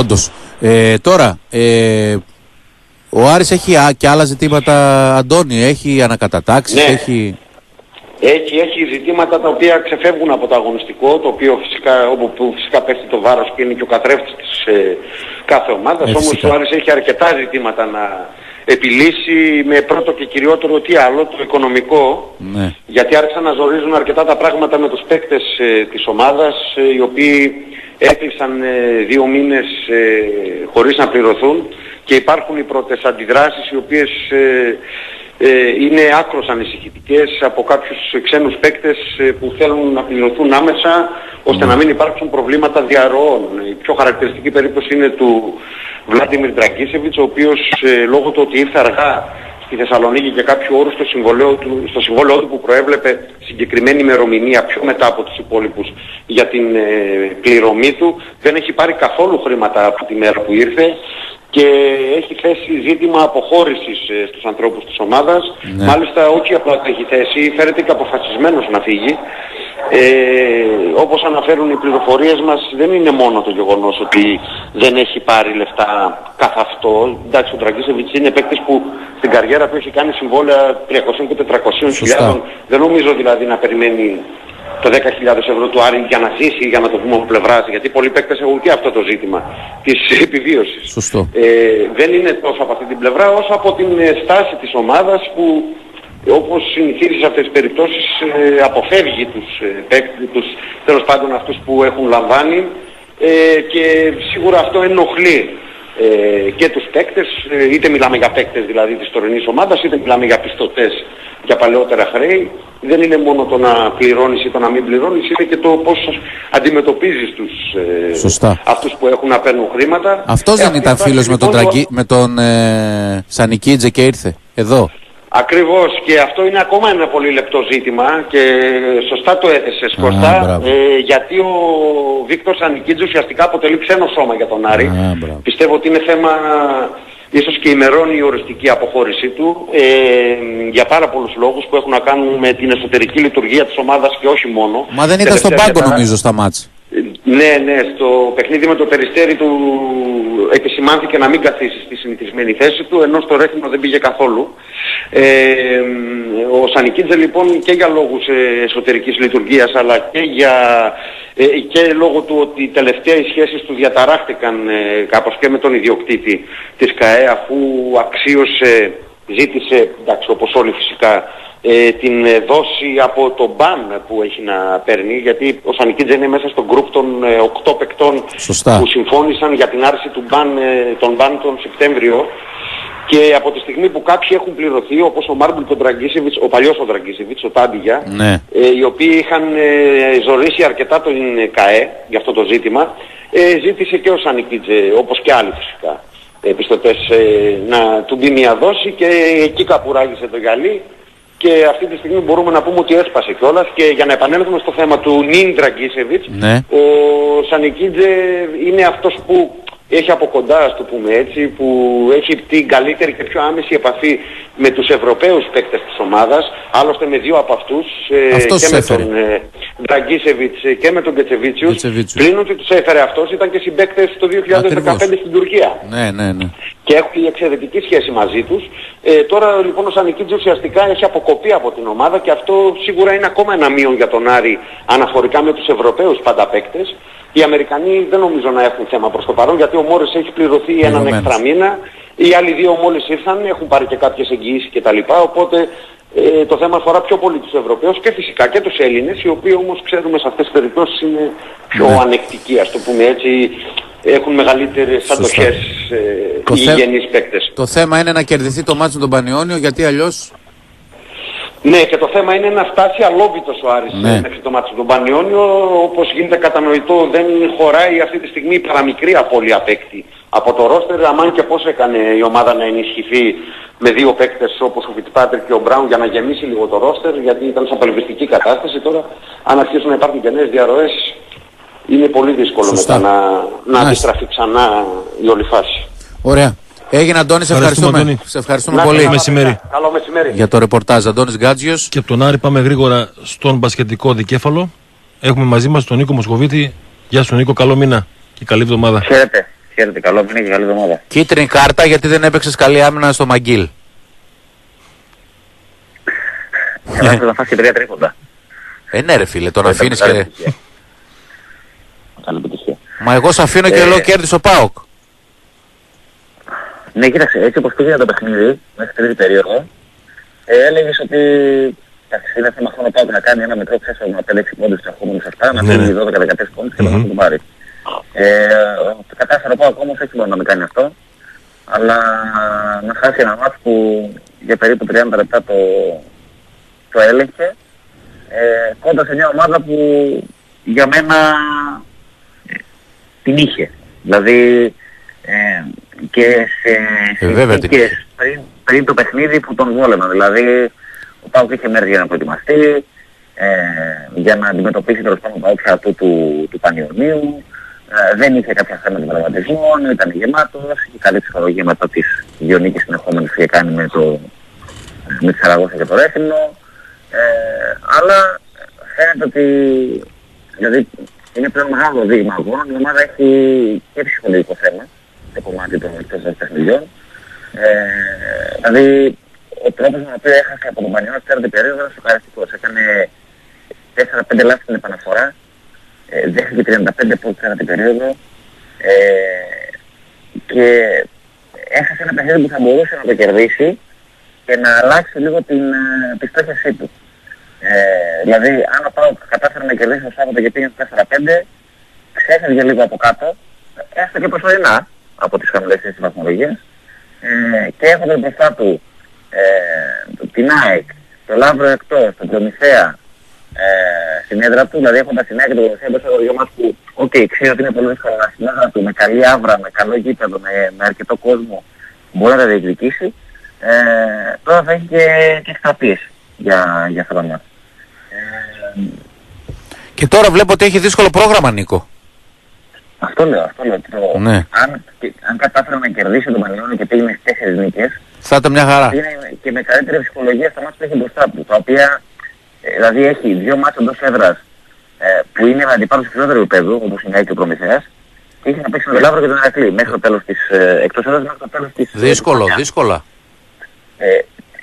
Όντως. Ε, τώρα, ε, ο Άρης έχει α, και άλλα ζητήματα, Αντώνη. Έχει ανακατατάξεις, Ναι. έχει... Έχει, έχει ζητήματα τα οποία ξεφεύγουν από το αγωνιστικό, το οποίο φυσικά, όπου που φυσικά πέφτει το βάρος και είναι και ο καθρέφτης της ε, κάθε ομάδας. Ε, Όμως φυσικά. ο Άρης έχει αρκετά ζητήματα να επιλύσει με πρώτο και κυριότερο τι άλλο, το οικονομικό. Ναι. Γιατί άρχισαν να ζορίζουν αρκετά τα πράγματα με τους παίκτες ε, της ομάδας, ε, οι οποίοι έκλεισαν ε, δύο μήνες ε, χωρίς να πληρωθούν και υπάρχουν οι πρώτες αντιδράσεις οι οποίες ε, ε, είναι άκρος ανησυχητικές από κάποιους ξένους παίκτες ε, που θέλουν να πληρωθούν άμεσα ώστε να μην υπάρξουν προβλήματα διαρροών. Η πιο χαρακτηριστική περίπτωση είναι του Βλάντιμιρ Ντραγκίσεβιτς ο οποίος ε, λόγω του ότι ήρθε αργά στη Θεσσαλονίκη και κάποιο όρο στο συμβόλαιο του, στο συμβόλαιο του που προέβλεπε συγκεκριμένη ημερομηνία πιο μετά από τους υπόλοιπους για την ε, πληρωμή του δεν έχει πάρει καθόλου χρήματα από τη μέρα που ήρθε και έχει θέσει ζήτημα αποχώρησης ε, στους ανθρώπους της ομάδας. Ναι. Μάλιστα όχι απλά το έχει θέσει, φέρεται και αποφασισμένος να φύγει Ε, όπως αναφέρουν οι πληροφορίες μας δεν είναι μόνο το γεγονός ότι δεν έχει πάρει λεφτά καθ' αυτό. Εντάξει, ο Τραγκίσεβιτς είναι παίκτης που στην καριέρα του έχει κάνει συμβόλαια 300 και 400 χιλιάδων. Δεν νομίζω δηλαδή να περιμένει το 10.000 ευρώ του Άρη για να ζήσει, για να το πούμε από πλευράς, γιατί πολλοί παίκτες έχουν και αυτό το ζήτημα της επιβίωσης. Σωστό. Ε, δεν είναι τόσο από αυτή την πλευρά όσο από την ε, στάση της ομάδας που όπως συνηθίζεις σε αυτές τις περιπτώσεις ε, αποφεύγει τους ε, παίκτες, τους τέλος πάντων αυτούς που έχουν λαμβάνει ε, και σίγουρα αυτό ενοχλεί ε, και τους παίκτες, ε, είτε μιλάμε για παίκτες δηλαδή της τωρινής ομάδας, είτε μιλάμε για πιστωτές για παλαιότερα χρέη. Δεν είναι μόνο το να πληρώνεις ή το να μην πληρώνεις, είναι και το πώς αντιμετωπίζεις τους, ε, Σωστά. αυτούς που έχουν να παίρνουν χρήματα. Αυτός Ε, δεν αυτή ήταν η φάση, φίλος με τον, λοιπόν, Τραγκί, με τον ε, Σανικίτζε και ήρθε. Εδώ. Ακριβώς και αυτό είναι ακόμα ένα πολύ λεπτό ζήτημα και σωστά το έθεσες Κώστα μπράβο. ε, γιατί ο Βίκτορ Σανικίτζη ουσιαστικά αποτελεί ξένο σώμα για τον Άρη. Α, μπράβο. Πιστεύω ότι είναι θέμα ίσως και ημερών η οριστική αποχώρησή του ε, για πάρα πολλούς λόγους που έχουν να κάνουν με την εσωτερική λειτουργία της ομάδας και όχι μόνο. Μα δεν ήταν στον Τελευταία πάγκο διατάρα- νομίζω στα μάτς. Ναι, ναι, στο παιχνίδι με το Περιστέρι του επισημάνθηκε να μην καθίσει στη συνηθισμένη θέση του, ενώ στο Ρέθινο δεν πήγε καθόλου. Ε, ο Σανικίτζε λοιπόν και για λόγους ε, εσωτερικής λειτουργίας αλλά και, για, ε, και λόγω του ότι τελευταία οι σχέσεις του διαταράχτηκαν ε, κάπως και με τον ιδιοκτήτη της ΚαΕ αφού αξίωσε, ζήτησε, εντάξει όπως όλοι φυσικά, ε, την ε, δόση από το μπαν που έχει να παίρνει γιατί ο Σανικίτζε είναι μέσα στο γκρουπ των ε, 8 παικτών Σωστά. που συμφώνησαν για την άρση του μπαν, ε, των μπαν τον Σεπτέμβριο και από τη στιγμή που κάποιοι έχουν πληρωθεί όπως ο Μάρμπουλ τον Τραγκίσεβιτς, ο παλιός ο Τραγκίσεβιτς, ο Τάντιγια Ναι. ε, οι οποίοι είχαν ε, ζωρίσει αρκετά τον ε, ΚΑΕ για αυτό το ζήτημα ε, ζήτησε και ο Σανικίτζε όπως και άλλοι φυσικά ε, πιστωτές ε, να του μπει μια δόση και εκεί κάπου ράγισε το γυαλί και αυτή τη στιγμή μπορούμε να πούμε ότι έσπασε κιόλας και για να επανέλθουμε στο θέμα του Νίν Τραγκίσεβιτς Ναι. ο Σανικίτζε είναι αυτός που έχει από κοντά, ας το πούμε έτσι, που έχει την καλύτερη και πιο άμεση επαφή με τους Ευρωπαίους παίκτες της ομάδας, άλλωστε με δύο από αυτούς, ε, Αυτός και τους με έφερε. τον ε, Ντραγκίσεβιτς ε, και με τον Κετσεβίτσιους, Κετσεβίτσιους. πλην ότι τους έφερε αυτός, ήταν και συμπαίκτες το 2015 Ακριβώς. στην Τουρκία Ναι, ναι, ναι. και έχουν εξαιρετική σχέση μαζί τους. Ε, τώρα λοιπόν ο Σανικίτζη ουσιαστικά έχει αποκοπεί από την ομάδα και αυτό σίγουρα είναι ακόμα ένα μείον για τον Άρη αναφορικά με τους Ευρωπαίους πάντα παίκτες. Οι Αμερικανοί δεν νομίζω να έχουν θέμα προς το παρόν γιατί ο Μόρις έχει πληρωθεί έναν Πληρωμένος. έξτρα μήνα. Οι άλλοι δύο μόλις ήρθαν έχουν πάρει και κάποιες εγγυήσεις κτλ. Οπότε ε, το θέμα αφορά πιο πολύ τους Ευρωπαίους και φυσικά και τους Έλληνες οι οποίοι όμως ξέρουμε σε αυτές τις περιπτώσεις είναι πιο Ναι. ανεκτικοί ας το πούμε έτσι. Έχουν μεγαλύτερες Σωστά. αντοχές ε, Το οι θε- γενείς παίκτες. Το θέμα είναι να κερδιθεί το μάτς με τον Πανιόνιο γιατί αλλιώς Ναι, και το θέμα είναι να φτάσει αλόβητος ο Άρης Ναι. ε, μέχρι το μάτι του Μπανιόνιο. Όπως γίνεται κατανοητό δεν χωράει αυτή τη στιγμή η παραμικρή απώλεια παίκτη. Από το ρόστερ, αμάν και πώς έκανε η ομάδα να ενισχυθεί με δύο παίκτες όπως ο Φιτπάτρικ και ο Μπράουν για να γεμίσει λίγο το ρόστερ, γιατί ήταν σε απελπιστική κατάσταση. Τώρα, αν αρχίσουν να υπάρχουν και νέες διαρροές, είναι πολύ δύσκολο Σωστά. μετά να, να Μάλιστα. αντιστραφεί ξανά η όλη φάση. Ωραία. Έγινε Αντώνη, σε Ευχαριστούμε, ευχαριστούμε. Αντώνη. Σε ευχαριστούμε Να είστε πολύ καλά, μεσημέρι. παιδιά. Καλό μεσημέρι. για το ρεπορτάζ. Αντώνης Γκάτζιος. Και από τον Άρη πάμε γρήγορα στον μπασκετικό δικέφαλο. Έχουμε μαζί μας τον Νίκο Μοσχοβίτη. Γεια σου Νίκο, καλό μήνα και καλή εβδομάδα. Χαίρετε. Χαίρετε. Καλό μήνα και καλή εβδομάδα. Κίτρινη κάρτα γιατί δεν έπαιξες καλή άμυνα στο Μαγγίλ. Καλά, θα φας και τρία τρίποντα. Ε, ναι ρε φίλε, τον αφήνεις Καλή και... επιτυχία. Καλή επιτυχία. Μα εγώ σε αφήνω και Ε, λέω κέρδισε ο ΠΑΟΚ. Ναι, κοίταξε, έτσι όπως πήγαινε το παιχνίδι, μέχρι τρίτη περίοδο, ε, έλεγες ότι εντάξει, είναι θέμα χρόνο πάω να κάνει ένα μικρό ξέσπασμα 5-6 πόντους στους ερχόμενους 7, να Ναι, φύγει ναι. 12-13 πόντους και να το πάρει. Ε, το κατάφερε ο Πάοκ όμως όχι μόνο να μην κάνει αυτό, αλλά να χάσει ένα μάτς που για περίπου 30 λεπτά το, το έλεγχε ε, κοντά σε μια ομάδα που για μένα ε, την είχε. Δηλαδή ε, και σε Ε, βέβαια την συνθήκες πριν, πριν το παιχνίδι που τον βόλευαν. Δηλαδή ο Πάουκ είχε μέρες για να προετοιμαστεί, ε, για να αντιμετωπίσει τέλος πάντων τα όψα του, του, του Πανιωνίου. Ε, δεν είχε κάποια θέματα τραυματισμών, ήταν γεμάτος, είχε καλή ψυχολογία μετά τις δύο νίκες συνεχόμενες που είχε κάνει με, το, με τη Σαραγώσα και το Ρέθινο. Ε, αλλά φαίνεται ότι δηλαδή είναι πλέον μεγάλο δείγμα αγώνων. Η ομάδα έχει και ψυχολογικό θέμα το κομμάτι των εκτός παιχνιδιών. Ε, δηλαδή ο τρόπος με τον οποίο έχασε από τον Πανιώνα στην τέταρτη περίοδο ήταν σοκαριστικός. Έκανε 4-5 λάθη στην επαναφορά, ε, δέχτηκε 35 πόντους στην τέταρτη περίοδο ε, και έχασε ένα παιχνίδι που θα μπορούσε να το κερδίσει και να αλλάξει λίγο την, ε, τη στόχευσή του. Ε, δηλαδή, αν ο Πάοκ κατάφερε να κερδίσει το Σάββατο και πήγαινε στο 4-5, ξέφευγε λίγο από κάτω, έστω και προσωρινά από τις χαμηλές της βαθμολογίας, ε, και έχοντας μπροστά του ε, την ΑΕΚ, το Λαύριο εκτός, τον Προμηθέα, ε, στην έδρα του, δηλαδή έχοντας την ΑΕΚ και τον Προμηθέα μπροστά από δυο μας που, OK, okay, ξέρω ότι είναι πολύ δύσκολο να στην έδρα του, με καλή αύρα, με καλό γήπεδο, με, με αρκετό κόσμο, μπορεί να τα διεκδικήσει, ε, τώρα θα έχει και, και έξτρα πίεση, για αυτό το ματς. Ε, Και τώρα βλέπω ότι έχει δύσκολο πρόγραμμα, Νίκο. Αυτό λέω, αυτό λέω. Το, Ναι. αν, και- αν κατάφερε να κερδίσει τον Πανιόνιο και πήγαινε στις τέσσερις νίκες, Θα ήταν μια χαρά. είναι και με καλύτερη ψυχολογία στα μάτια που έχει μπροστά του, τα οποία ε, δηλαδή έχει δύο μάτια εντός έδρας ε, που είναι με αντιπάλους υψηλότερου επίπεδου, όπως είναι η ΑΕΚ και ο Προμηθέας, και έχει να παίξει με τον Λάβρο και τον Ερακλή μέχρι το τέλος της, ε, εκτός έδρας μέχρι το τέλος της... ε, Δύσκολο, της χρονιάς. δύσκολα. Ε,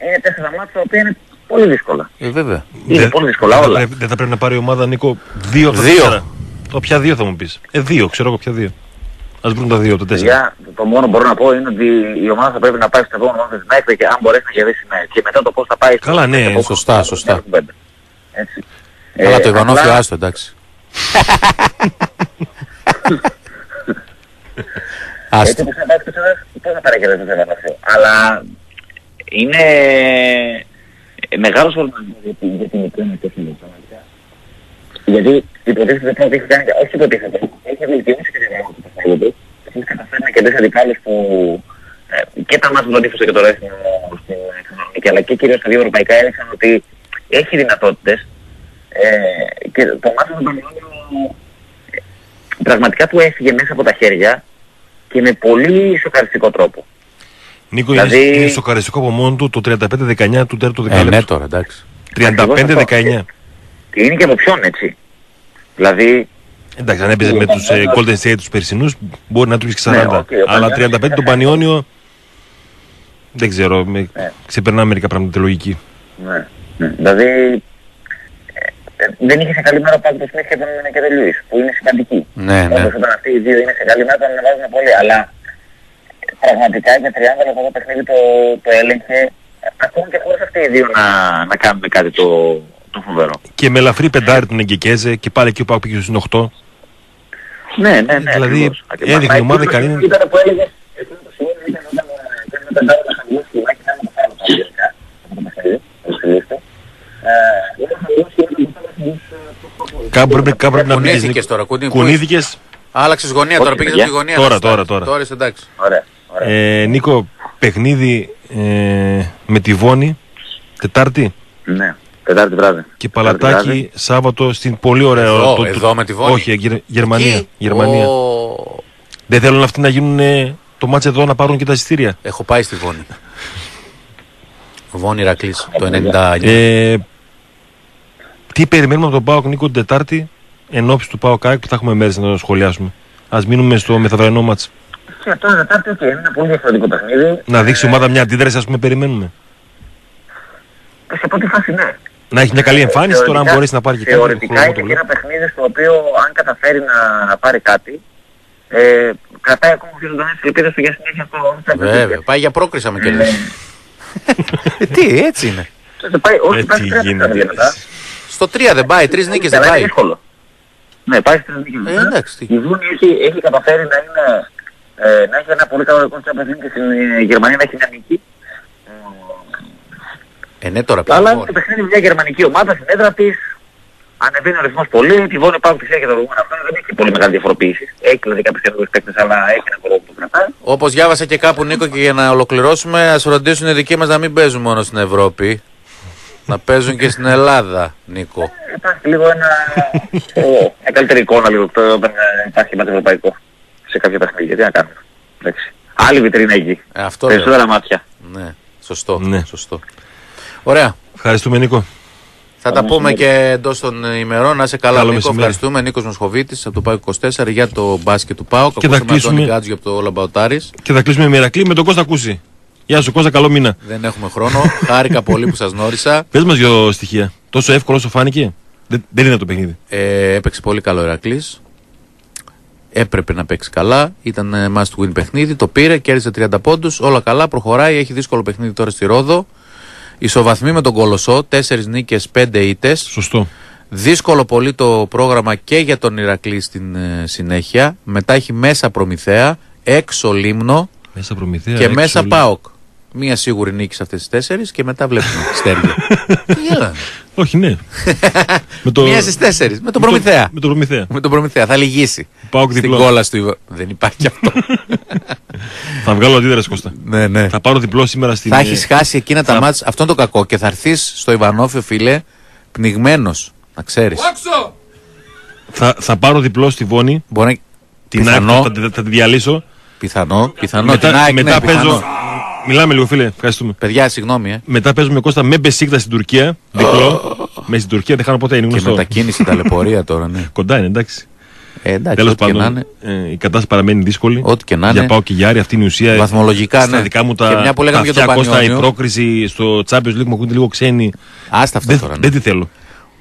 είναι τέσσερα μάτια τα οποία είναι πολύ δύσκολα. Ε, βέβαια. Είναι Δεν- πολύ δύσκολα δεν θα όλα. πρέπει- Δεν θα πρέπει να πάρει η ομάδα Νίκο δύο από τα Δύο. Τέσσερα. Το ποια δύο θα μου πεις. Ε, δύο, ξέρω εγώ ποια δύο. Ας βρουν τα δύο από τα τέσσερα. Παιδιά, το μόνο που μπορώ να πω είναι ότι η ομάδα θα πρέπει να πάει στο επόμενο μάθημα στην ΑΕΚ και αν μπορέσει να κερδίσει την ΑΕΚ. Και μετά το πώς θα πάει στο Καλά, ναι, στο επόμενο σωστά, μάτς, σωστά. στο πέντε. Έτσι. Αλλά Ε, το Ιβανόφιο απλά- άστο, εντάξει. Έτσι Άστο. όπως θα πάει στο Τσέδας, πώς θα παρακολουθεί το Ιβανόφιο. Αλλά είναι ε, μεγάλος φορμασμός για την, για την εικόνα του φίλου. πραγματικά. Γιατί υποτίθεται ότι έχει κάνει, όχι υποτίθεται, έχει βελτιώσει και τη γραμμή του παιχνιδιού του. Έχει καταφέρει να κερδίσει αντιπάλους που ε, και τα μάτια του αντίθετο και το ρέθιμο στην Θεσσαλονίκη, αλλά και κυρίως τα δύο ευρωπαϊκά έδειξαν ότι έχει δυνατότητες ε, και το μάτι του Πανιόνιου ε, πραγματικά του έφυγε μέσα από τα χέρια και με πολύ σοκαριστικό τρόπο. Νίκο, Δηλαδή- είναι, είναι σοκαριστικό από μόνο του το 35-19 του τέταρτου Ε, δεκάλεπτου. ναι τώρα, εντάξει. 35-19. Και είναι και από ποιον έτσι. Δηλαδή, Εντάξει, αν έπαιζε με τους ε, Golden State τους περσινούς, μπορεί να τους και 40. Ναι, οκ, ο Αλλά Πανιόνιος 35 τον ήταν- Πανιόνιο, δεν ξέρω, με, Ναι. ξεπερνά μερικά πράγματα λογική. ναι, ναι. δηλαδή ε, ε, δεν είχε σε καλή μέρα πάλι το Σμίθ και τον και τον Λιούις, που είναι σημαντική. Ναι, ναι. Όντως όταν αυτοί οι δύο είναι σε καλή μέρα τον ανεβάζουν πολύ, αλλά ε, πραγματικά για 30 λεπτά το παιχνίδι το, το έλεγχε, ε, ακόμα και χωρίς αυτοί οι δύο να, να κάνουν κάτι το, το φοβερό. Και με ελαφρύ πεντάρι τον Εγκεκέζε και πάλι εκεί ο Πάκου πήγε στους 8. Ναι, ναι, ναι. Δηλαδή, ακριβώς. έδειχνε Ακριβώς. η ομάδα Εκείνο το καλή- σημείο Ήταν που έλεγες, εκείνο το σημείο ήταν όταν ε, παίρνει τον Τάρο να χαμηλώσει τη μάχη, να είναι το φάρο τα αγγλικά, αυτό το παιχνίδι, το στυλίστε. Ε, ήταν χαμηλός και ήταν το χαμηλός, ε, το προπονητή. Κάπου πρέπει, κάπου πρέπει να Κουνήθηκες μπήκες, τώρα, κουνή- Κουνήθηκες. Άλλαξες γωνία τώρα, Όχι, πήγες παιδιά. από τη γωνία. Τώρα, να τώρα, στάρεις. τώρα. Τώρα είσαι εντάξει. Ωραία, ωραία. Ε, Νίκο, παιχνίδι ε, με τη Βόνη, Τετάρτη Ναι, Τετάρτη βράδυ. και Τετάρτη Παλατάκι βράδυ. Σάββατο στην πολύ ωραία Εδώ, το- το- εδώ με τη Βόνη. Όχι, Γερ- Γερμανία. Εκεί. Γερμανία. Ω, Δεν θέλουν αυτοί να γίνουν ε, το μάτς εδώ να πάρουν και τα εισιτήρια. Έχω πάει στη Βόνη. Βόνη Ρακλής, το 99. Ε, τι περιμένουμε από τον ΠΑΟΚ Νίκο την Τετάρτη εν όψει του ΠΑΟΚ ΑΕΚ που θα έχουμε μέρες να το σχολιάσουμε. Ας μείνουμε στο μεθαυριανό ματς. Και αυτό είναι Τετάρτη, οκ, είναι ένα πολύ διαφορετικό παιχνίδι. Να δείξει η ομάδα μια αντίδραση, ας πούμε, περιμένουμε. Και σε πρώτη φάση ναι. Να έχεις μια καλή εμφάνιση τώρα, αν Θεωρητικά- μπορέσει να πάρει και κάτι. Θεωρητικά χρόνο είναι το και βλέπω. ένα παιχνίδι στο οποίο αν καταφέρει να, να πάρει κάτι, ε, κρατάει ακόμα πιο ζωντανές ελπίδες του για συνέχεια αυτό. Βέβαια, πάει για πρόκριση άμα Ε, κερδίσει. Ε, Τι, έτσι είναι. θα πάει, όχι, Έτσι πάει στις τρεις γίνεται. παιχνίδια μετά. Στο 3 δεν πάει, τρεις νίκες δεν Αλλά είναι πάει. δύσκολο. Ναι, πάει στις τρεις νίκες Ε, μετά. εντάξει, τι. Η Δούνη έχει, έχει καταφέρει να είναι, ε, να έχει ένα πολύ καλό ρεκόρ στην παιχνίδι και στην ε, Γερμανία να έχει μια νίκη. Ε, ναι τώρα Αλλά πια. είναι το παιχνίδι μια γερμανική ομάδα στην έδρα της. Ανεβαίνει ο ρυθμός πολύ, τη Βόνη πάω τη και το προηγούμενο αυτό, δεν έχει πολύ μεγάλη διαφοροποίηση. Έχει δηλαδή κάποιους καινούργιους παίκτες, αλλά έχει ένα κορό που το κρατάει. Όπως διάβασα και κάπου Νίκο και για να ολοκληρώσουμε, ας φροντίσουν οι δικοί μας να μην παίζουν μόνο στην Ευρώπη. να παίζουν και στην Ελλάδα, Νίκο. Υπάρχει λίγο ένα, ε, μια καλύτερη εικόνα λίγο το, όταν ε, υπάρχει μάτι ευρωπαϊκό σε κάποια παιχνίδια. Τι να κάνουμε. Εντάξει. Άλλη βιτρίνα εκεί. Ε, αυτό λέω. Περισσότερα μάτια. Ναι, σωστό. Ναι. σωστό. Ωραία. Ευχαριστούμε Νίκο. Θα τα Καλό πούμε μεσημέρι. και εντός των ημερών. Να είσαι καλά, Καλό Νίκο. μεσημέρι. Ευχαριστούμε. Νίκος Μοσχοβίτης από το ΠΑΟΚ 24 για το μπάσκετ του ΠΑΟΚ. Και θα Ακούσαμε κλείσουμε- Αντώνη Γκάτζιο από το Όλα About Aris. Και θα κλείσουμε με Ηρακλή με τον Κώστα Κούση. Γεια σου Κώστα, καλό μήνα. Δεν έχουμε χρόνο. Χάρηκα πολύ που σας γνώρισα. Πες μας δύο στοιχεία. Τόσο εύκολο όσο φάνηκε. Δεν, δεν είναι το παιχνίδι. Ε, έπαιξε πολύ καλό ο Ηρακλής. Έπρεπε να παίξει καλά. Ήταν ε, must win παιχνίδι. Το πήρε, κέρδισε 30 πόντους. Όλα καλά. Προχωράει. Έχει δύσκολο παιχνίδι τώρα στη Ρόδο. Ισοβαθμεί με τον Κολοσσό. 4 νίκες, 5 ήττες. Σωστό. Δύσκολο πολύ το πρόγραμμα και για τον Ηρακλή στην ε, συνέχεια. Μετά έχει μέσα Προμηθέα, έξω Λίμνο Μέσα προμηθεία. και έξω μέσα λίγο. ΠΑΟΚ. Μία σίγουρη νίκη σε αυτές τις τέσσερις και μετά βλέπουμε στέργιο. Τι γέλα. Όχι, ναι. με το, Μία στις τέσσερις. Με τον με το- Προμηθέα. Με τον Προμηθέα. Με τον Προμηθέα. Θα λυγίσει. ΠΑΟΚ Στην διπλό. κόλλα του. Ιβα- Δεν υπάρχει αυτό. Θα βγάλω αντίδραση Κώστα. ναι, ναι. Θα πάρω διπλό σήμερα στην. Θα ε, έχεις χάσει εκείνα τα θα- μάτια. Αυτό είναι το κακό. Και θα έρθεις στο Ιβανόφιο, φίλε, πνιγμένος. Να ξέρεις. Θα, θα πάρω διπλό στη Βόνη. Μπορεί να. Την Πιθανό. ΑΕΚ θα, θα, θα τη διαλύσω. Πιθανό. Πιθανό. μετά την ΑΕΚ, μετά ναι, παίζω. Πιθανό. Μιλάμε λίγο, φίλε. Ευχαριστούμε. Παιδιά, συγγνώμη, ε. Μετά παίζουμε Κώστα με Μπεσίκτα στην Τουρκία. Διπλό. με στην Τουρκία δεν χάνω ποτέ, είναι Και γνωστό. μετακίνηση ταλαιπωρία τώρα, ναι. Κοντά είναι, εντάξει. Ε, εντάξει, Τέλος ό,τι και να πάντων, είναι. ε, η κατάσταση παραμένει δύσκολη. Ό,τι και να Για είναι. πάω και για Άρη, αυτή είναι η ουσία. Βαθμολογικά, Στα ναι. δικά μου τα, Και μια που λέγαμε τα για τον αυτιά, Κώστα, η Πανιόνιο. πρόκριση στο Champions League μου ακούγεται λίγο ξένη. Άστα αυτά Δεν, τώρα. ναι. δεν τη θέλω.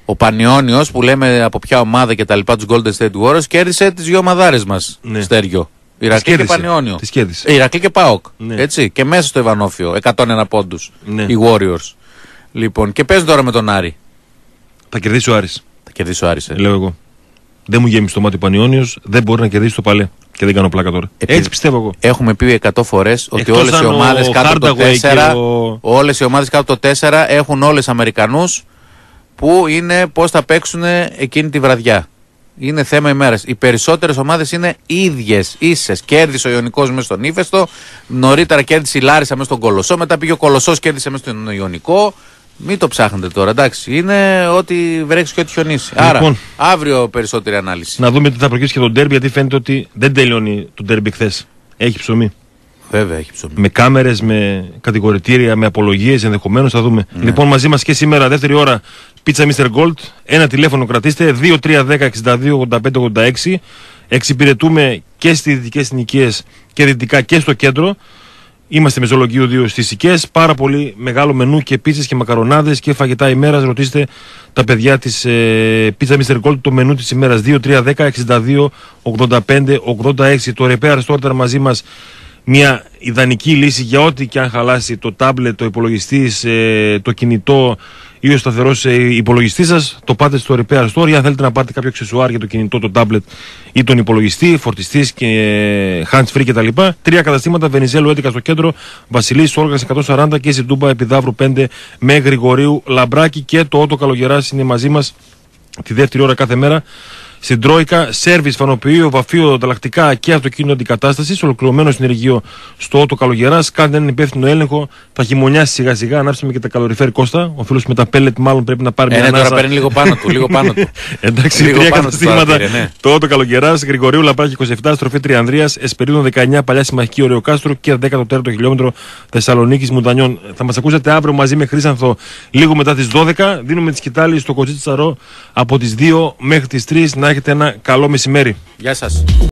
Ο Πανιόνιος που λέμε από ποια ομάδα και τα λοιπά τους Golden State Warriors κέρδισε τις δύο ομαδάρε μας. Ναι. Στέργιο. Ηρακλή και κέρδισε. Πανιόνιο. Τις κέρδισε. Ε, Ηρακλή και Πάοκ. Ναι. Έτσι. Και μέσα στο Ιβανόφιο. 101 πόντους. Ναι. Οι Warriors. Λοιπόν, και παίζουν τώρα με τον Άρη. Θα κερδίσει ο Άρης. Θα κερδίσει ο Άρης. ε. Λέω εγώ. Δεν μου γέμισε το μάτι ο Πανιόνιος, δεν μπορεί να κερδίσει το παλέ. Και δεν κάνω πλάκα τώρα. Επειδή- Έτσι πιστεύω εγώ. Έχουμε πει 100 φορές ότι Εκτός όλες οι αν ο ομάδες κάτω από το Hardaway 4, και ο- όλες οι ομάδες κάτω από το 4 έχουν όλες Αμερικανούς που είναι πώς θα παίξουν εκείνη τη βραδιά. Είναι θέμα ημέρας. Οι περισσότερες ομάδες είναι ίδιες, ίσες. Κέρδισε ο Ιωνικός μέσα στον ύφεστο. Νωρίτερα κέρδισε η Λάρισα μέσα στον Κολοσσό. Μετά πήγε ο Κολοσσός κέρδισε μέσα στον Ιωνικό. Μην το ψάχνετε τώρα, εντάξει. Είναι ό,τι βρέξει και ό,τι χιονίσει. Άρα, Λοιπόν. αύριο περισσότερη ανάλυση. Να δούμε τι θα προκύψει και το ντέρμπι, γιατί φαίνεται ότι δεν τελειώνει το ντέρμπι χθες. Έχει ψωμί. Βέβαια, έχει ψωμί. Με κάμερες, με κατηγορητήρια, με απολογίες ενδεχομένως. Θα δούμε. Ναι. Λοιπόν, μαζί μας και σήμερα, δεύτερη ώρα, πίτσα Mr. Gold. Ένα τηλέφωνο κρατήστε, 2310-62-85-86. Εξυπηρετούμε και στις δυτικές συνοικίες και δυτικά και στο κέντρο. Είμαστε με ζωολογείο 2 στις Σικές. Πάρα πολύ μεγάλο μενού και πίτσες και μακαρονάδες και φαγητά ημέρας. Ρωτήστε τα παιδιά της ε, Pizza Mr. Gold το μενού της ημέρας 2, 3, 10, 62, 85, 86. Το Repair Store μαζί μας μια ιδανική λύση για ό,τι και αν χαλάσει το τάμπλετ, το υπολογιστή, ε, το κινητό ή ο σταθερό υπολογιστής σας. Το πάτε στο Repair Store ή αν θέλετε να πάρετε κάποιο αξεσουάρ για το κινητό, το τάμπλετ ή τον υπολογιστή, φορτιστής και ε, hands free κτλ. Τρία καταστήματα Βενιζέλου 11 στο κέντρο, Βασιλής Όργα 140 και στην Τούμπα Επιδαύρου 5 με Γρηγορίου Λαμπράκη και το Ότο Καλογεράς είναι μαζί μας τη δεύτερη ώρα κάθε μέρα. Στην Τρόικα, σερβις, φανοποιείο, βαφείο, ανταλλακτικά και αυτοκίνητο αντικατάστασης. Ολοκληρωμένο συνεργείο στο Ότο Καλογεράς. Κάντε έναν υπεύθυνο έλεγχο. Θα χειμωνιάσει σιγά σιγά. Ανάψαμε και τα καλοριφέρ Κώστα. Ο φίλος με τα πέλετ μάλλον πρέπει να πάρει Ε, μια ναι, τώρα ανάσα. παίρνει λίγο πάνω του. Λίγο πάνω του. Εντάξει, Λίγο τρία πάνω του τώρα καταστήματα. πήρε, ναι. Το Ότο Καλογεράς, Γρηγορίου Λαπράκη 27, στροφή Τριανδρία, Εσπερίδων 19, Παλιά Συμμαχική Ωρεοκάστρου και 14ο χιλιόμετρο Θεσσαλονίκης Μουντανιών. Θα μας ακούσετε αύριο μαζί με Χρήσανθο λίγο μετά τις 12. Δίνουμε τη σκητάλη στο Κοτσίτσι Τσαρό από τις 2 μέχρι τις 3. Να έχετε ένα καλό μεσημέρι. Γεια σας.